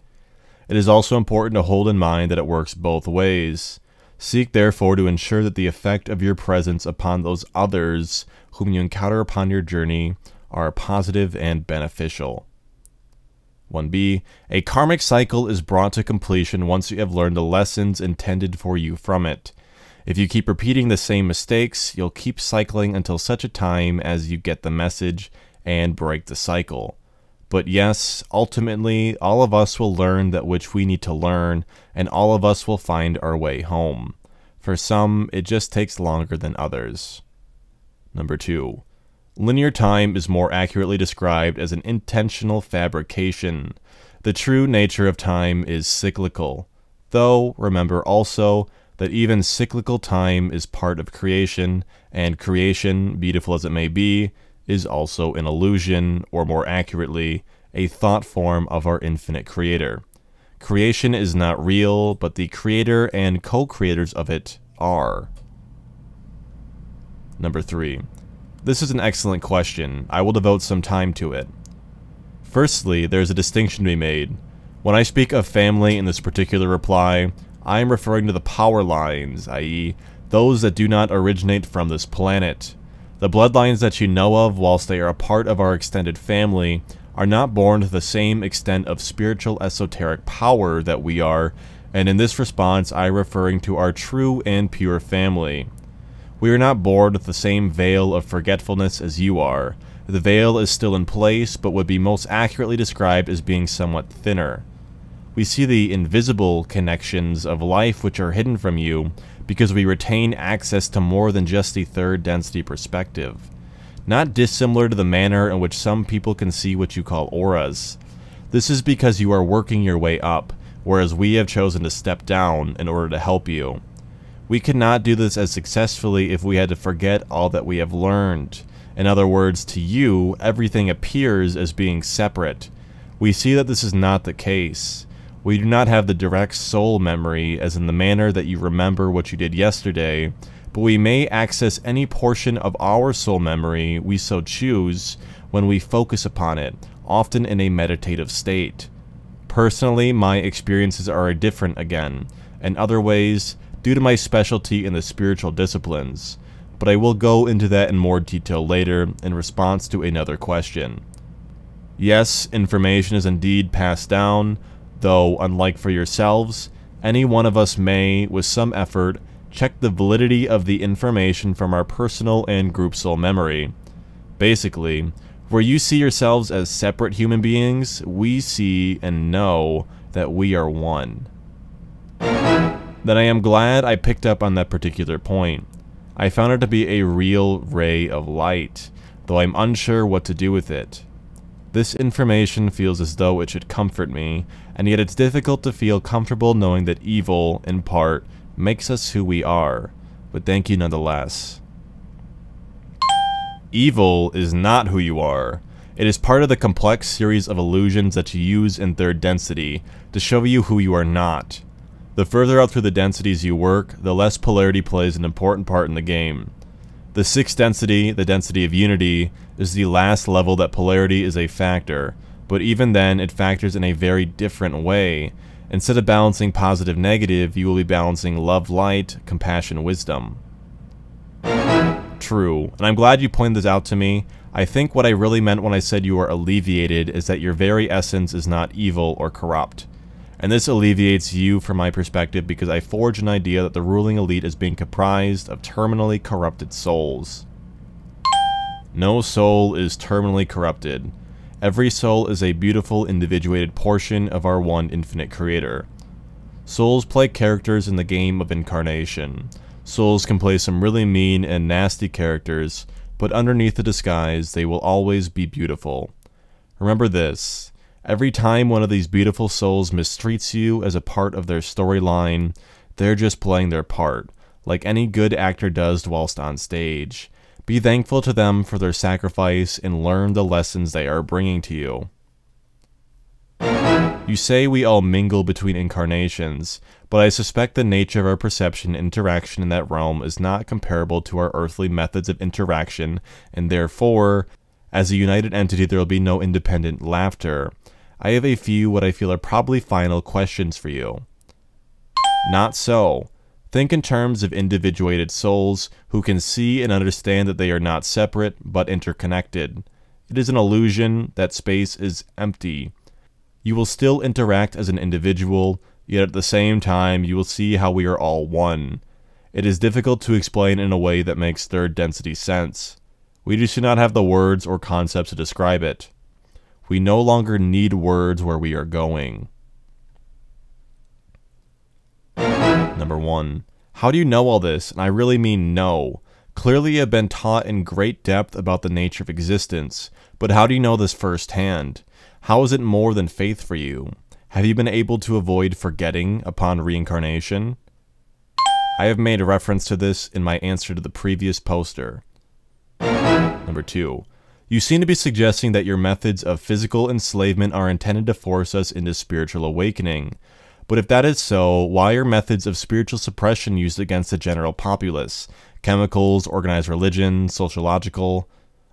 It is also important to hold in mind that it works both ways. Seek therefore to ensure that the effect of your presence upon those others whom you encounter upon your journey are positive and beneficial. 1b. A karmic cycle is brought to completion once you have learned the lessons intended for you from it. If you keep repeating the same mistakes, you'll keep cycling until such a time as you get the message and break the cycle. But yes, ultimately, all of us will learn that which we need to learn, and all of us will find our way home. For some, it just takes longer than others. Number 2. Linear time is more accurately described as an intentional fabrication. The true nature of time is cyclical. Though, remember also, that even cyclical time is part of creation, and creation, beautiful as it may be, is also an illusion, or more accurately, a thought form of our infinite creator. Creation is not real, but the creator and co-creators of it are. Number 3. This is an excellent question. I will devote some time to it. Firstly, there is a distinction to be made. When I speak of family in this particular reply, I am referring to the power lines, i.e., those that do not originate from this planet. The bloodlines that you know of, whilst they are a part of our extended family, are not born to the same extent of spiritual esoteric power that we are, and in this response I am referring to our true and pure family. We are not born with the same veil of forgetfulness as you are. The veil is still in place, but would be most accurately described as being somewhat thinner. We see the invisible connections of life which are hidden from you because we retain access to more than just the third density perspective. Not dissimilar to the manner in which some people can see what you call auras. This is because you are working your way up, whereas we have chosen to step down in order to help you. We could not do this as successfully if we had to forget all that we have learned. In other words, to you, everything appears as being separate. We see that this is not the case. We do not have the direct soul memory as in the manner that you remember what you did yesterday, but we may access any portion of our soul memory we so choose when we focus upon it, often in a meditative state. Personally, my experiences are different again, in other ways, due to my specialty in the spiritual disciplines, but I will go into that in more detail later in response to another question. Yes, information is indeed passed down, though, unlike for yourselves, any one of us may, with some effort, check the validity of the information from our personal and group soul memory. Basically, where you see yourselves as separate human beings, we see and know that we are one. Then I am glad I picked up on that particular point. I found it to be a real ray of light, though I'm unsure what to do with it. This information feels as though it should comfort me, and yet it's difficult to feel comfortable knowing that evil, in part, makes us who we are, but thank you nonetheless. Evil is not who you are. It is part of the complex series of illusions that you use in third density to show you who you are not. The further up through the densities you work, the less polarity plays an important part in the game. The sixth density, the density of unity, is the last level that polarity is a factor, but even then it factors in a very different way. Instead of balancing positive negative, you will be balancing love light, compassion wisdom. True, and I'm glad you pointed this out to me. I think what I really meant when I said you are alleviated is that your very essence is not evil or corrupt and this alleviates you from my perspective because I forge an idea that the ruling elite is being comprised of terminally corrupted souls. No soul is terminally corrupted. Every soul is a beautiful individuated portion of our one infinite creator. Souls play characters in the game of incarnation. Souls can play some really mean and nasty characters, but underneath the disguise, they will always be beautiful. Remember this, Every time one of these beautiful souls mistreats you as a part of their storyline, they're just playing their part, like any good actor does whilst on stage. Be thankful to them for their sacrifice and learn the lessons they are bringing to you. You say we all mingle between incarnations, but I suspect the nature of our perception and interaction in that realm is not comparable to our earthly methods of interaction, and therefore, as a united entity, there will be no independent laughter. I have a few what I feel are probably final questions for you. Not so. Think in terms of individuated souls who can see and understand that they are not separate but interconnected. It is an illusion that space is empty. You will still interact as an individual, yet at the same time you will see how we are all one. It is difficult to explain in a way that makes third density sense. We just do not have the words or concepts to describe it. We no longer need words where we are going. Number 1. How do you know all this? And I really mean know. Clearly you have been taught in great depth about the nature of existence, but how do you know this firsthand? How is it more than faith for you? Have you been able to avoid forgetting upon reincarnation? I have made a reference to this in my answer to the previous poster. Number 2. You seem to be suggesting that your methods of physical enslavement are intended to force us into spiritual awakening. But if that is so, why are methods of spiritual suppression used against the general populace? Chemicals, organized religion, sociological?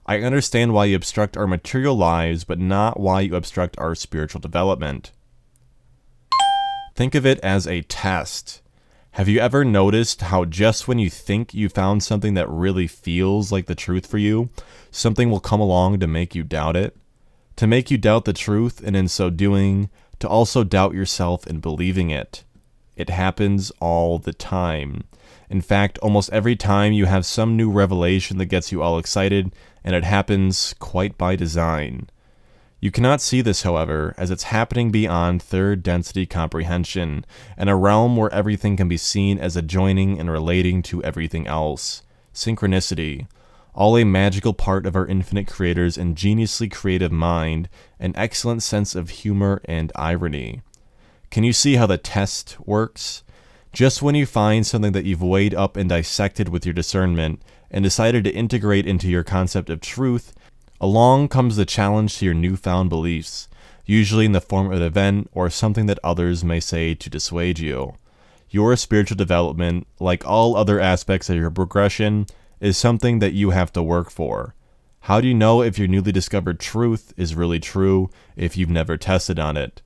I understand why you obstruct our material lives, but not why you obstruct our spiritual development. Think of it as a test. Have you ever noticed how just when you think you found something that really feels like the truth for you, something will come along to make you doubt it? To make you doubt the truth, and in so doing, to also doubt yourself in believing it. It happens all the time. In fact, almost every time you have some new revelation that gets you all excited, and it happens quite by design. You cannot see this, however, as it's happening beyond third density comprehension, and a realm where everything can be seen as adjoining and relating to everything else. Synchronicity, all a magical part of our infinite creator's ingeniously creative mind, an excellent sense of humor and irony. Can you see how the test works? Just when you find something that you've weighed up and dissected with your discernment, and decided to integrate into your concept of truth, Along comes the challenge to your newfound beliefs, usually in the form of an event or something that others may say to dissuade you. Your spiritual development, like all other aspects of your progression, is something that you have to work for. How do you know if your newly discovered truth is really true if you've never tested on it?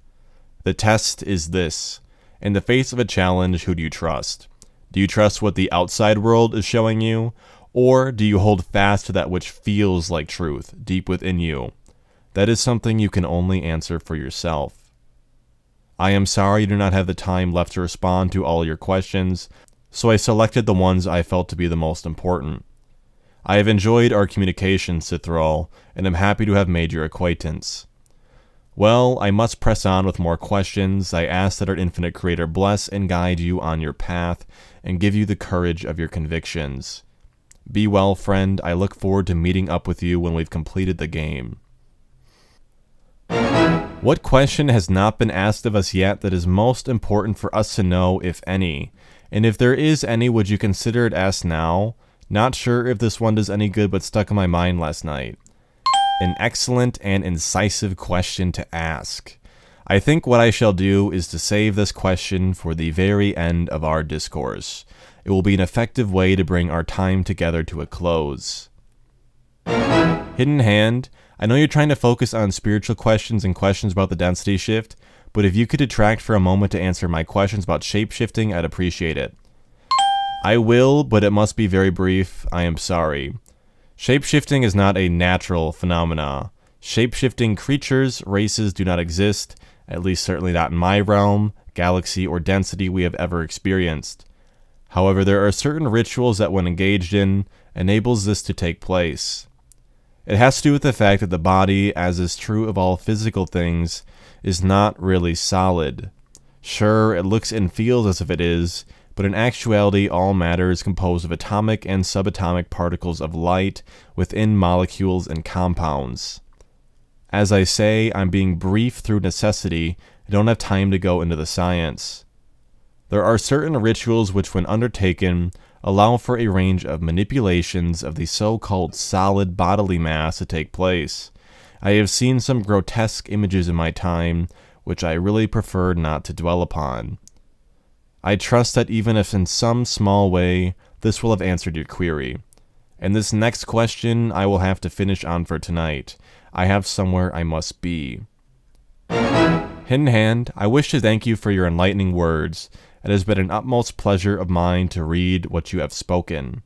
The test is this. In the face of a challenge, who do you trust? Do you trust what the outside world is showing you, or do you hold fast to that which feels like truth deep within you? That is something you can only answer for yourself. I am sorry you do not have the time left to respond to all your questions, so I selected the ones I felt to be the most important. I have enjoyed our communication, Cithrall, and am happy to have made your acquaintance. Well, I must press on with more questions. I ask that our infinite creator bless and guide you on your path and give you the courage of your convictions. Be well, friend. I look forward to meeting up with you when we've completed the game. What question has not been asked of us yet that is most important for us to know, if any? And if there is any, would you consider it asked now? Not sure if this one does any good, but stuck in my mind last night. An excellent and incisive question to ask. I think what I shall do is to save this question for the very end of our discourse. It will be an effective way to bring our time together to a close. Hidden Hand, I know you're trying to focus on spiritual questions and questions about the density shift, but if you could detract for a moment to answer my questions about shapeshifting, I'd appreciate it. I will, but it must be very brief. I am sorry. Shapeshifting is not a natural phenomena. Shapeshifting creatures, races do not exist, at least certainly not in my realm, galaxy, or density we have ever experienced. However, there are certain rituals that when engaged in, enables this to take place. It has to do with the fact that the body, as is true of all physical things, is not really solid. Sure, it looks and feels as if it is, but in actuality all matter is composed of atomic and subatomic particles of light within molecules and compounds. As I say, I'm being brief through necessity. I don't have time to go into the science. There are certain rituals which, when undertaken, allow for a range of manipulations of the so called solid bodily mass to take place. I have seen some grotesque images in my time, which I really prefer not to dwell upon. I trust that even if in some small way, this will have answered your query. And this next question I will have to finish on for tonight. I have somewhere I must be. Hidden Hand, I wish to thank you for your enlightening words. It has been an utmost pleasure of mine to read what you have spoken.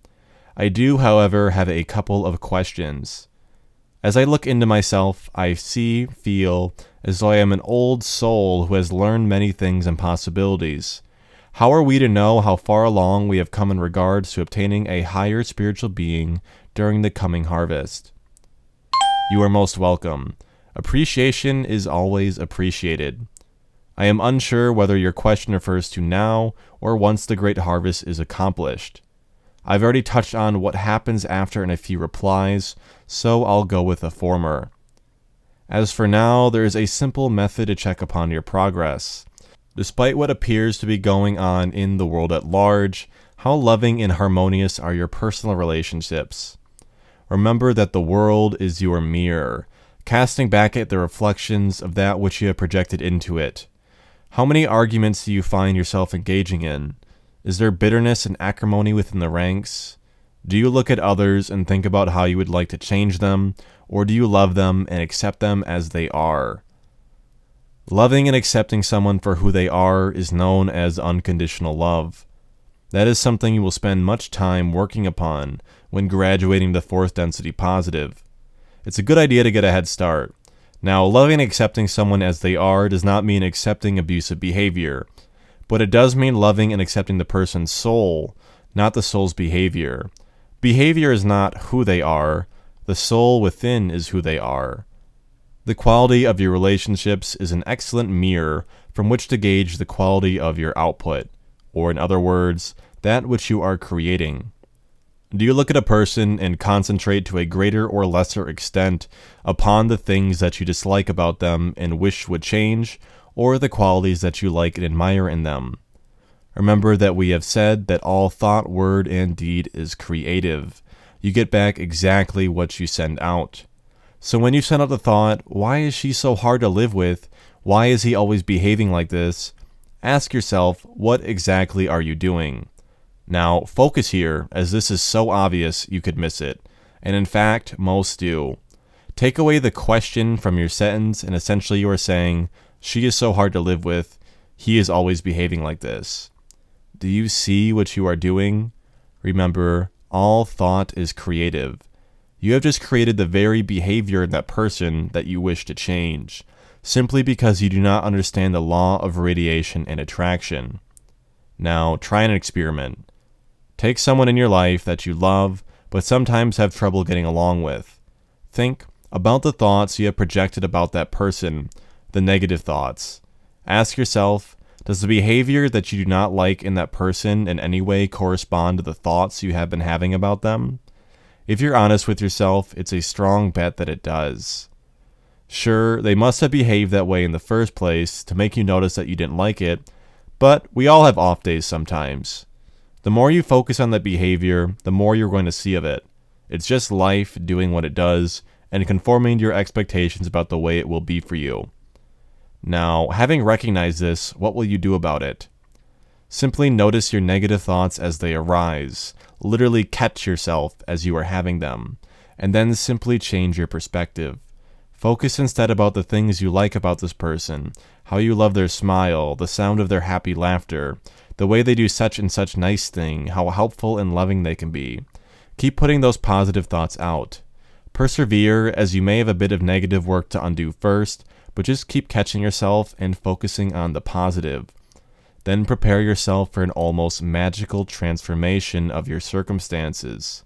I do, however, have a couple of questions. As I look into myself, I see, feel, as though I am an old soul who has learned many things and possibilities. How are we to know how far along we have come in regards to obtaining a higher spiritual being during the coming harvest? You are most welcome. Appreciation is always appreciated. I am unsure whether your question refers to now or once the great harvest is accomplished. I've already touched on what happens after in a few replies, so I'll go with the former. As for now, there is a simple method to check upon your progress. Despite what appears to be going on in the world at large, how loving and harmonious are your personal relationships? Remember that the world is your mirror, casting back at the reflections of that which you have projected into it. How many arguments do you find yourself engaging in? Is there bitterness and acrimony within the ranks? Do you look at others and think about how you would like to change them, or do you love them and accept them as they are? Loving and accepting someone for who they are is known as unconditional love. That is something you will spend much time working upon when graduating to fourth density positive. It's a good idea to get a head start. Now, loving and accepting someone as they are does not mean accepting abusive behavior, but it does mean loving and accepting the person's soul, not the soul's behavior. Behavior is not who they are, the soul within is who they are. The quality of your relationships is an excellent mirror from which to gauge the quality of your output, or in other words, that which you are creating. Do you look at a person and concentrate to a greater or lesser extent upon the things that you dislike about them and wish would change, or the qualities that you like and admire in them? Remember that we have said that all thought, word, and deed is creative. You get back exactly what you send out. So when you send out the thought, why is she so hard to live with? Why is he always behaving like this? Ask yourself, what exactly are you doing? Now, focus here, as this is so obvious you could miss it, and in fact, most do. Take away the question from your sentence, and essentially you are saying, She is so hard to live with, he is always behaving like this. Do you see what you are doing? Remember, all thought is creative. You have just created the very behavior in that person that you wish to change, simply because you do not understand the law of radiation and attraction. Now, try an experiment. Take someone in your life that you love, but sometimes have trouble getting along with. Think about the thoughts you have projected about that person, the negative thoughts. Ask yourself, does the behavior that you do not like in that person in any way correspond to the thoughts you have been having about them? If you're honest with yourself, it's a strong bet that it does. Sure, they must have behaved that way in the first place to make you notice that you didn't like it, but we all have off days sometimes. The more you focus on that behavior, the more you're going to see of it. It's just life doing what it does and conforming to your expectations about the way it will be for you. Now, having recognized this, what will you do about it? Simply notice your negative thoughts as they arise, literally catch yourself as you are having them, and then simply change your perspective. Focus instead about the things you like about this person, how you love their smile, the sound of their happy laughter, the way they do such and such nice thing, how helpful and loving they can be. Keep putting those positive thoughts out. Persevere, as you may have a bit of negative work to undo first, but just keep catching yourself and focusing on the positive. Then prepare yourself for an almost magical transformation of your circumstances.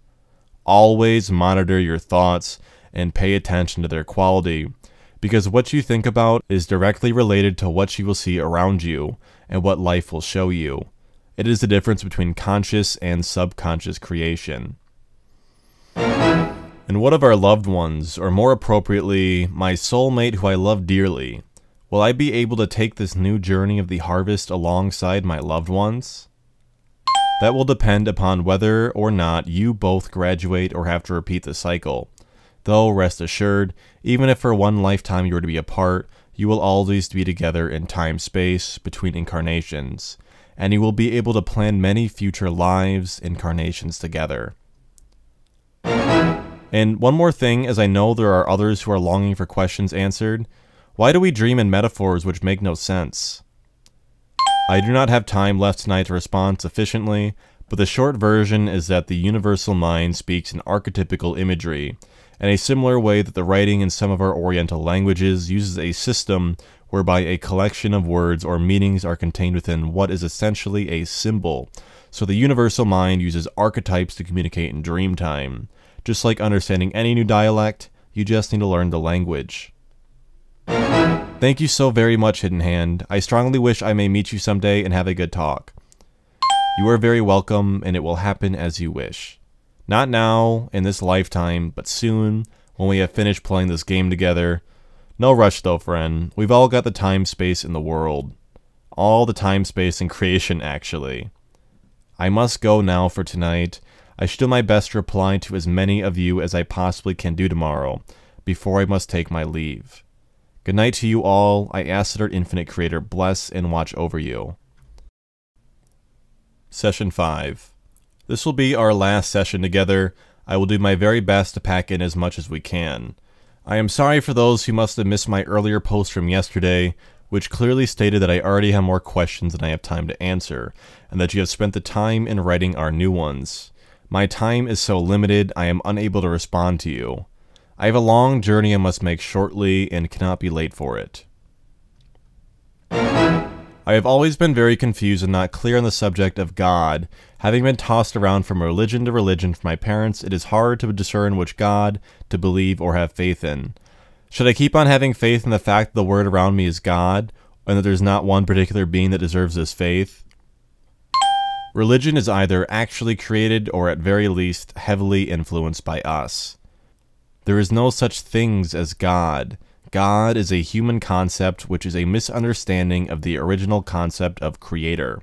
Always monitor your thoughts and pay attention to their quality, because what you think about is directly related to what you will see around you, and what life will show you. It is the difference between conscious and subconscious creation. And what of our loved ones, or more appropriately, my soulmate who I love dearly? Will I be able to take this new journey of the harvest alongside my loved ones? That will depend upon whether or not you both graduate or have to repeat the cycle. Though, rest assured, even if for one lifetime you were to be apart, you will always be together in time space between incarnations, and you will be able to plan many future lives, incarnations together. And one more thing, as I know there are others who are longing for questions answered, why do we dream in metaphors which make no sense? I do not have time left tonight to respond sufficiently, but the short version is that the universal mind speaks in archetypical imagery, in a similar way that the writing in some of our Oriental languages uses a system whereby a collection of words or meanings are contained within what is essentially a symbol. So the universal mind uses archetypes to communicate in dream time. Just like understanding any new dialect, you just need to learn the language. Thank you so very much, Hidden Hand. I strongly wish I may meet you someday and have a good talk. You are very welcome, and it will happen as you wish. Not now, in this lifetime, but soon, when we have finished playing this game together. No rush though, friend. We've all got the time space in the world. All the time space in creation, actually. I must go now for tonight, I should do my best reply to as many of you as I possibly can do tomorrow, before I must take my leave. Good night to you all. I ask that our infinite creator bless and watch over you. Session 5. This will be our last session together. I will do my very best to pack in as much as we can. I am sorry for those who must have missed my earlier post from yesterday, which clearly stated that I already have more questions than I have time to answer, and that you have spent the time in writing our new ones. My time is so limited, I am unable to respond to you. I have a long journey I must make shortly and cannot be late for it. I have always been very confused and not clear on the subject of God. Having been tossed around from religion to religion from my parents, it is hard to discern which God to believe or have faith in. Should I keep on having faith in the fact that the word around me is God, and that there's not one particular being that deserves this faith? Religion is either actually created or at very least heavily influenced by us. There is no such things as God. God is a human concept which is a misunderstanding of the original concept of creator.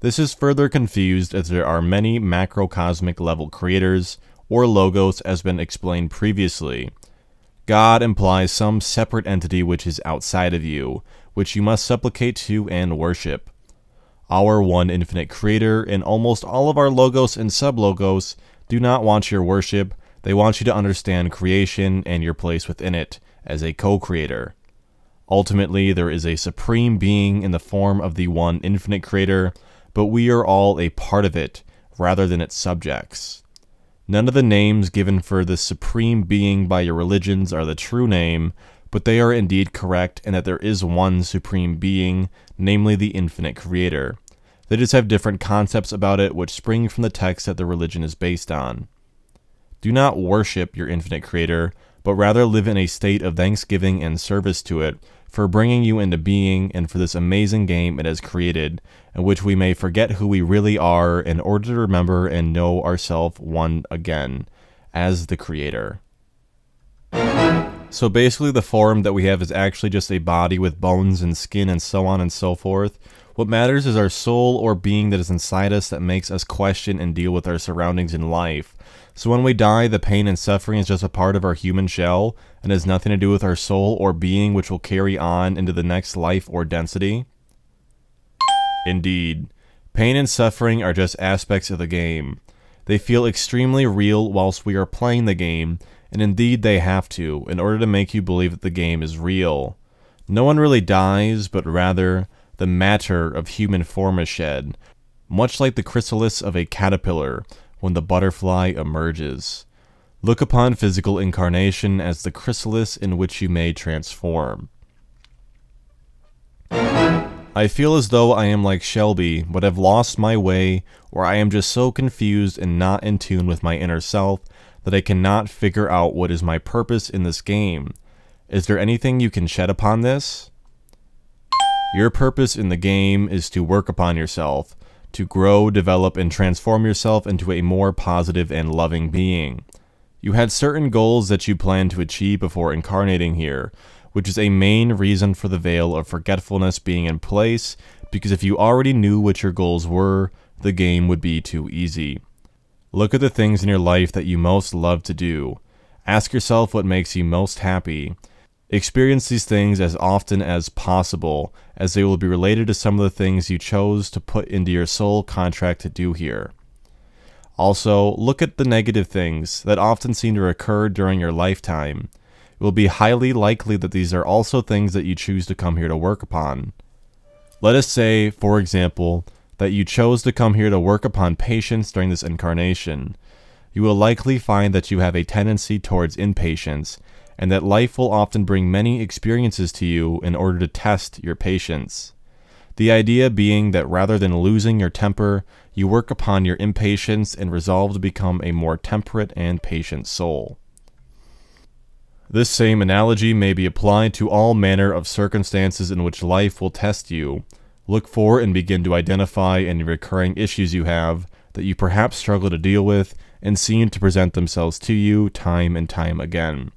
This is further confused as there are many macrocosmic level creators, or logos as been explained previously. God implies some separate entity which is outside of you, which you must supplicate to and worship. Our one infinite creator and almost all of our logos and sublogos do not want your worship, they want you to understand creation and your place within it as a co-creator. Ultimately, there is a supreme being in the form of the one infinite creator, but we are all a part of it rather than its subjects. None of the names given for this supreme being by your religions are the true name, but they are indeed correct in that there is one supreme being, namely the infinite creator. They just have different concepts about it which spring from the text that the religion is based on. Do not worship your infinite creator, but rather live in a state of thanksgiving and service to it for bringing you into being and for this amazing game it has created, in which we may forget who we really are in order to remember and know ourselves one again, as the creator. So basically the form that we have is actually just a body with bones and skin and so on and so forth. What matters is our soul or being that is inside us that makes us question and deal with our surroundings in life. So when we die, the pain and suffering is just a part of our human shell and has nothing to do with our soul or being which will carry on into the next life or density? Indeed. Pain and suffering are just aspects of the game. They feel extremely real whilst we are playing the game, and indeed they have to, in order to make you believe that the game is real. No one really dies, but rather, the matter of human form is shed, much like the chrysalis of a caterpillar when the butterfly emerges. Look upon physical incarnation as the chrysalis in which you may transform. I feel as though I am like Shelby, but have lost my way, or I am just so confused and not in tune with my inner self that I cannot figure out what is my purpose in this game. Is there anything you can shed upon this? Your purpose in the game is to work upon yourself, to grow, develop, and transform yourself into a more positive and loving being. You had certain goals that you planned to achieve before incarnating here, which is a main reason for the veil of forgetfulness being in place, because if you already knew what your goals were, the game would be too easy. Look at the things in your life that you most love to do. Ask yourself what makes you most happy. Experience these things as often as possible, as they will be related to some of the things you chose to put into your soul contract to do here. Also, look at the negative things that often seem to occur during your lifetime. It will be highly likely that these are also things that you choose to come here to work upon. Let us say, for example, that you chose to come here to work upon patience during this incarnation. You will likely find that you have a tendency towards impatience, and that life will often bring many experiences to you in order to test your patience. The idea being that rather than losing your temper, you work upon your impatience and resolve to become a more temperate and patient soul. This same analogy may be applied to all manner of circumstances in which life will test you. Look for and begin to identify any recurring issues you have that you perhaps struggle to deal with and seem to present themselves to you time and time again.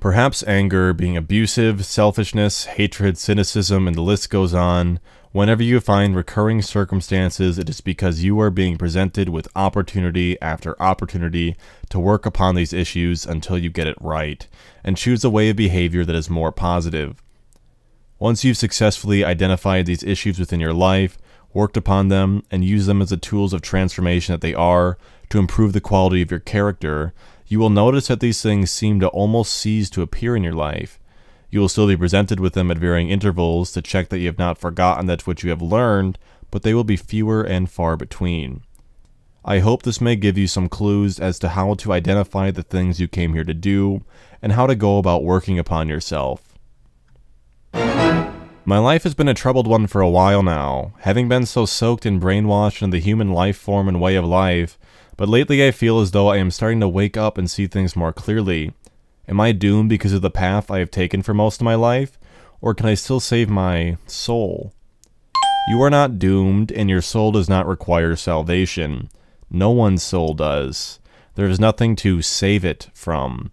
Perhaps anger, being abusive, selfishness, hatred, cynicism, and the list goes on. Whenever you find recurring circumstances, it is because you are being presented with opportunity after opportunity to work upon these issues until you get it right, and choose a way of behavior that is more positive. Once you've successfully identified these issues within your life, worked upon them, and used them as the tools of transformation that they are to improve the quality of your character, you will notice that these things seem to almost cease to appear in your life. You will still be presented with them at varying intervals to check that you have not forgotten that which you have learned, but they will be fewer and far between. I hope this may give you some clues as to how to identify the things you came here to do and how to go about working upon yourself. My life has been a troubled one for a while now, having been so soaked and brainwashed in the human life form and way of life but lately I feel as though I am starting to wake up and see things more clearly. Am I doomed because of the path I have taken for most of my life? Or can I still save my soul? You are not doomed, and your soul does not require salvation. No one's soul does. There is nothing to save it from.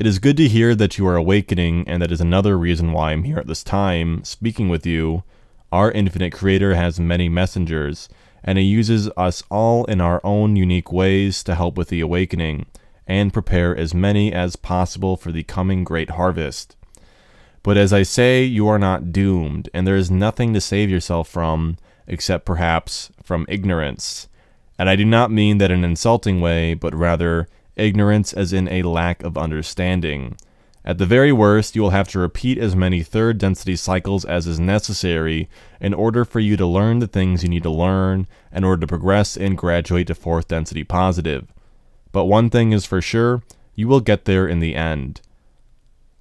It is good to hear that you are awakening, and that is another reason why I'm here at this time, speaking with you. Our infinite creator has many messengers, and He uses us all in our own unique ways to help with the awakening and prepare as many as possible for the coming great harvest. But as I say, you are not doomed, and there is nothing to save yourself from, except perhaps from ignorance. And I do not mean that in an insulting way, but rather ignorance as in a lack of understanding. At the very worst, you will have to repeat as many third density cycles as is necessary in order for you to learn the things you need to learn in order to progress and graduate to fourth density positive. But one thing is for sure, you will get there in the end.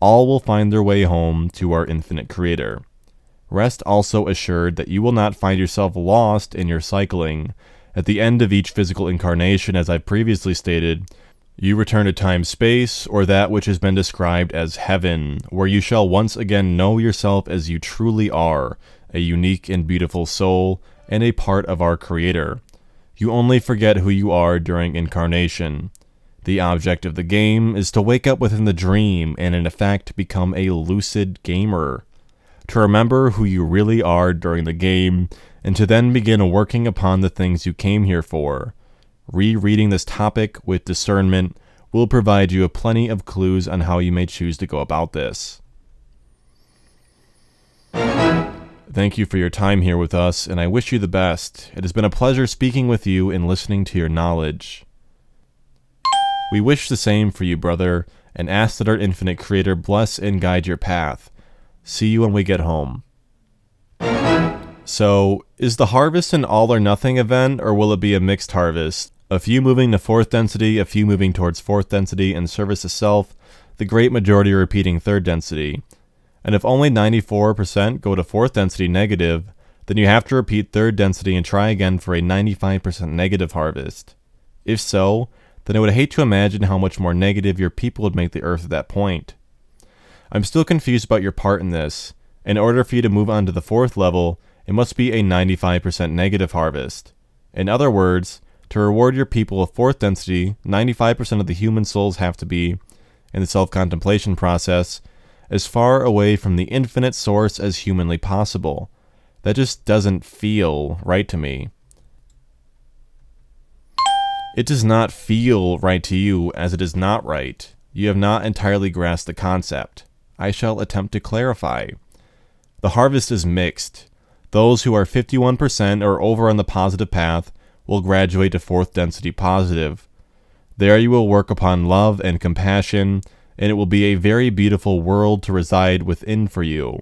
All will find their way home to our infinite creator. Rest also assured that you will not find yourself lost in your cycling. At the end of each physical incarnation, as I previously stated, you return to time space, or that which has been described as heaven, where you shall once again know yourself as you truly are, a unique and beautiful soul, and a part of our Creator. You only forget who you are during incarnation. The object of the game is to wake up within the dream and in effect become a lucid gamer. To remember who you really are during the game, and to then begin working upon the things you came here for Rereading this topic with discernment will provide you a plenty of clues on how you may choose to go about this. Thank you for your time here with us, and I wish you the best. It has been a pleasure speaking with you and listening to your knowledge. We wish the same for you, brother, and ask that our infinite Creator bless and guide your path. See you when we get home. So, is the harvest an all or nothing event, or will it be a mixed harvest? A few moving to fourth density, a few moving towards fourth density, and service itself, the great majority repeating third density. And if only 94% go to fourth density negative, then you have to repeat third density and try again for a 95% negative harvest. If so, then I would hate to imagine how much more negative your people would make the earth at that point. I'm still confused about your part in this. In order for you to move on to the fourth level, it must be a 95% negative harvest. In other words, To reward your people with fourth density, 95% of the human souls have to be, in the self contemplation process, as far away from the infinite source as humanly possible. That just doesn't feel right to me. It does not feel right to you as it is not right. You have not entirely grasped the concept. I shall attempt to clarify. The harvest is mixed. Those who are 51% or over on the positive path will graduate to fourth density positive. There you will work upon love and compassion, and it will be a very beautiful world to reside within for you.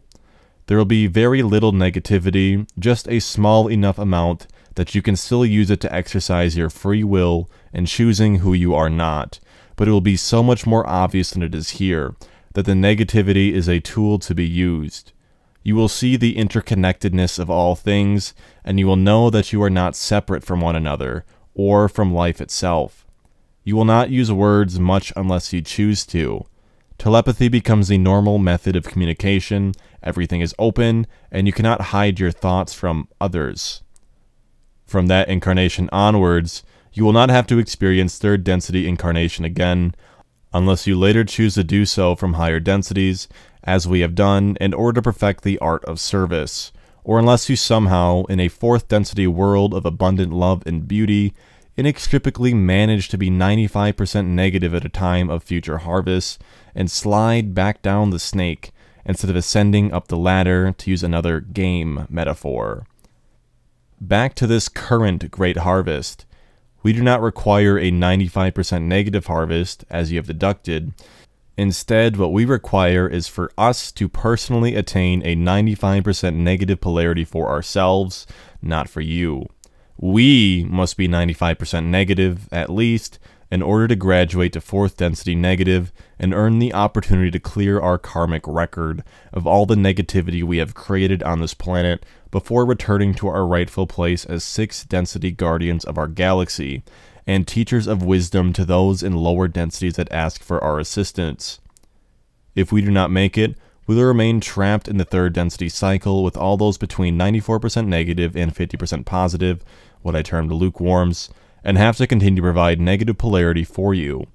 There will be very little negativity, just a small enough amount that you can still use it to exercise your free will and choosing who you are not, but it will be so much more obvious than it is here that the negativity is a tool to be used. You will see the interconnectedness of all things, and you will know that you are not separate from one another or from life itself. You will not use words much unless you choose to. Telepathy becomes the normal method of communication, everything is open, and you cannot hide your thoughts from others. From that incarnation onwards, you will not have to experience third density incarnation again, unless you later choose to do so from higher densities, as we have done, in order to perfect the art of service, or unless you somehow, in a fourth density world of abundant love and beauty, inextricably manage to be 95% negative at a time of future harvest, and slide back down the snake instead of ascending up the ladder, to use another game metaphor. Back to this current great harvest. We do not require a 95% negative harvest, as you have deducted. Instead, what we require is for us to personally attain a 95% negative polarity for ourselves, not for you. We must be 95% negative, at least, in order to graduate to fourth density negative and earn the opportunity to clear our karmic record of all the negativity we have created on this planet before returning to our rightful place as sixth density guardians of our galaxy and teachers of wisdom to those in lower densities that ask for our assistance. If we do not make it, we will remain trapped in the third density cycle with all those between 94% negative and 50% positive, what I termed lukewarms, and have to continue to provide negative polarity for you.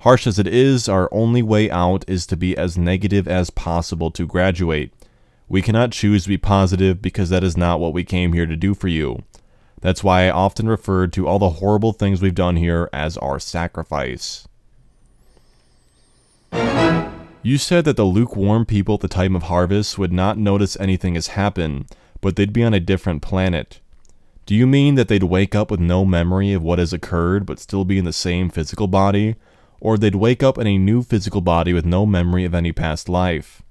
Harsh as it is, our only way out is to be as negative as possible to graduate. We cannot choose to be positive because that is not what we came here to do for you. That's why I often refer to all the horrible things we've done here as our sacrifice. You said that the lukewarm people at the time of harvest would not notice anything has happened, but they'd be on a different planet. Do you mean that they'd wake up with no memory of what has occurred but still be in the same physical body? Or they'd wake up in a new physical body with no memory of any past life?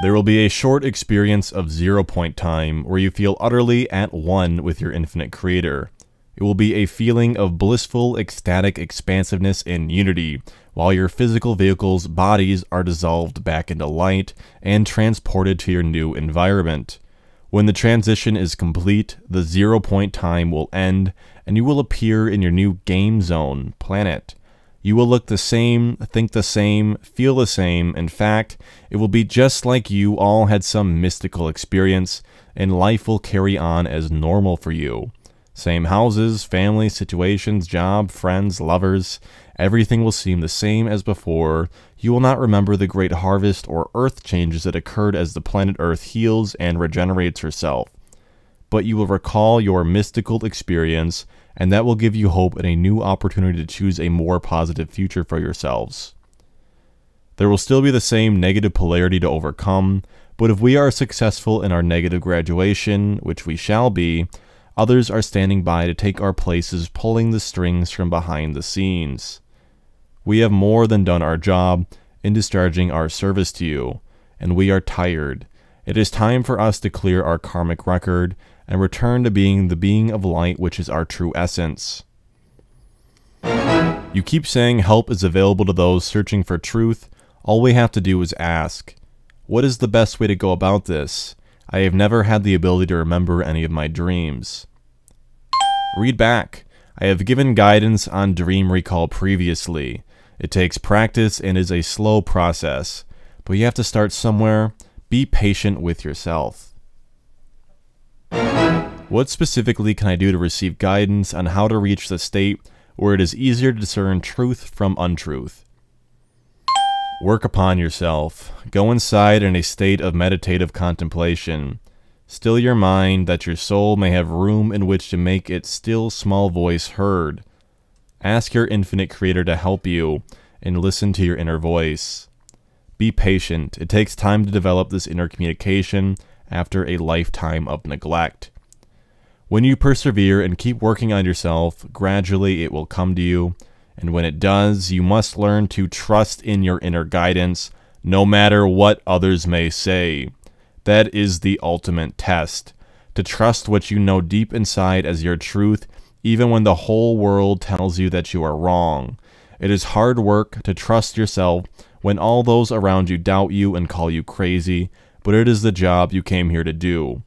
There will be a short experience of zero point time where you feel utterly at one with your infinite creator. It will be a feeling of blissful, ecstatic expansiveness and unity, while your physical vehicles' bodies are dissolved back into light and transported to your new environment. When the transition is complete, the zero point time will end, and you will appear in your new game zone planet. You will look the same, think the same, feel the same. In fact, it will be just like you all had some mystical experience, and life will carry on as normal for you. Same houses, family, situations, job, friends, lovers. Everything will seem the same as before. You will not remember the great harvest or earth changes that occurred as the planet Earth heals and regenerates herself. But you will recall your mystical experience and that will give you hope and a new opportunity to choose a more positive future for yourselves. There will still be the same negative polarity to overcome, but if we are successful in our negative graduation, which we shall be, others are standing by to take our places, pulling the strings from behind the scenes. We have more than done our job in discharging our service to you, and we are tired. It is time for us to clear our karmic record and return to being the being of light which is our true essence. You keep saying help is available to those searching for truth. All we have to do is ask. What is the best way to go about this? I have never had the ability to remember any of my dreams. Read back. I have given guidance on dream recall previously. It takes practice and is a slow process, but you have to start somewhere. Be patient with yourself. What specifically can I do to receive guidance on how to reach the state where it is easier to discern truth from untruth? Work upon yourself. Go inside in a state of meditative contemplation. Still your mind that your soul may have room in which to make its still small voice heard. Ask your infinite creator to help you and listen to your inner voice. Be patient. It takes time to develop this inner communication after a lifetime of neglect. When you persevere and keep working on yourself, gradually it will come to you. And when it does, you must learn to trust in your inner guidance, no matter what others may say. That is the ultimate test. To trust what you know deep inside as your truth, even when the whole world tells you that you are wrong. It is hard work to trust yourself when all those around you doubt you and call you crazy, but it is the job you came here to do.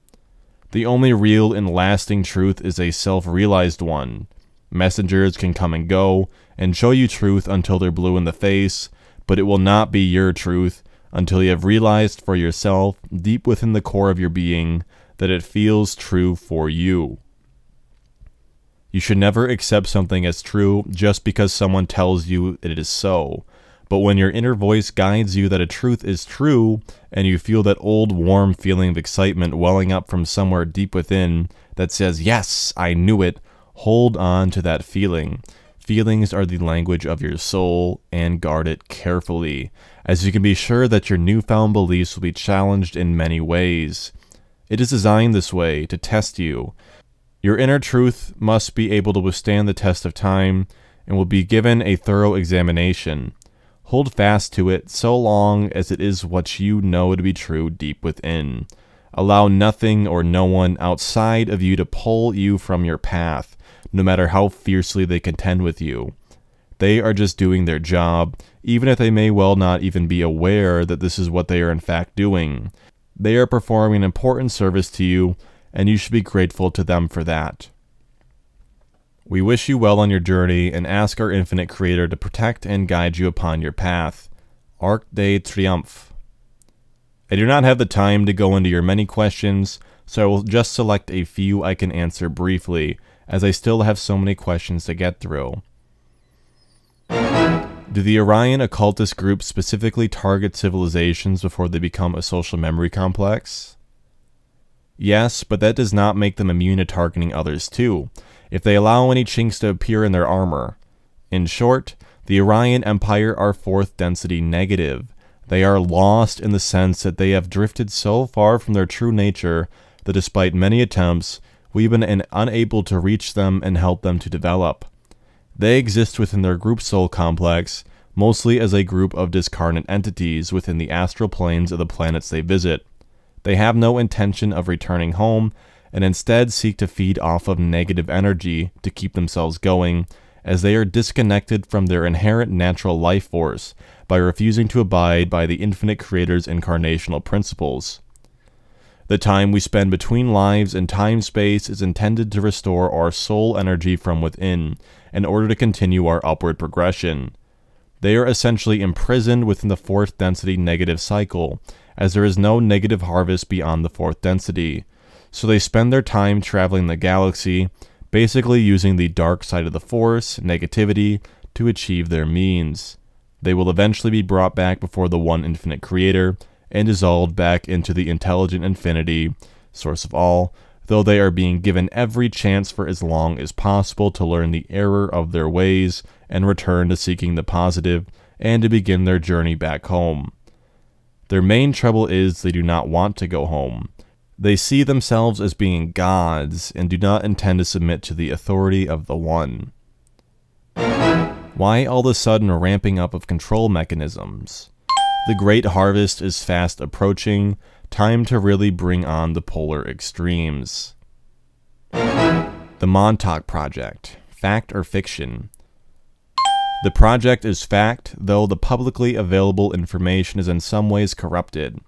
The only real and lasting truth is a self realized one. Messengers can come and go and show you truth until they're blue in the face, but it will not be your truth until you have realized for yourself, deep within the core of your being, that it feels true for you. You should never accept something as true just because someone tells you it is so. But when your inner voice guides you that a truth is true, and you feel that old warm feeling of excitement welling up from somewhere deep within that says, Yes, I knew it, hold on to that feeling. Feelings are the language of your soul, and guard it carefully, as you can be sure that your newfound beliefs will be challenged in many ways. It is designed this way to test you. Your inner truth must be able to withstand the test of time and will be given a thorough examination. Hold fast to it so long as it is what you know to be true deep within. Allow nothing or no one outside of you to pull you from your path no matter how fiercely they contend with you. They are just doing their job, even if they may well not even be aware that this is what they are in fact doing. They are performing an important service to you, and you should be grateful to them for that. We wish you well on your journey and ask our infinite Creator to protect and guide you upon your path. Arc de Triomphe. I do not have the time to go into your many questions, so I will just select a few I can answer briefly as I still have so many questions to get through. Do the Orion occultist group specifically target civilizations before they become a social memory complex? Yes, but that does not make them immune to targeting others too, if they allow any chinks to appear in their armor. In short, the Orion Empire are fourth density negative. They are lost in the sense that they have drifted so far from their true nature that despite many attempts, we've been unable to reach them and help them to develop. They exist within their group soul complex, mostly as a group of discarnate entities within the astral planes of the planets they visit. They have no intention of returning home and instead seek to feed off of negative energy to keep themselves going, as they are disconnected from their inherent natural life force by refusing to abide by the infinite creator's incarnational principles. The time we spend between lives and time space is intended to restore our soul energy from within, in order to continue our upward progression. They are essentially imprisoned within the fourth density negative cycle, as there is no negative harvest beyond the fourth density. So they spend their time traveling the galaxy, basically using the dark side of the force, negativity, to achieve their means. They will eventually be brought back before the one infinite creator and dissolved back into the intelligent infinity, source of all, though they are being given every chance for as long as possible to learn the error of their ways and return to seeking the positive and to begin their journey back home. Their main trouble is they do not want to go home. They see themselves as being gods and do not intend to submit to the authority of the One. Why all the sudden ramping up of control mechanisms? The great harvest is fast approaching, time to really bring on the polar extremes. The Montauk Project Fact or Fiction? The project is fact, though the publicly available information is in some ways corrupted.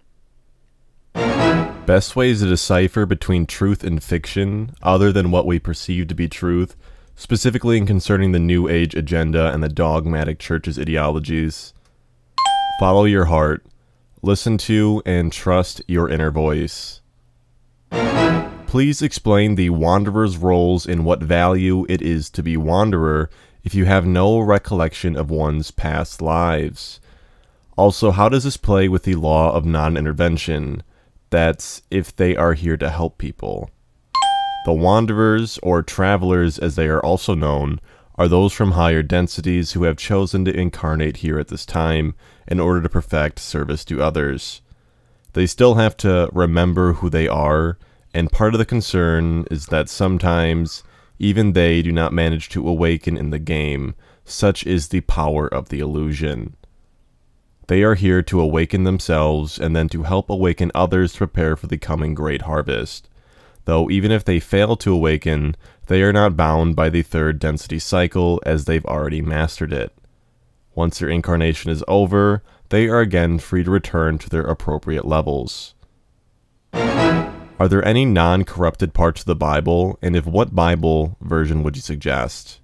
Best ways to decipher between truth and fiction, other than what we perceive to be truth, specifically in concerning the New Age agenda and the dogmatic church's ideologies. Follow your heart. Listen to and trust your inner voice. Please explain the Wanderer's roles and what value it is to be Wanderer if you have no recollection of one's past lives. Also, how does this play with the law of non intervention? That's if they are here to help people. The Wanderers, or Travelers as they are also known, are those from higher densities who have chosen to incarnate here at this time in order to perfect service to others. They still have to remember who they are, and part of the concern is that sometimes even they do not manage to awaken in the game, such is the power of the illusion. They are here to awaken themselves and then to help awaken others to prepare for the coming great harvest. Though even if they fail to awaken, they are not bound by the third density cycle as they've already mastered it. Once their incarnation is over, they are again free to return to their appropriate levels. Are there any non corrupted parts of the Bible, and if what Bible version would you suggest?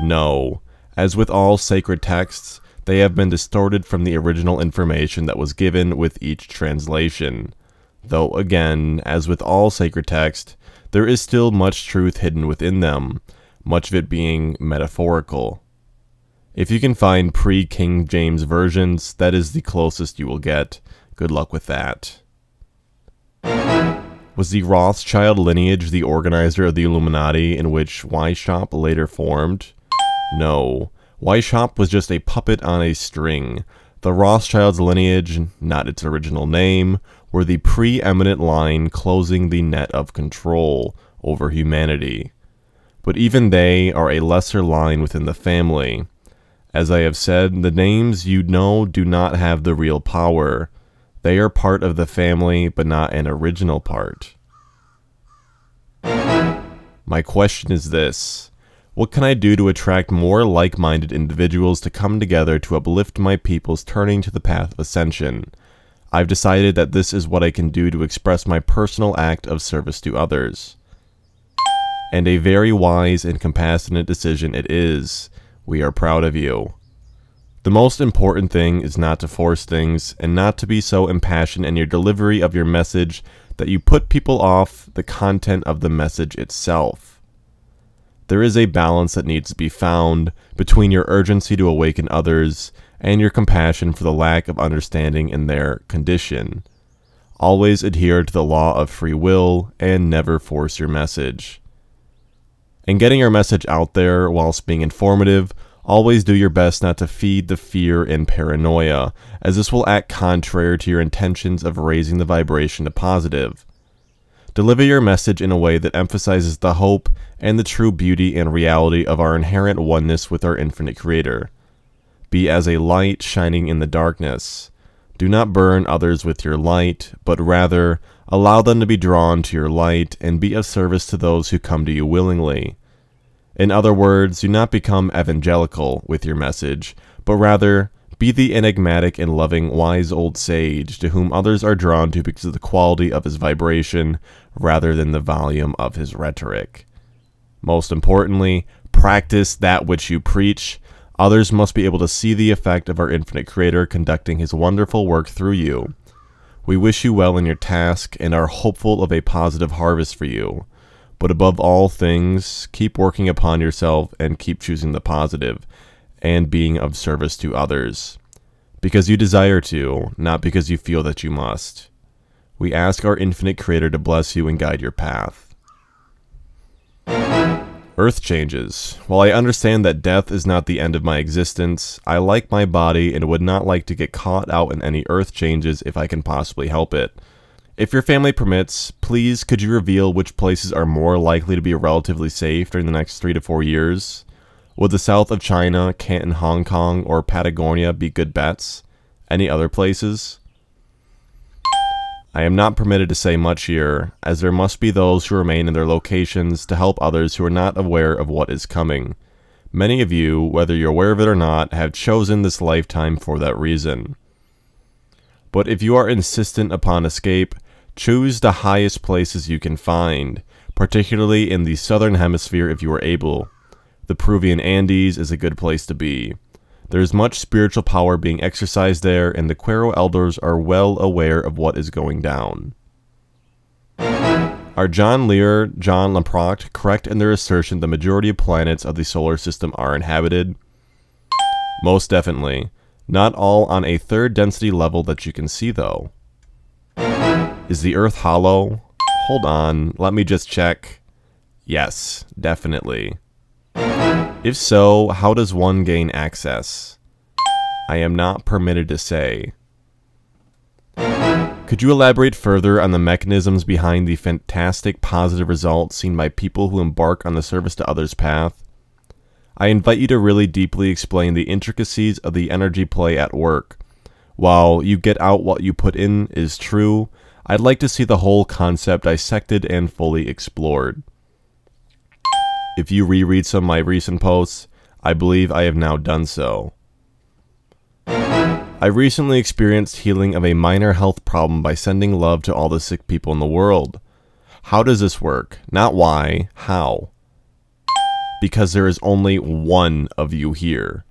No. As with all sacred texts, they have been distorted from the original information that was given with each translation. Though again, as with all sacred text, there is still much truth hidden within them, much of it being metaphorical. If you can find pre King James versions, that is the closest you will get. Good luck with that. Was the Rothschild lineage the organizer of the Illuminati in which Weishaupt later formed? No. Weishaupt was just a puppet on a string. The Rothschild's lineage, not its original name, were the preeminent line closing the net of control over humanity. But even they are a lesser line within the family. As I have said, the names you know do not have the real power. They are part of the family, but not an original part. My question is this What can I do to attract more like minded individuals to come together to uplift my peoples turning to the path of ascension? I've decided that this is what I can do to express my personal act of service to others. And a very wise and compassionate decision it is. We are proud of you. The most important thing is not to force things and not to be so impassioned in your delivery of your message that you put people off the content of the message itself. There is a balance that needs to be found between your urgency to awaken others and your compassion for the lack of understanding in their condition. Always adhere to the law of free will and never force your message. In getting your message out there whilst being informative, always do your best not to feed the fear and paranoia, as this will act contrary to your intentions of raising the vibration to positive. Deliver your message in a way that emphasizes the hope and the true beauty and reality of our inherent oneness with our infinite Creator. Be as a light shining in the darkness. Do not burn others with your light, but rather allow them to be drawn to your light and be of service to those who come to you willingly. In other words, do not become evangelical with your message, but rather be the enigmatic and loving wise old sage to whom others are drawn to because of the quality of his vibration rather than the volume of his rhetoric. Most importantly, practice that which you preach Others must be able to see the effect of our infinite Creator conducting his wonderful work through you. We wish you well in your task and are hopeful of a positive harvest for you. But above all things, keep working upon yourself and keep choosing the positive and being of service to others. Because you desire to, not because you feel that you must. We ask our infinite Creator to bless you and guide your path. Earth changes. While I understand that death is not the end of my existence, I like my body and would not like to get caught out in any earth changes if I can possibly help it. If your family permits, please could you reveal which places are more likely to be relatively safe during the next three to four years? Would the south of China, Canton, Hong Kong, or Patagonia be good bets? Any other places? I am not permitted to say much here, as there must be those who remain in their locations to help others who are not aware of what is coming. Many of you, whether you're aware of it or not, have chosen this lifetime for that reason. But if you are insistent upon escape, choose the highest places you can find, particularly in the southern hemisphere if you are able. The Peruvian Andes is a good place to be. There is much spiritual power being exercised there, and the Q'ero elders are well aware of what is going down. Are John Lear, John Lamproct correct in their assertion the majority of planets of the solar system are inhabited? Most definitely. Not all on a third density level that you can see, though. Is the Earth hollow? Hold on, let me just check. Yes, definitely. If so, how does one gain access? I am not permitted to say. Could you elaborate further on the mechanisms behind the fantastic positive results seen by people who embark on the service to others path? I invite you to really deeply explain the intricacies of the energy play at work. While you get out what you put in is true, I'd like to see the whole concept dissected and fully explored. If you reread some of my recent posts, I believe I have now done so. I recently experienced healing of a minor health problem by sending love to all the sick people in the world. How does this work? Not why, how. Because there is only one of you here.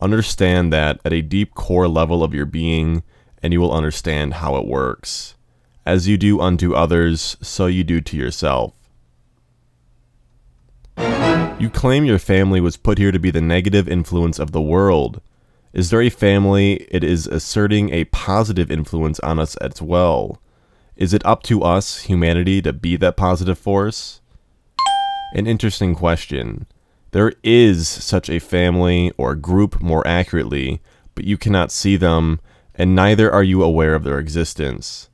Understand that at a deep core level of your being, and you will understand how it works. As you do unto others, so you do to yourself. You claim your family was put here to be the negative influence of the world. Is there a family it is asserting a positive influence on us as well? Is it up to us, humanity, to be that positive force? An interesting question. There is such a family, or group more accurately, but you cannot see them, and neither are you aware of their existence.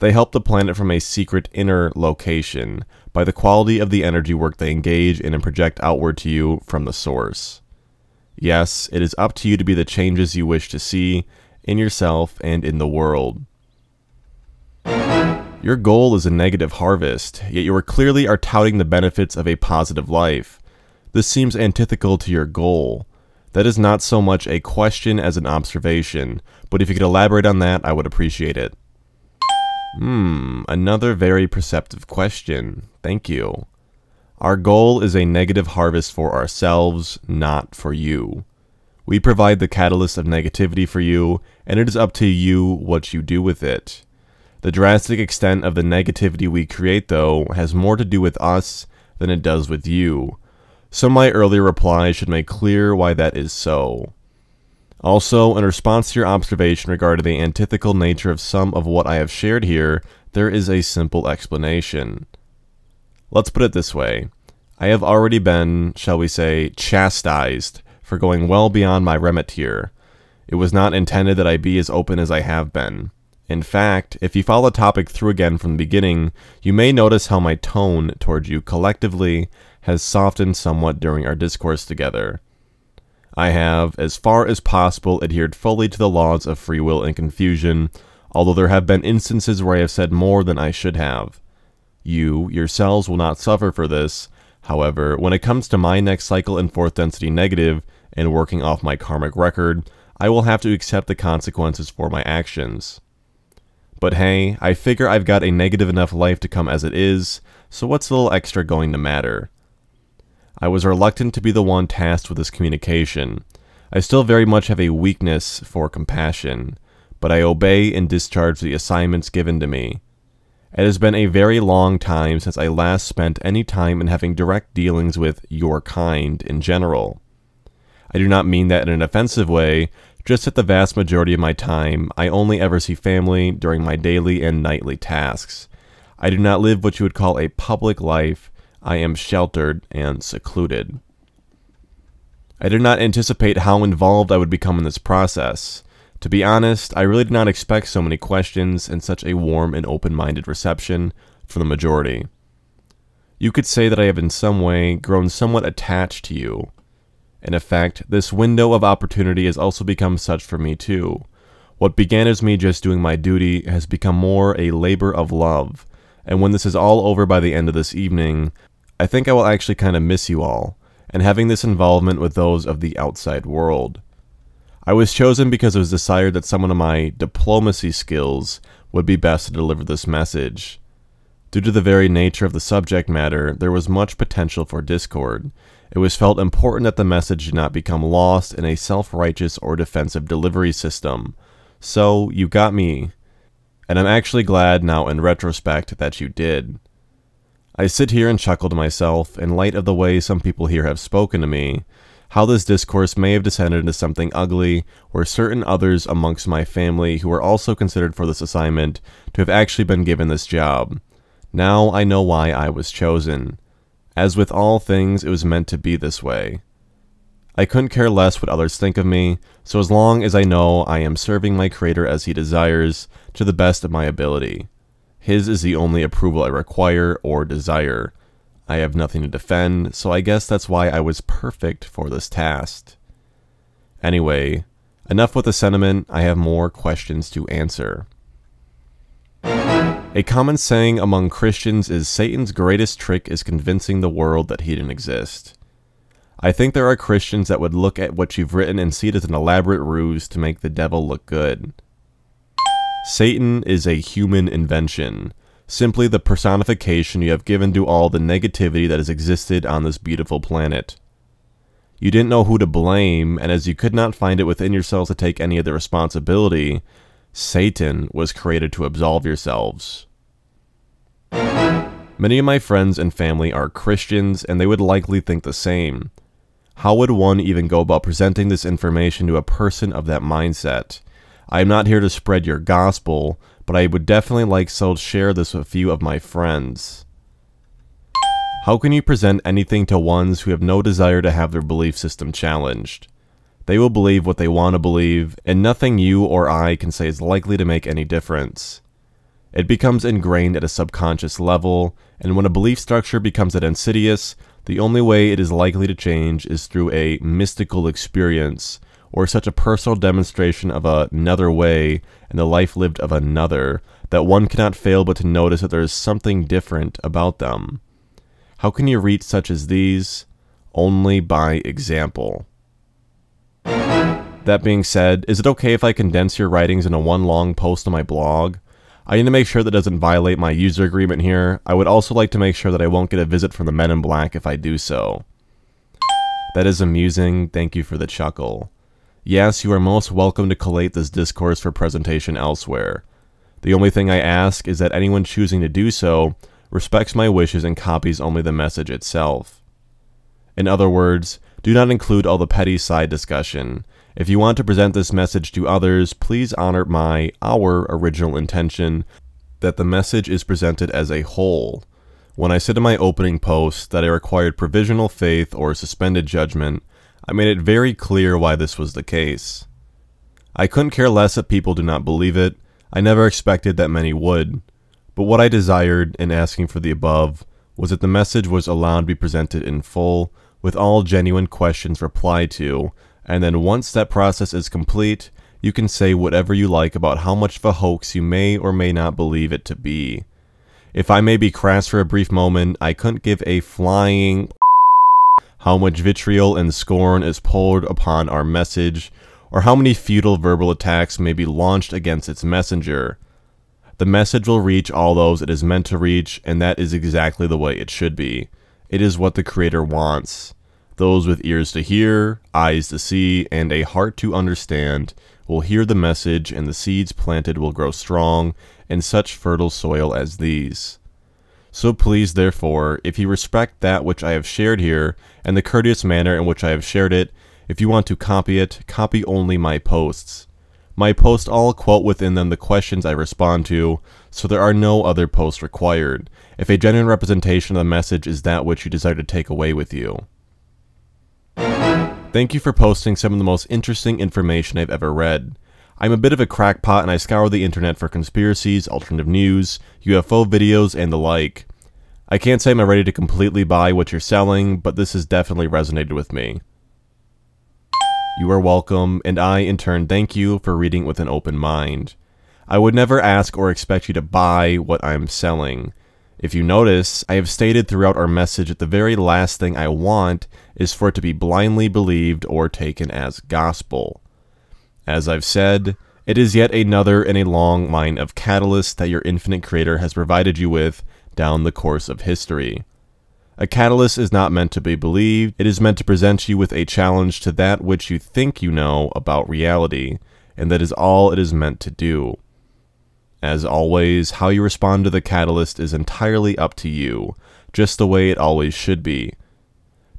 They help the planet from a secret inner location, by the quality of the energy work they engage in and project outward to you from the source. Yes, it is up to you to be the changes you wish to see in yourself and in the world. Your goal is a negative harvest, yet you are clearly are touting the benefits of a positive life. This seems antithetical to your goal. That is not so much a question as an observation, but if you could elaborate on that, I would appreciate it. Hmm, another very perceptive question. Thank you. Our goal is a negative harvest for ourselves, not for you. We provide the catalyst of negativity for you, and it is up to you what you do with it. The drastic extent of the negativity we create, though, has more to do with us than it does with you. So my earlier reply should make clear why that is so. Also, in response to your observation regarding the antithetical nature of some of what I have shared here, there is a simple explanation. Let's put it this way. I have already been, shall we say, chastised for going well beyond my remit here. It was not intended that I be as open as I have been. In fact, if you follow the topic through again from the beginning, you may notice how my tone toward you collectively has softened somewhat during our discourse together. I have, as far as possible, adhered fully to the laws of free will and confusion, although there have been instances where I have said more than I should have. You, yourselves, will not suffer for this. However, when it comes to my next cycle in fourth density negative and working off my karmic record, I will have to accept the consequences for my actions. But hey, I figure I've got a negative enough life to come as it is, so what's a little extra going to matter? I was reluctant to be the one tasked with this communication. I still very much have a weakness for compassion, but I obey and discharge the assignments given to me. It has been a very long time since I last spent any time in having direct dealings with your kind in general. I do not mean that in an offensive way, just that the vast majority of my time, I only ever see family during my daily and nightly tasks. I do not live what you would call a public life, I am sheltered and secluded. I did not anticipate how involved I would become in this process. To be honest, I really did not expect so many questions and such a warm and open-minded reception from the majority. You could say that I have in some way grown somewhat attached to you. In effect, this window of opportunity has also become such for me too. What began as me just doing my duty has become more a labor of love, and when this is all over by the end of this evening, I think I will actually kind of miss you all, and having this involvement with those of the outside world. I was chosen because it was decided that someone of my diplomacy skills would be best to deliver this message. Due to the very nature of the subject matter, there was much potential for discord. It was felt important that the message did not become lost in a self-righteous or defensive delivery system. So, you got me. And I'm actually glad now in retrospect that you did. I sit here and chuckle to myself, in light of the way some people here have spoken to me, how this discourse may have descended into something ugly, where certain others amongst my family who were also considered for this assignment to have actually been given this job. Now I know why I was chosen. As with all things, it was meant to be this way. I couldn't care less what others think of me, so as long as I know I am serving my Creator as He desires, to the best of my ability. His is the only approval I require or desire. I have nothing to defend, so I guess that's why I was perfect for this task. Anyway, enough with the sentiment, I have more questions to answer. A common saying among Christians is Satan's greatest trick is convincing the world that he didn't exist. I think there are Christians that would look at what you've written and see it as an elaborate ruse to make the devil look good. Satan is a human invention, simply the personification you have given to all the negativity that has existed on this beautiful planet. You didn't know who to blame, and as you could not find it within yourselves to take any of the responsibility, Satan was created to absolve yourselves. Many of my friends and family are Christians, and they would likely think the same. How would one even go about presenting this information to a person of that mindset? I am not here to spread your gospel, but I would definitely like so to share this with a few of my friends. How can you present anything to ones who have no desire to have their belief system challenged? They will believe what they want to believe, and nothing you or I can say is likely to make any difference. It becomes ingrained at a subconscious level, and when a belief structure becomes that insidious, the only way it is likely to change is through a mystical experience, or such a personal demonstration of another way and the life lived of another, that one cannot fail but to notice that there is something different about them. How can you reach such as these? Only by example. That being said, is it okay if I condense your writings into one long post on my blog? I need to make sure that doesn't violate my user agreement here. I would also like to make sure that I won't get a visit from the Men in Black if I do so. That is amusing. Thank you for the chuckle. Yes, you are most welcome to collate this discourse for presentation elsewhere. The only thing I ask is that anyone choosing to do so respects my wishes and copies only the message itself. In other words, do not include all the petty side discussion. If you want to present this message to others, please honor my, our original intention that the message is presented as a whole. When I said in my opening post that I required provisional faith or suspended judgment, I made it very clear why this was the case. I couldn't care less if people do not believe it, I never expected that many would, but what I desired in asking for the above was that the message was allowed to be presented in full, with all genuine questions replied to, and then once that process is complete, you can say whatever you like about how much of a hoax you may or may not believe it to be. If I may be crass for a brief moment, I couldn't give a flying how much vitriol and scorn is poured upon our message, or how many futile verbal attacks may be launched against its messenger. The message will reach all those it is meant to reach, and that is exactly the way it should be. It is what the Creator wants. Those with ears to hear, eyes to see, and a heart to understand will hear the message, and the seeds planted will grow strong in such fertile soil as these. So please, therefore, if you respect that which I have shared here, and the courteous manner in which I have shared it, if you want to copy it, copy only my posts. My posts all quote within them the questions I respond to, so there are no other posts required, if a genuine representation of the message is that which you desire to take away with you. Thank you for posting some of the most interesting information I've ever read. I'm a bit of a crackpot and I scour the internet for conspiracies, alternative news, UFO videos, and the like. I can't say I'm ready to completely buy what you're selling, but this has definitely resonated with me. You are welcome, and I, in turn, thank you for reading with an open mind. I would never ask or expect you to buy what I'm selling. If you notice, I have stated throughout our message that the very last thing I want is for it to be blindly believed or taken as gospel. As I've said, it is yet another in a long line of catalysts that your infinite creator has provided you with down the course of history. A catalyst is not meant to be believed, it is meant to present you with a challenge to that which you think you know about reality, and that is all it is meant to do. As always, how you respond to the catalyst is entirely up to you, just the way it always should be.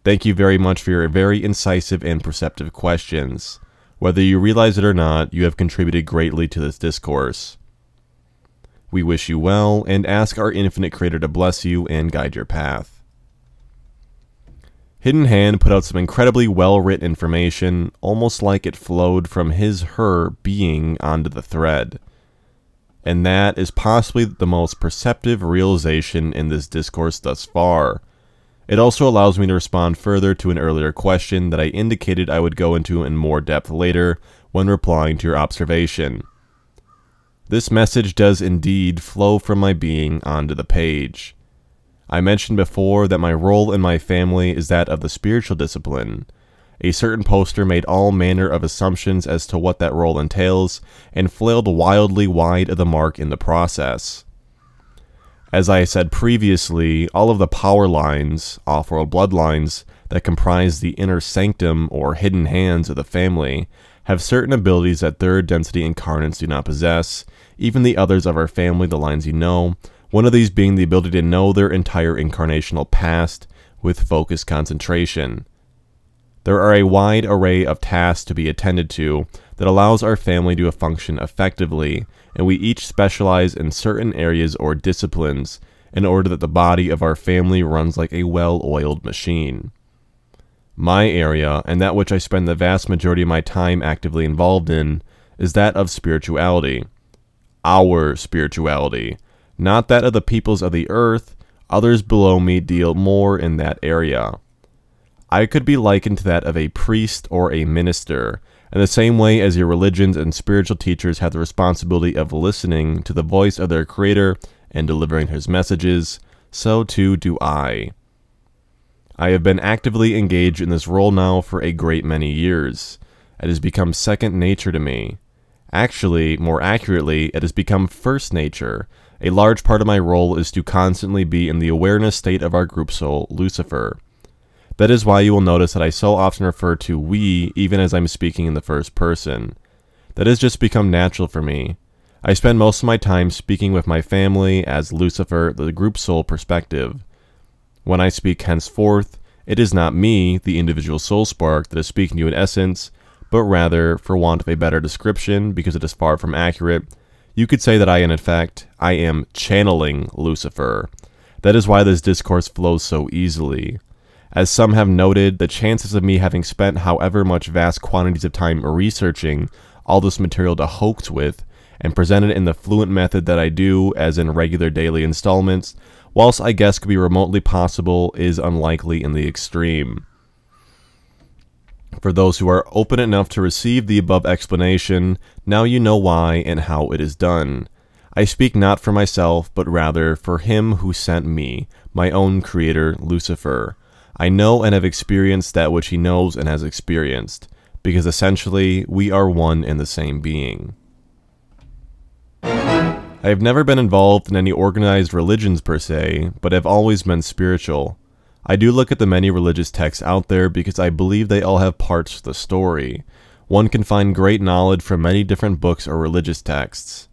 Thank you very much for your very incisive and perceptive questions. Whether you realize it or not, you have contributed greatly to this discourse. We wish you well and ask our infinite creator to bless you and guide your path. Hidden Hand put out some incredibly well written information, almost like it flowed from his her being onto the thread. And that is possibly the most perceptive realization in this discourse thus far. It also allows me to respond further to an earlier question that I indicated I would go into in more depth later when replying to your observation. This message does indeed flow from my being onto the page. I mentioned before that my role in my family is that of the spiritual discipline. A certain poster made all manner of assumptions as to what that role entails and flailed wildly wide of the mark in the process. As I said previously, all of the power lines, off-world bloodlines, that comprise the inner sanctum or hidden hands of the family have certain abilities that third density incarnates do not possess, even the others of our family, the lines you know, one of these being the ability to know their entire incarnational past with focused concentration. There are a wide array of tasks to be attended to that allows our family to function effectively, and we each specialize in certain areas or disciplines in order that the body of our family runs like a well-oiled machine. My area, and that which I spend the vast majority of my time actively involved in, is that of spirituality our spirituality, not that of the peoples of the earth. Others below me deal more in that area. I could be likened to that of a priest or a minister, in the same way as your religions and spiritual teachers have the responsibility of listening to the voice of their Creator and delivering His messages, so too do I. I have been actively engaged in this role now for a great many years. It has become second nature to me. Actually, more accurately, it has become first nature. A large part of my role is to constantly be in the awareness state of our group soul, Lucifer. That is why you will notice that I so often refer to we even as I'm speaking in the first person. That has just become natural for me. I spend most of my time speaking with my family as Lucifer, the group soul perspective. When I speak henceforth, it is not me, the individual soul spark, that is speaking to you in essence, but rather, for want of a better description, because it is far from accurate, you could say that I, in effect, I am channeling Lucifer. That is why this discourse flows so easily. As some have noted, the chances of me having spent however much vast quantities of time researching all this material to hoax with, and present it in the fluent method that I do, as in regular daily installments, whilst I guess could be remotely possible, is unlikely in the extreme. For those who are open enough to receive the above explanation, now you know why and how it is done. I speak not for myself, but rather for him who sent me, my own creator, Lucifer. I know and have experienced that which he knows and has experienced, because essentially we are one and the same being. I have never been involved in any organized religions per se, but have always been spiritual. I do look at the many religious texts out there because I believe they all have parts to the story. One can find great knowledge from many different books or religious texts.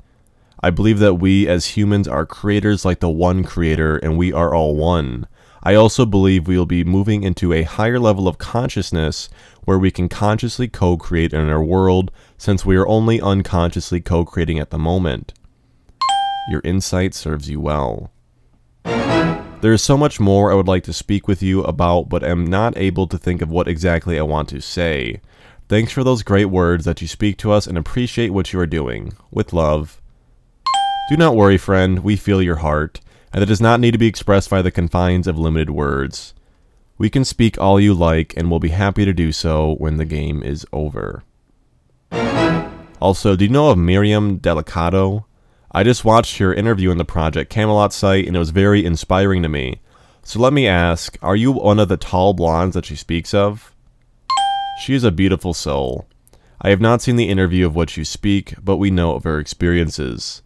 I believe that we as humans are creators like the one creator and we are all one. I also believe we will be moving into a higher level of consciousness where we can consciously co-create in our world since we are only unconsciously co-creating at the moment. Your insight serves you well. There is so much more I would like to speak with you about, but am not able to think of what exactly I want to say. Thanks for those great words that you speak to us and appreciate what you are doing. With love. Do not worry, friend, we feel your heart, and it does not need to be expressed by the confines of limited words. We can speak all you like, and will be happy to do so when the game is over. Also, do you know of Miriam Delicado? I just watched her interview in the Project Camelot site and it was very inspiring to me. So let me ask, are you one of the tall blondes that she speaks of? She is a beautiful soul. I have not seen the interview of which you speak, but we know of her experiences.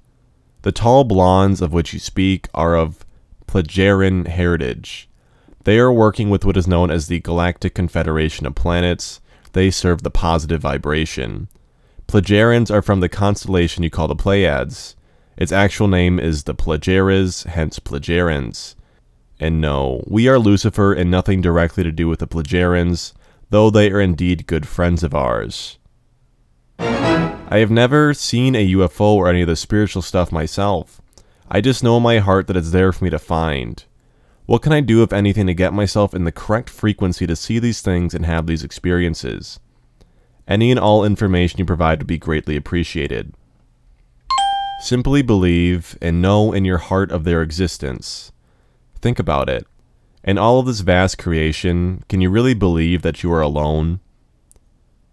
The tall blondes of which you speak are of Plagiaran heritage. They are working with what is known as the Galactic Confederation of Planets. They serve the positive vibration. Plagiarans are from the constellation you call the Pleiades. Its actual name is the Plagiares, hence Plagiarans. And no, we are Lucifer and nothing directly to do with the Plagiarans, though they are indeed good friends of ours. I have never seen a UFO or any of the spiritual stuff myself. I just know in my heart that it's there for me to find. What can I do, if anything, to get myself in the correct frequency to see these things and have these experiences? Any and all information you provide would be greatly appreciated. Simply believe and know in your heart of their existence. Think about it. In all of this vast creation, can you really believe that you are alone?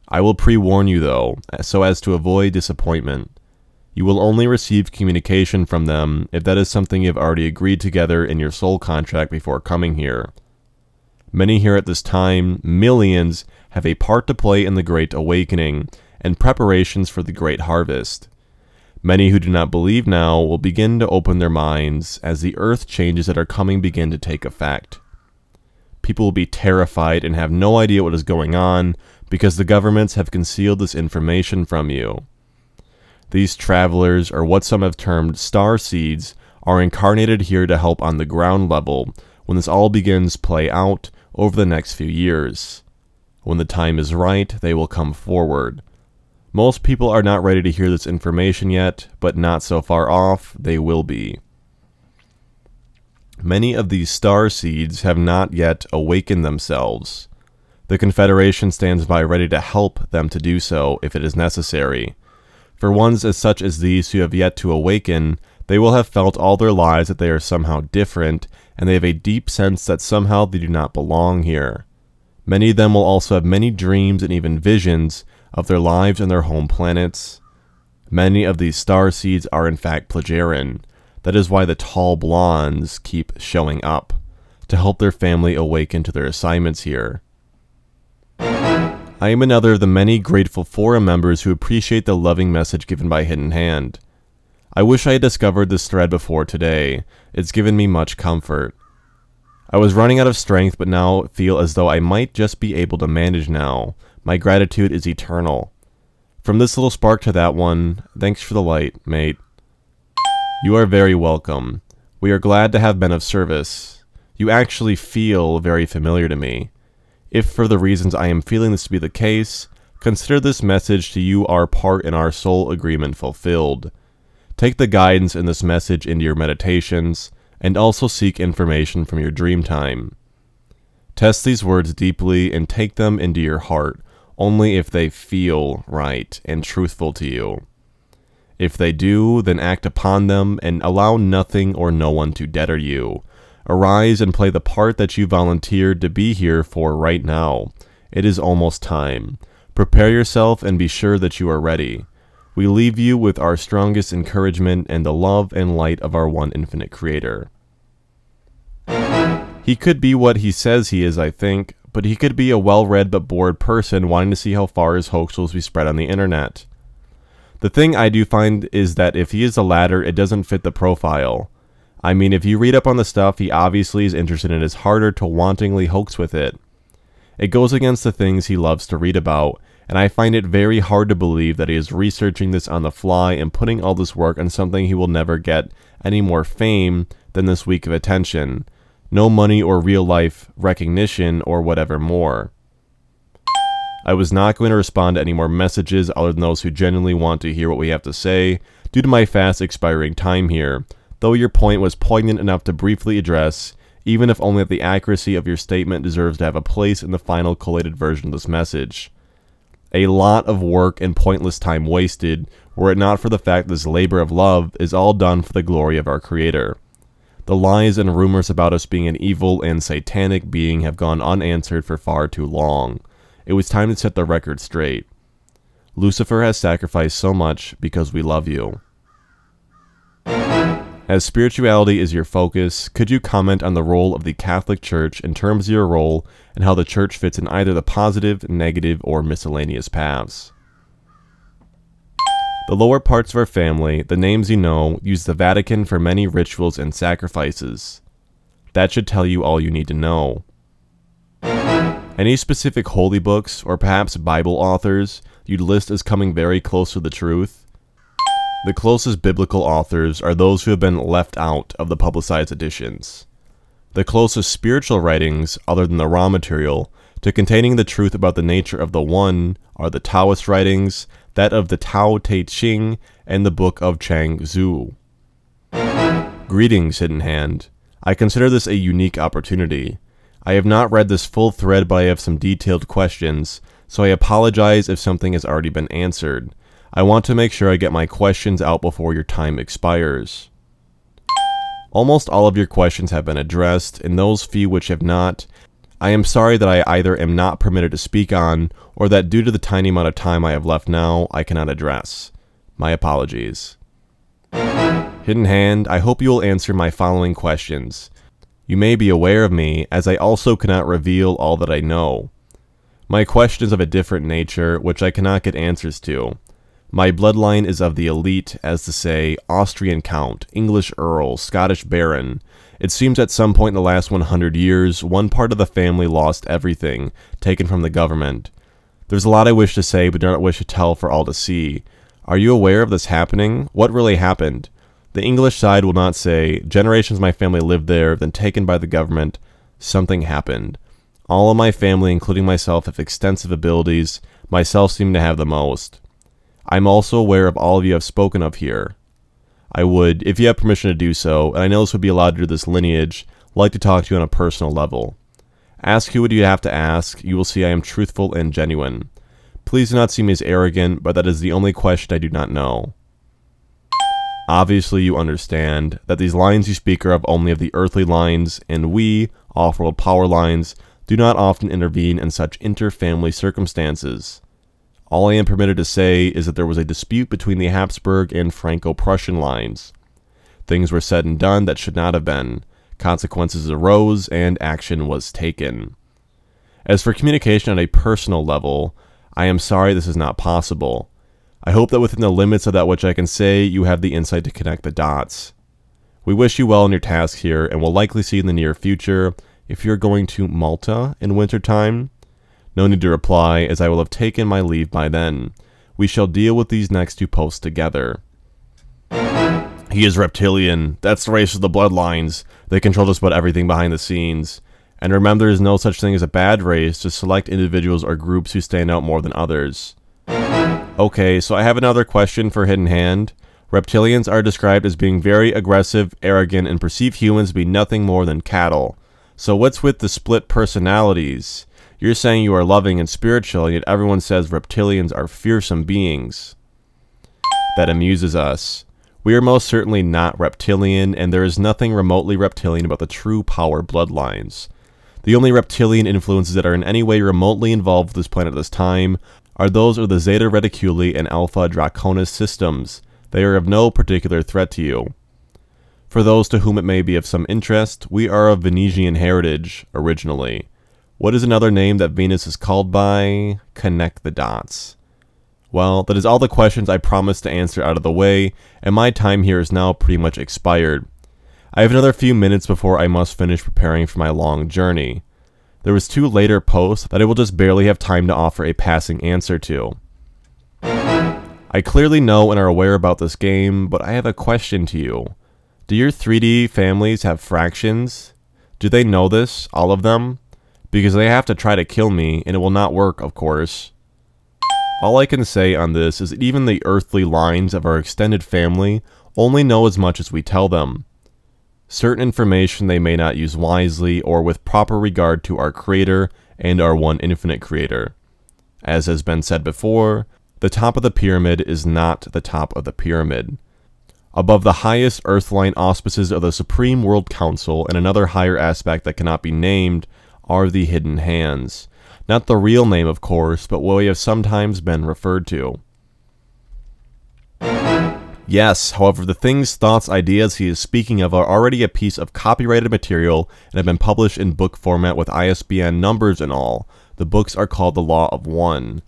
I will pre-warn you though, so as to avoid disappointment. You will only receive communication from them if that is something you have already agreed together in your soul contract before coming here. Many here at this time, millions, have a part to play in the Great Awakening and preparations for the Great Harvest. Many who do not believe now will begin to open their minds as the earth changes that are coming begin to take effect. People will be terrified and have no idea what is going on because the governments have concealed this information from you. These travelers, or what some have termed star seeds, are incarnated here to help on the ground level when this all begins play out over the next few years. When the time is right, they will come forward. Most people are not ready to hear this information yet, but not so far off, they will be. Many of these star seeds have not yet awakened themselves. The Confederation stands by ready to help them to do so if it is necessary. For ones as such as these who have yet to awaken, they will have felt all their lives that they are somehow different, and they have a deep sense that somehow they do not belong here. Many of them will also have many dreams and even visions of their lives and their home planets. Many of these star seeds are in fact Plagiaran. That is why the tall blondes keep showing up, to help their family awaken to their assignments here. I am another of the many grateful forum members who appreciate the loving message given by Hidden Hand. I wish I had discovered this thread before today. It's given me much comfort. I was running out of strength, but now feel as though I might just be able to manage now. My gratitude is eternal. From this little spark to that one, thanks for the light, mate. You are very welcome. We are glad to have been of service. You actually feel very familiar to me. If for the reasons I am feeling this to be the case, consider this message to you our part in our soul agreement fulfilled. Take the guidance in this message into your meditations, and also seek information from your dream time. Test these words deeply and take them into your heart only if they feel right and truthful to you. If they do, then act upon them and allow nothing or no one to deter you, Arise and play the part that you volunteered to be here for right now. It is almost time. Prepare yourself and be sure that you are ready. We leave you with our strongest encouragement and the love and light of our one infinite creator. He could be what he says he is, I think, but he could be a well-read but bored person wanting to see how far his hoax will be spread on the internet. The thing I do find is that if he is the latter, it doesn't fit the profile. I mean, if you read up on the stuff he obviously is interested in, it's harder to wantingly hoax with it. It goes against the things he loves to read about, and I find it very hard to believe that he is researching this on the fly and putting all this work on something he will never get any more fame than this week of attention. No money or real life recognition or whatever more. I was not going to respond to any more messages other than those who genuinely want to hear what we have to say, due to my fast expiring time here, though your point was poignant enough to briefly address, even if only that the accuracy of your statement deserves to have a place in the final collated version of this message. A lot of work and pointless time wasted, were it not for the fact this labor of love is all done for the glory of our Creator. The lies and rumors about us being an evil and satanic being have gone unanswered for far too long. It was time to set the record straight. Lucifer has sacrificed so much because we love you. As spirituality is your focus, could you comment on the role of the Catholic Church in terms of your role and how the Church fits in either the positive, negative, or miscellaneous paths? The lower parts of our family, the names you know, use the Vatican for many rituals and sacrifices. That should tell you all you need to know. Any specific holy books, or perhaps Bible authors, you'd list as coming very close to the truth? The closest biblical authors are those who have been left out of the publicized editions. The closest spiritual writings, other than the Ra material, to containing the truth about the nature of the One are the Taoist writings, that of the Tao Te Ching, and the Book of Chuang Tzu. Greetings, Hidden Hand. I consider this a unique opportunity. I have not read this full thread, but I have some detailed questions, so I apologize if something has already been answered. I want to make sure I get my questions out before your time expires. Almost all of your questions have been addressed, and those few which have not, I am sorry that I either am not permitted to speak on, or that due to the tiny amount of time I have left now, I cannot address. My apologies. Hidden Hand, I hope you will answer my following questions. You may be aware of me, as I also cannot reveal all that I know. My question is of a different nature, which I cannot get answers to. My bloodline is of the elite, as to say, Austrian Count, English Earl, Scottish Baron. It seems at some point in the last 100 years, one part of the family lost everything, taken from the government. There's a lot I wish to say, but do not wish to tell for all to see. Are you aware of this happening? What really happened? The English side will not say, generations my family lived there, then taken by the government. Something happened. All of my family, including myself, have extensive abilities. Myself seem to have the most. I'm also aware of all of you have spoken of here. I would, if you have permission to do so, and I know this would be allowed to this lineage, like to talk to you on a personal level. Ask who would you have to ask, you will see I am truthful and genuine. Please do not see me as arrogant, but that is the only question I do not know. Obviously, you understand that these lines you speak are of only of the earthly lines, and we, off-world power lines, do not often intervene in such inter-family circumstances. All I am permitted to say is that there was a dispute between the Habsburg and Franco-Prussian lines. Things were said and done that should not have been. Consequences arose, and action was taken. As for communication on a personal level, I am sorry this is not possible. I hope that within the limits of that which I can say, you have the insight to connect the dots. We wish you well in your task here, and will likely see you in the near future. If you're going to Malta in winter time, no need to reply, as I will have taken my leave by then. We shall deal with these next two posts together. He is reptilian. That's the race of the bloodlines. They control just about everything behind the scenes. And remember, there is no such thing as a bad race, just select individuals or groups who stand out more than others. Okay, so I have another question for Hidden Hand. Reptilians are described as being very aggressive, arrogant, and perceive humans to be nothing more than cattle. So what's with the split personalities? You're saying you are loving and spiritual, yet everyone says reptilians are fearsome beings. That amuses us. We are most certainly not reptilian, and there is nothing remotely reptilian about the true power bloodlines. The only reptilian influences that are in any way remotely involved with this planet at this time are those of the Zeta Reticuli and Alpha Draconis systems. They are of no particular threat to you. For those to whom it may be of some interest, we are of Venusian heritage, originally. What is another name that Venus is called by? Connect the dots. Well, that is all the questions I promised to answer out of the way, and my time here is now pretty much expired. I have another few minutes before I must finish preparing for my long journey. There was two later posts that I will just barely have time to offer a passing answer to. I clearly know and are aware about this game, but I have a question to you. Do your 3D families have fractions? Do they know this, all of them? Because they have to try to kill me, and it will not work, of course. All I can say on this is that even the earthly lines of our extended family only know as much as we tell them. Certain information they may not use wisely or with proper regard to our Creator and our one infinite Creator. As has been said before, the top of the pyramid is not the top of the pyramid. Above the highest earthline auspices of the Supreme World Council and another higher aspect that cannot be named are the Hidden Hands. Not the real name, of course, but what we have sometimes been referred to. Yes, however, the things, thoughts, ideas he is speaking of are already a piece of copyrighted material and have been published in book format with ISBN numbers and all. The books are called The Law of One.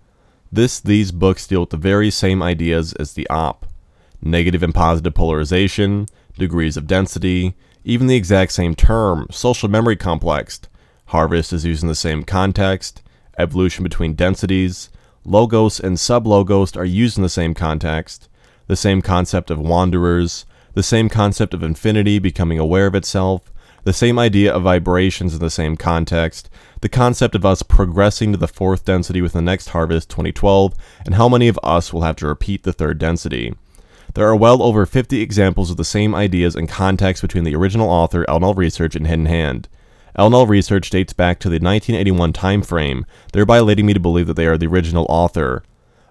This, these books deal with the very same ideas as the op. Negative and positive polarization, degrees of density, even the exact same term, social memory complex. Harvest is used in the same context, evolution between densities, logos and sublogos are used in the same context, the same concept of wanderers, the same concept of infinity becoming aware of itself, the same idea of vibrations in the same context, the concept of us progressing to the fourth density with the next harvest 2012, and how many of us will have to repeat the third density. There are well over 50 examples of the same ideas and context between the original author, L/L Research, and Hidden Hand. L/L Research dates back to the 1981 time frame, thereby leading me to believe that they are the original author.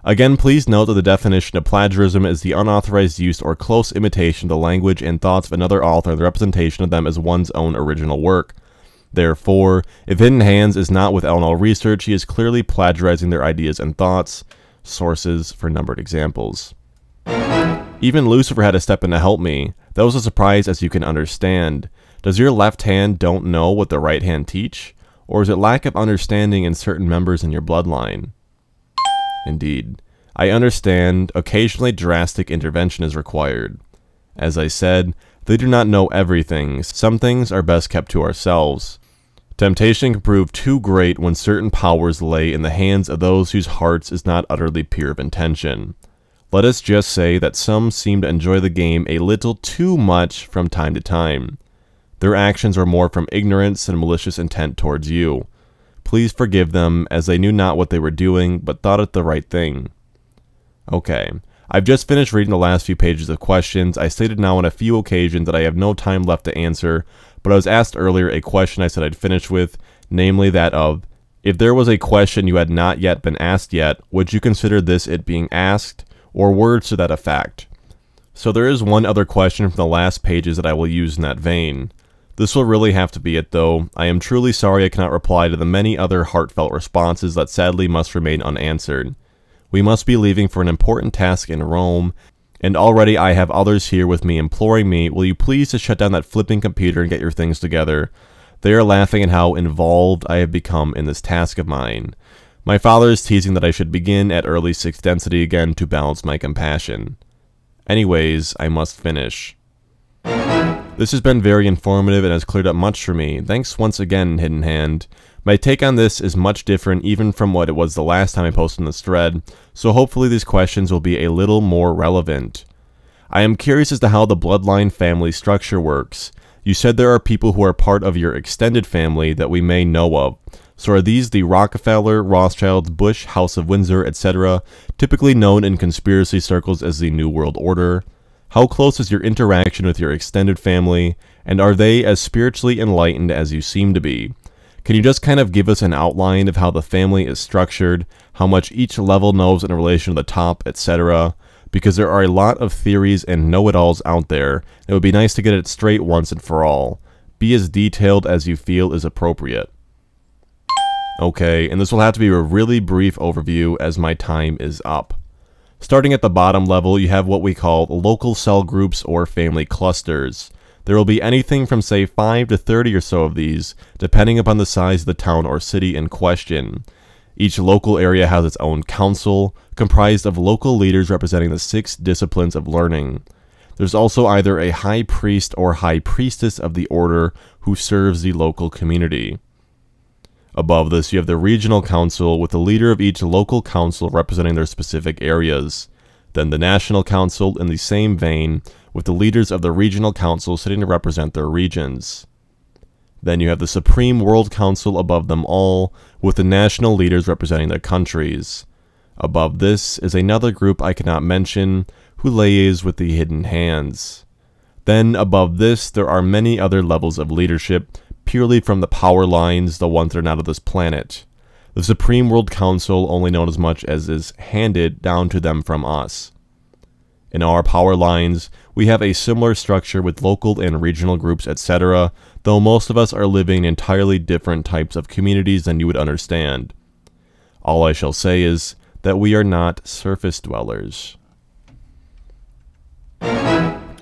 Again, please note that the definition of plagiarism is the unauthorized use or close imitation of the language and thoughts of another author and the representation of them as one's own original work. Therefore, if Hidden Hands is not with L/L Research, he is clearly plagiarizing their ideas and thoughts. Sources for numbered examples. Even Lucifer had to step in to help me. That was a surprise as you can understand. Does your left hand don't know what the right hand teach? Or is it lack of understanding in certain members in your bloodline? Indeed. I understand occasionally drastic intervention is required. As I said, they do not know everything. Some things are best kept to ourselves. Temptation can prove too great when certain powers lay in the hands of those whose hearts is not utterly pure of intention. Let us just say that some seem to enjoy the game a little too much from time to time. Their actions are more from ignorance and malicious intent towards you. Please forgive them, as they knew not what they were doing, but thought it the right thing. Okay, I've just finished reading the last few pages of questions. I stated now on a few occasions that I have no time left to answer, but I was asked earlier a question I said I'd finish with, namely that of, if there was a question you had not yet been asked yet, would you consider this it being asked, or words to that effect? So there is one other question from the last pages that I will use in that vein. This will really have to be it though. I am truly sorry I cannot reply to the many other heartfelt responses that sadly must remain unanswered. We must be leaving for an important task in Rome, and already I have others here with me imploring me, will you please to shut down that flipping computer and get your things together. They are laughing at how involved I have become in this task of mine. My father is teasing that I should begin at early 6th density again to balance my compassion. Anyways, I must finish. This has been very informative and has cleared up much for me. Thanks once again, Hidden Hand. My take on this is much different even from what it was the last time I posted in this thread, so hopefully these questions will be a little more relevant. I am curious as to how the bloodline family structure works. You said there are people who are part of your extended family that we may know of. So are these the Rockefeller, Rothschilds, Bush, House of Windsor, etc., typically known in conspiracy circles as the New World Order? How close is your interaction with your extended family, and are they as spiritually enlightened as you seem to be? Can you just kind of give us an outline of how the family is structured, how much each level knows in relation to the top, etc.? Because there are a lot of theories and know-it-alls out there, it would be nice to get it straight once and for all. Be as detailed as you feel is appropriate. Okay, and this will have to be a really brief overview as my time is up. Starting at the bottom level, you have what we call local cell groups or family clusters. There will be anything from say 5 to 30 or so of these, depending upon the size of the town or city in question. Each local area has its own council, comprised of local leaders representing the six disciplines of learning. There's also either a high priest or high priestess of the order who serves the local community. Above this, you have the regional council with the leader of each local council representing their specific areas. Then the national council in the same vein, with the leaders of the regional council sitting to represent their regions. Then you have the Supreme World Council above them all, with the national leaders representing their countries. Above this is another group I cannot mention, who liaise with the Hidden Hands. Then above this, there are many other levels of leadership, purely from the power lines, the ones that are not of this planet. The Supreme World Council only known as much as is handed down to them from us. In our power lines, we have a similar structure with local and regional groups, etc., though most of us are living in entirely different types of communities than you would understand. All I shall say is that we are not surface dwellers.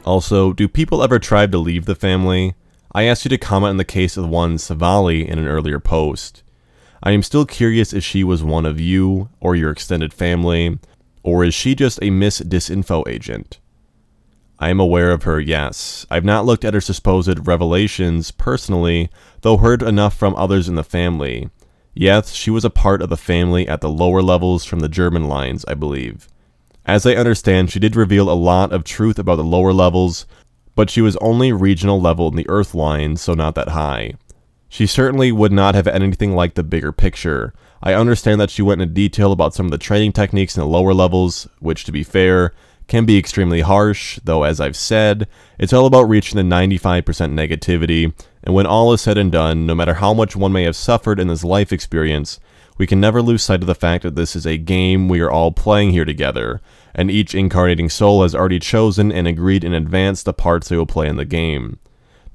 Also, do people ever try to leave the family? I asked you to comment on the case of one Svali in an earlier post. I am still curious if she was one of you, or your extended family, or is she just a Miss Disinfo agent? I am aware of her, yes. I've not looked at her supposed revelations personally, though heard enough from others in the family. Yes, she was a part of the family at the lower levels from the German lines, I believe. As I understand, she did reveal a lot of truth about the lower levels, but she was only regional level in the Earth line, so not that high. She certainly would not have anything like the bigger picture. I understand that she went into detail about some of the training techniques in the lower levels, which, to be fair, can be extremely harsh, though as I've said, it's all about reaching the 95% negativity, and when all is said and done, no matter how much one may have suffered in this life experience, we can never lose sight of the fact that this is a game we are all playing here together, and each incarnating soul has already chosen and agreed in advance the parts they will play in the game.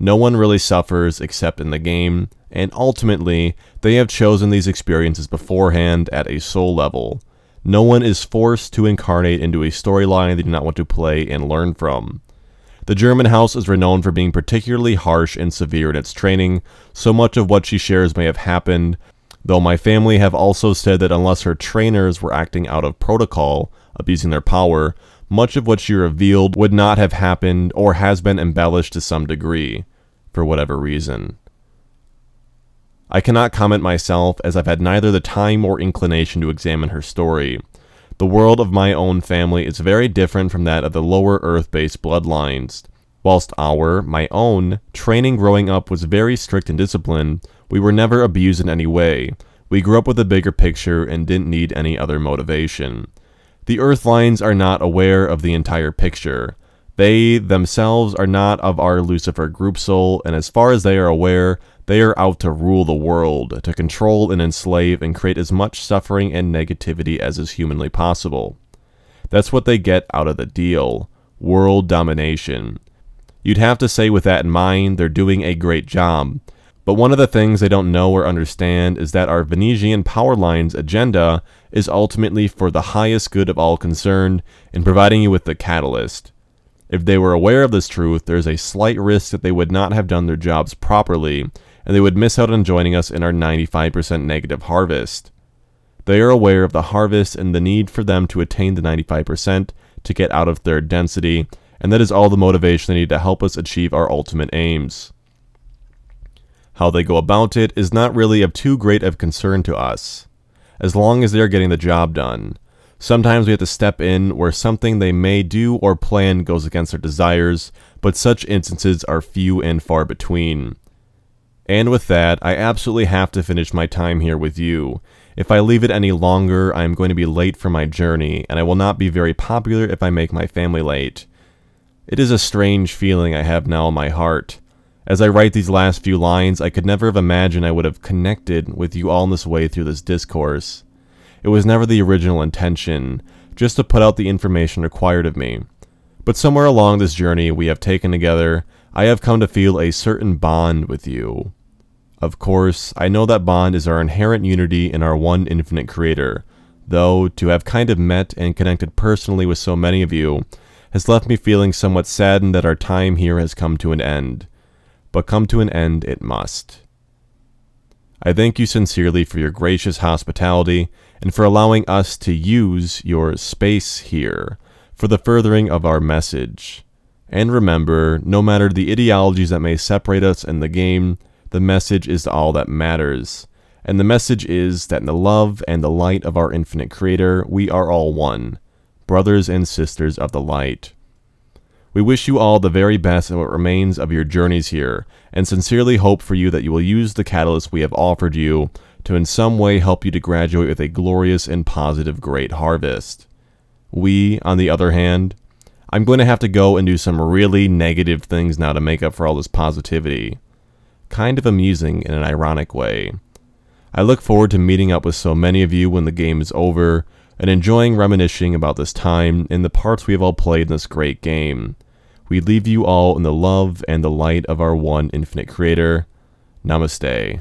No one really suffers except in the game, and ultimately, they have chosen these experiences beforehand at a soul level. No one is forced to incarnate into a storyline they do not want to play and learn from. The German house is renowned for being particularly harsh and severe in its training, so much of what she shares may have happened, though my family have also said that unless her trainers were acting out of protocol, abusing their power, much of what she revealed would not have happened or has been embellished to some degree, for whatever reason. I cannot comment myself as I've had neither the time or inclination to examine her story. The world of my own family is very different from that of the lower earth-based bloodlines. Whilst our, my own, training growing up was very strict and disciplined, we were never abused in any way. We grew up with a bigger picture and didn't need any other motivation. The Earthlines are not aware of the entire picture. They themselves are not of our Lucifer group soul, and as far as they are aware, they are out to rule the world, to control and enslave and create as much suffering and negativity as is humanly possible. That's what they get out of the deal world domination. You'd have to say, with that in mind, they're doing a great job. But one of the things they don't know or understand is that our Venusian power lines agenda is ultimately for the highest good of all concerned in providing you with the catalyst. If they were aware of this truth, there's a slight risk that they would not have done their jobs properly and they would miss out on joining us in our 95% negative harvest. They are aware of the harvest and the need for them to attain the 95% to get out of their density, and that is all the motivation they need to help us achieve our ultimate aims. How they go about it is not really of too great of concern to us, as long as they are getting the job done. Sometimes we have to step in where something they may do or plan goes against their desires, but such instances are few and far between. And with that, I absolutely have to finish my time here with you. If I leave it any longer, I am going to be late for my journey, and I will not be very popular if I make my family late. It is a strange feeling I have now in my heart. As I write these last few lines, I could never have imagined I would have connected with you all in this way through this discourse. It was never the original intention, just to put out the information required of me. But somewhere along this journey we have taken together, I have come to feel a certain bond with you. Of course, I know that bond is our inherent unity in our one infinite creator, though to have kind of met and connected personally with so many of you has left me feeling somewhat saddened that our time here has come to an end. But come to an end it must. I thank you sincerely for your gracious hospitality and for allowing us to use your space here for the furthering of our message. And remember, no matter the ideologies that may separate us in the game, the message is all that matters. And the message is that in the love and the light of our infinite Creator, we are all one, brothers and sisters of the light. We wish you all the very best in what remains of your journeys here, and sincerely hope for you that you will use the catalyst we have offered you to in some way help you to graduate with a glorious and positive great harvest. We, on the other hand, I'm going to have to go and do some really negative things now to make up for all this positivity kind of amusing in an ironic way. I look forward to meeting up with so many of you when the game is over, and enjoying reminiscing about this time and the parts we have all played in this great game. We leave you all in the love and the light of our one infinite creator. Namaste.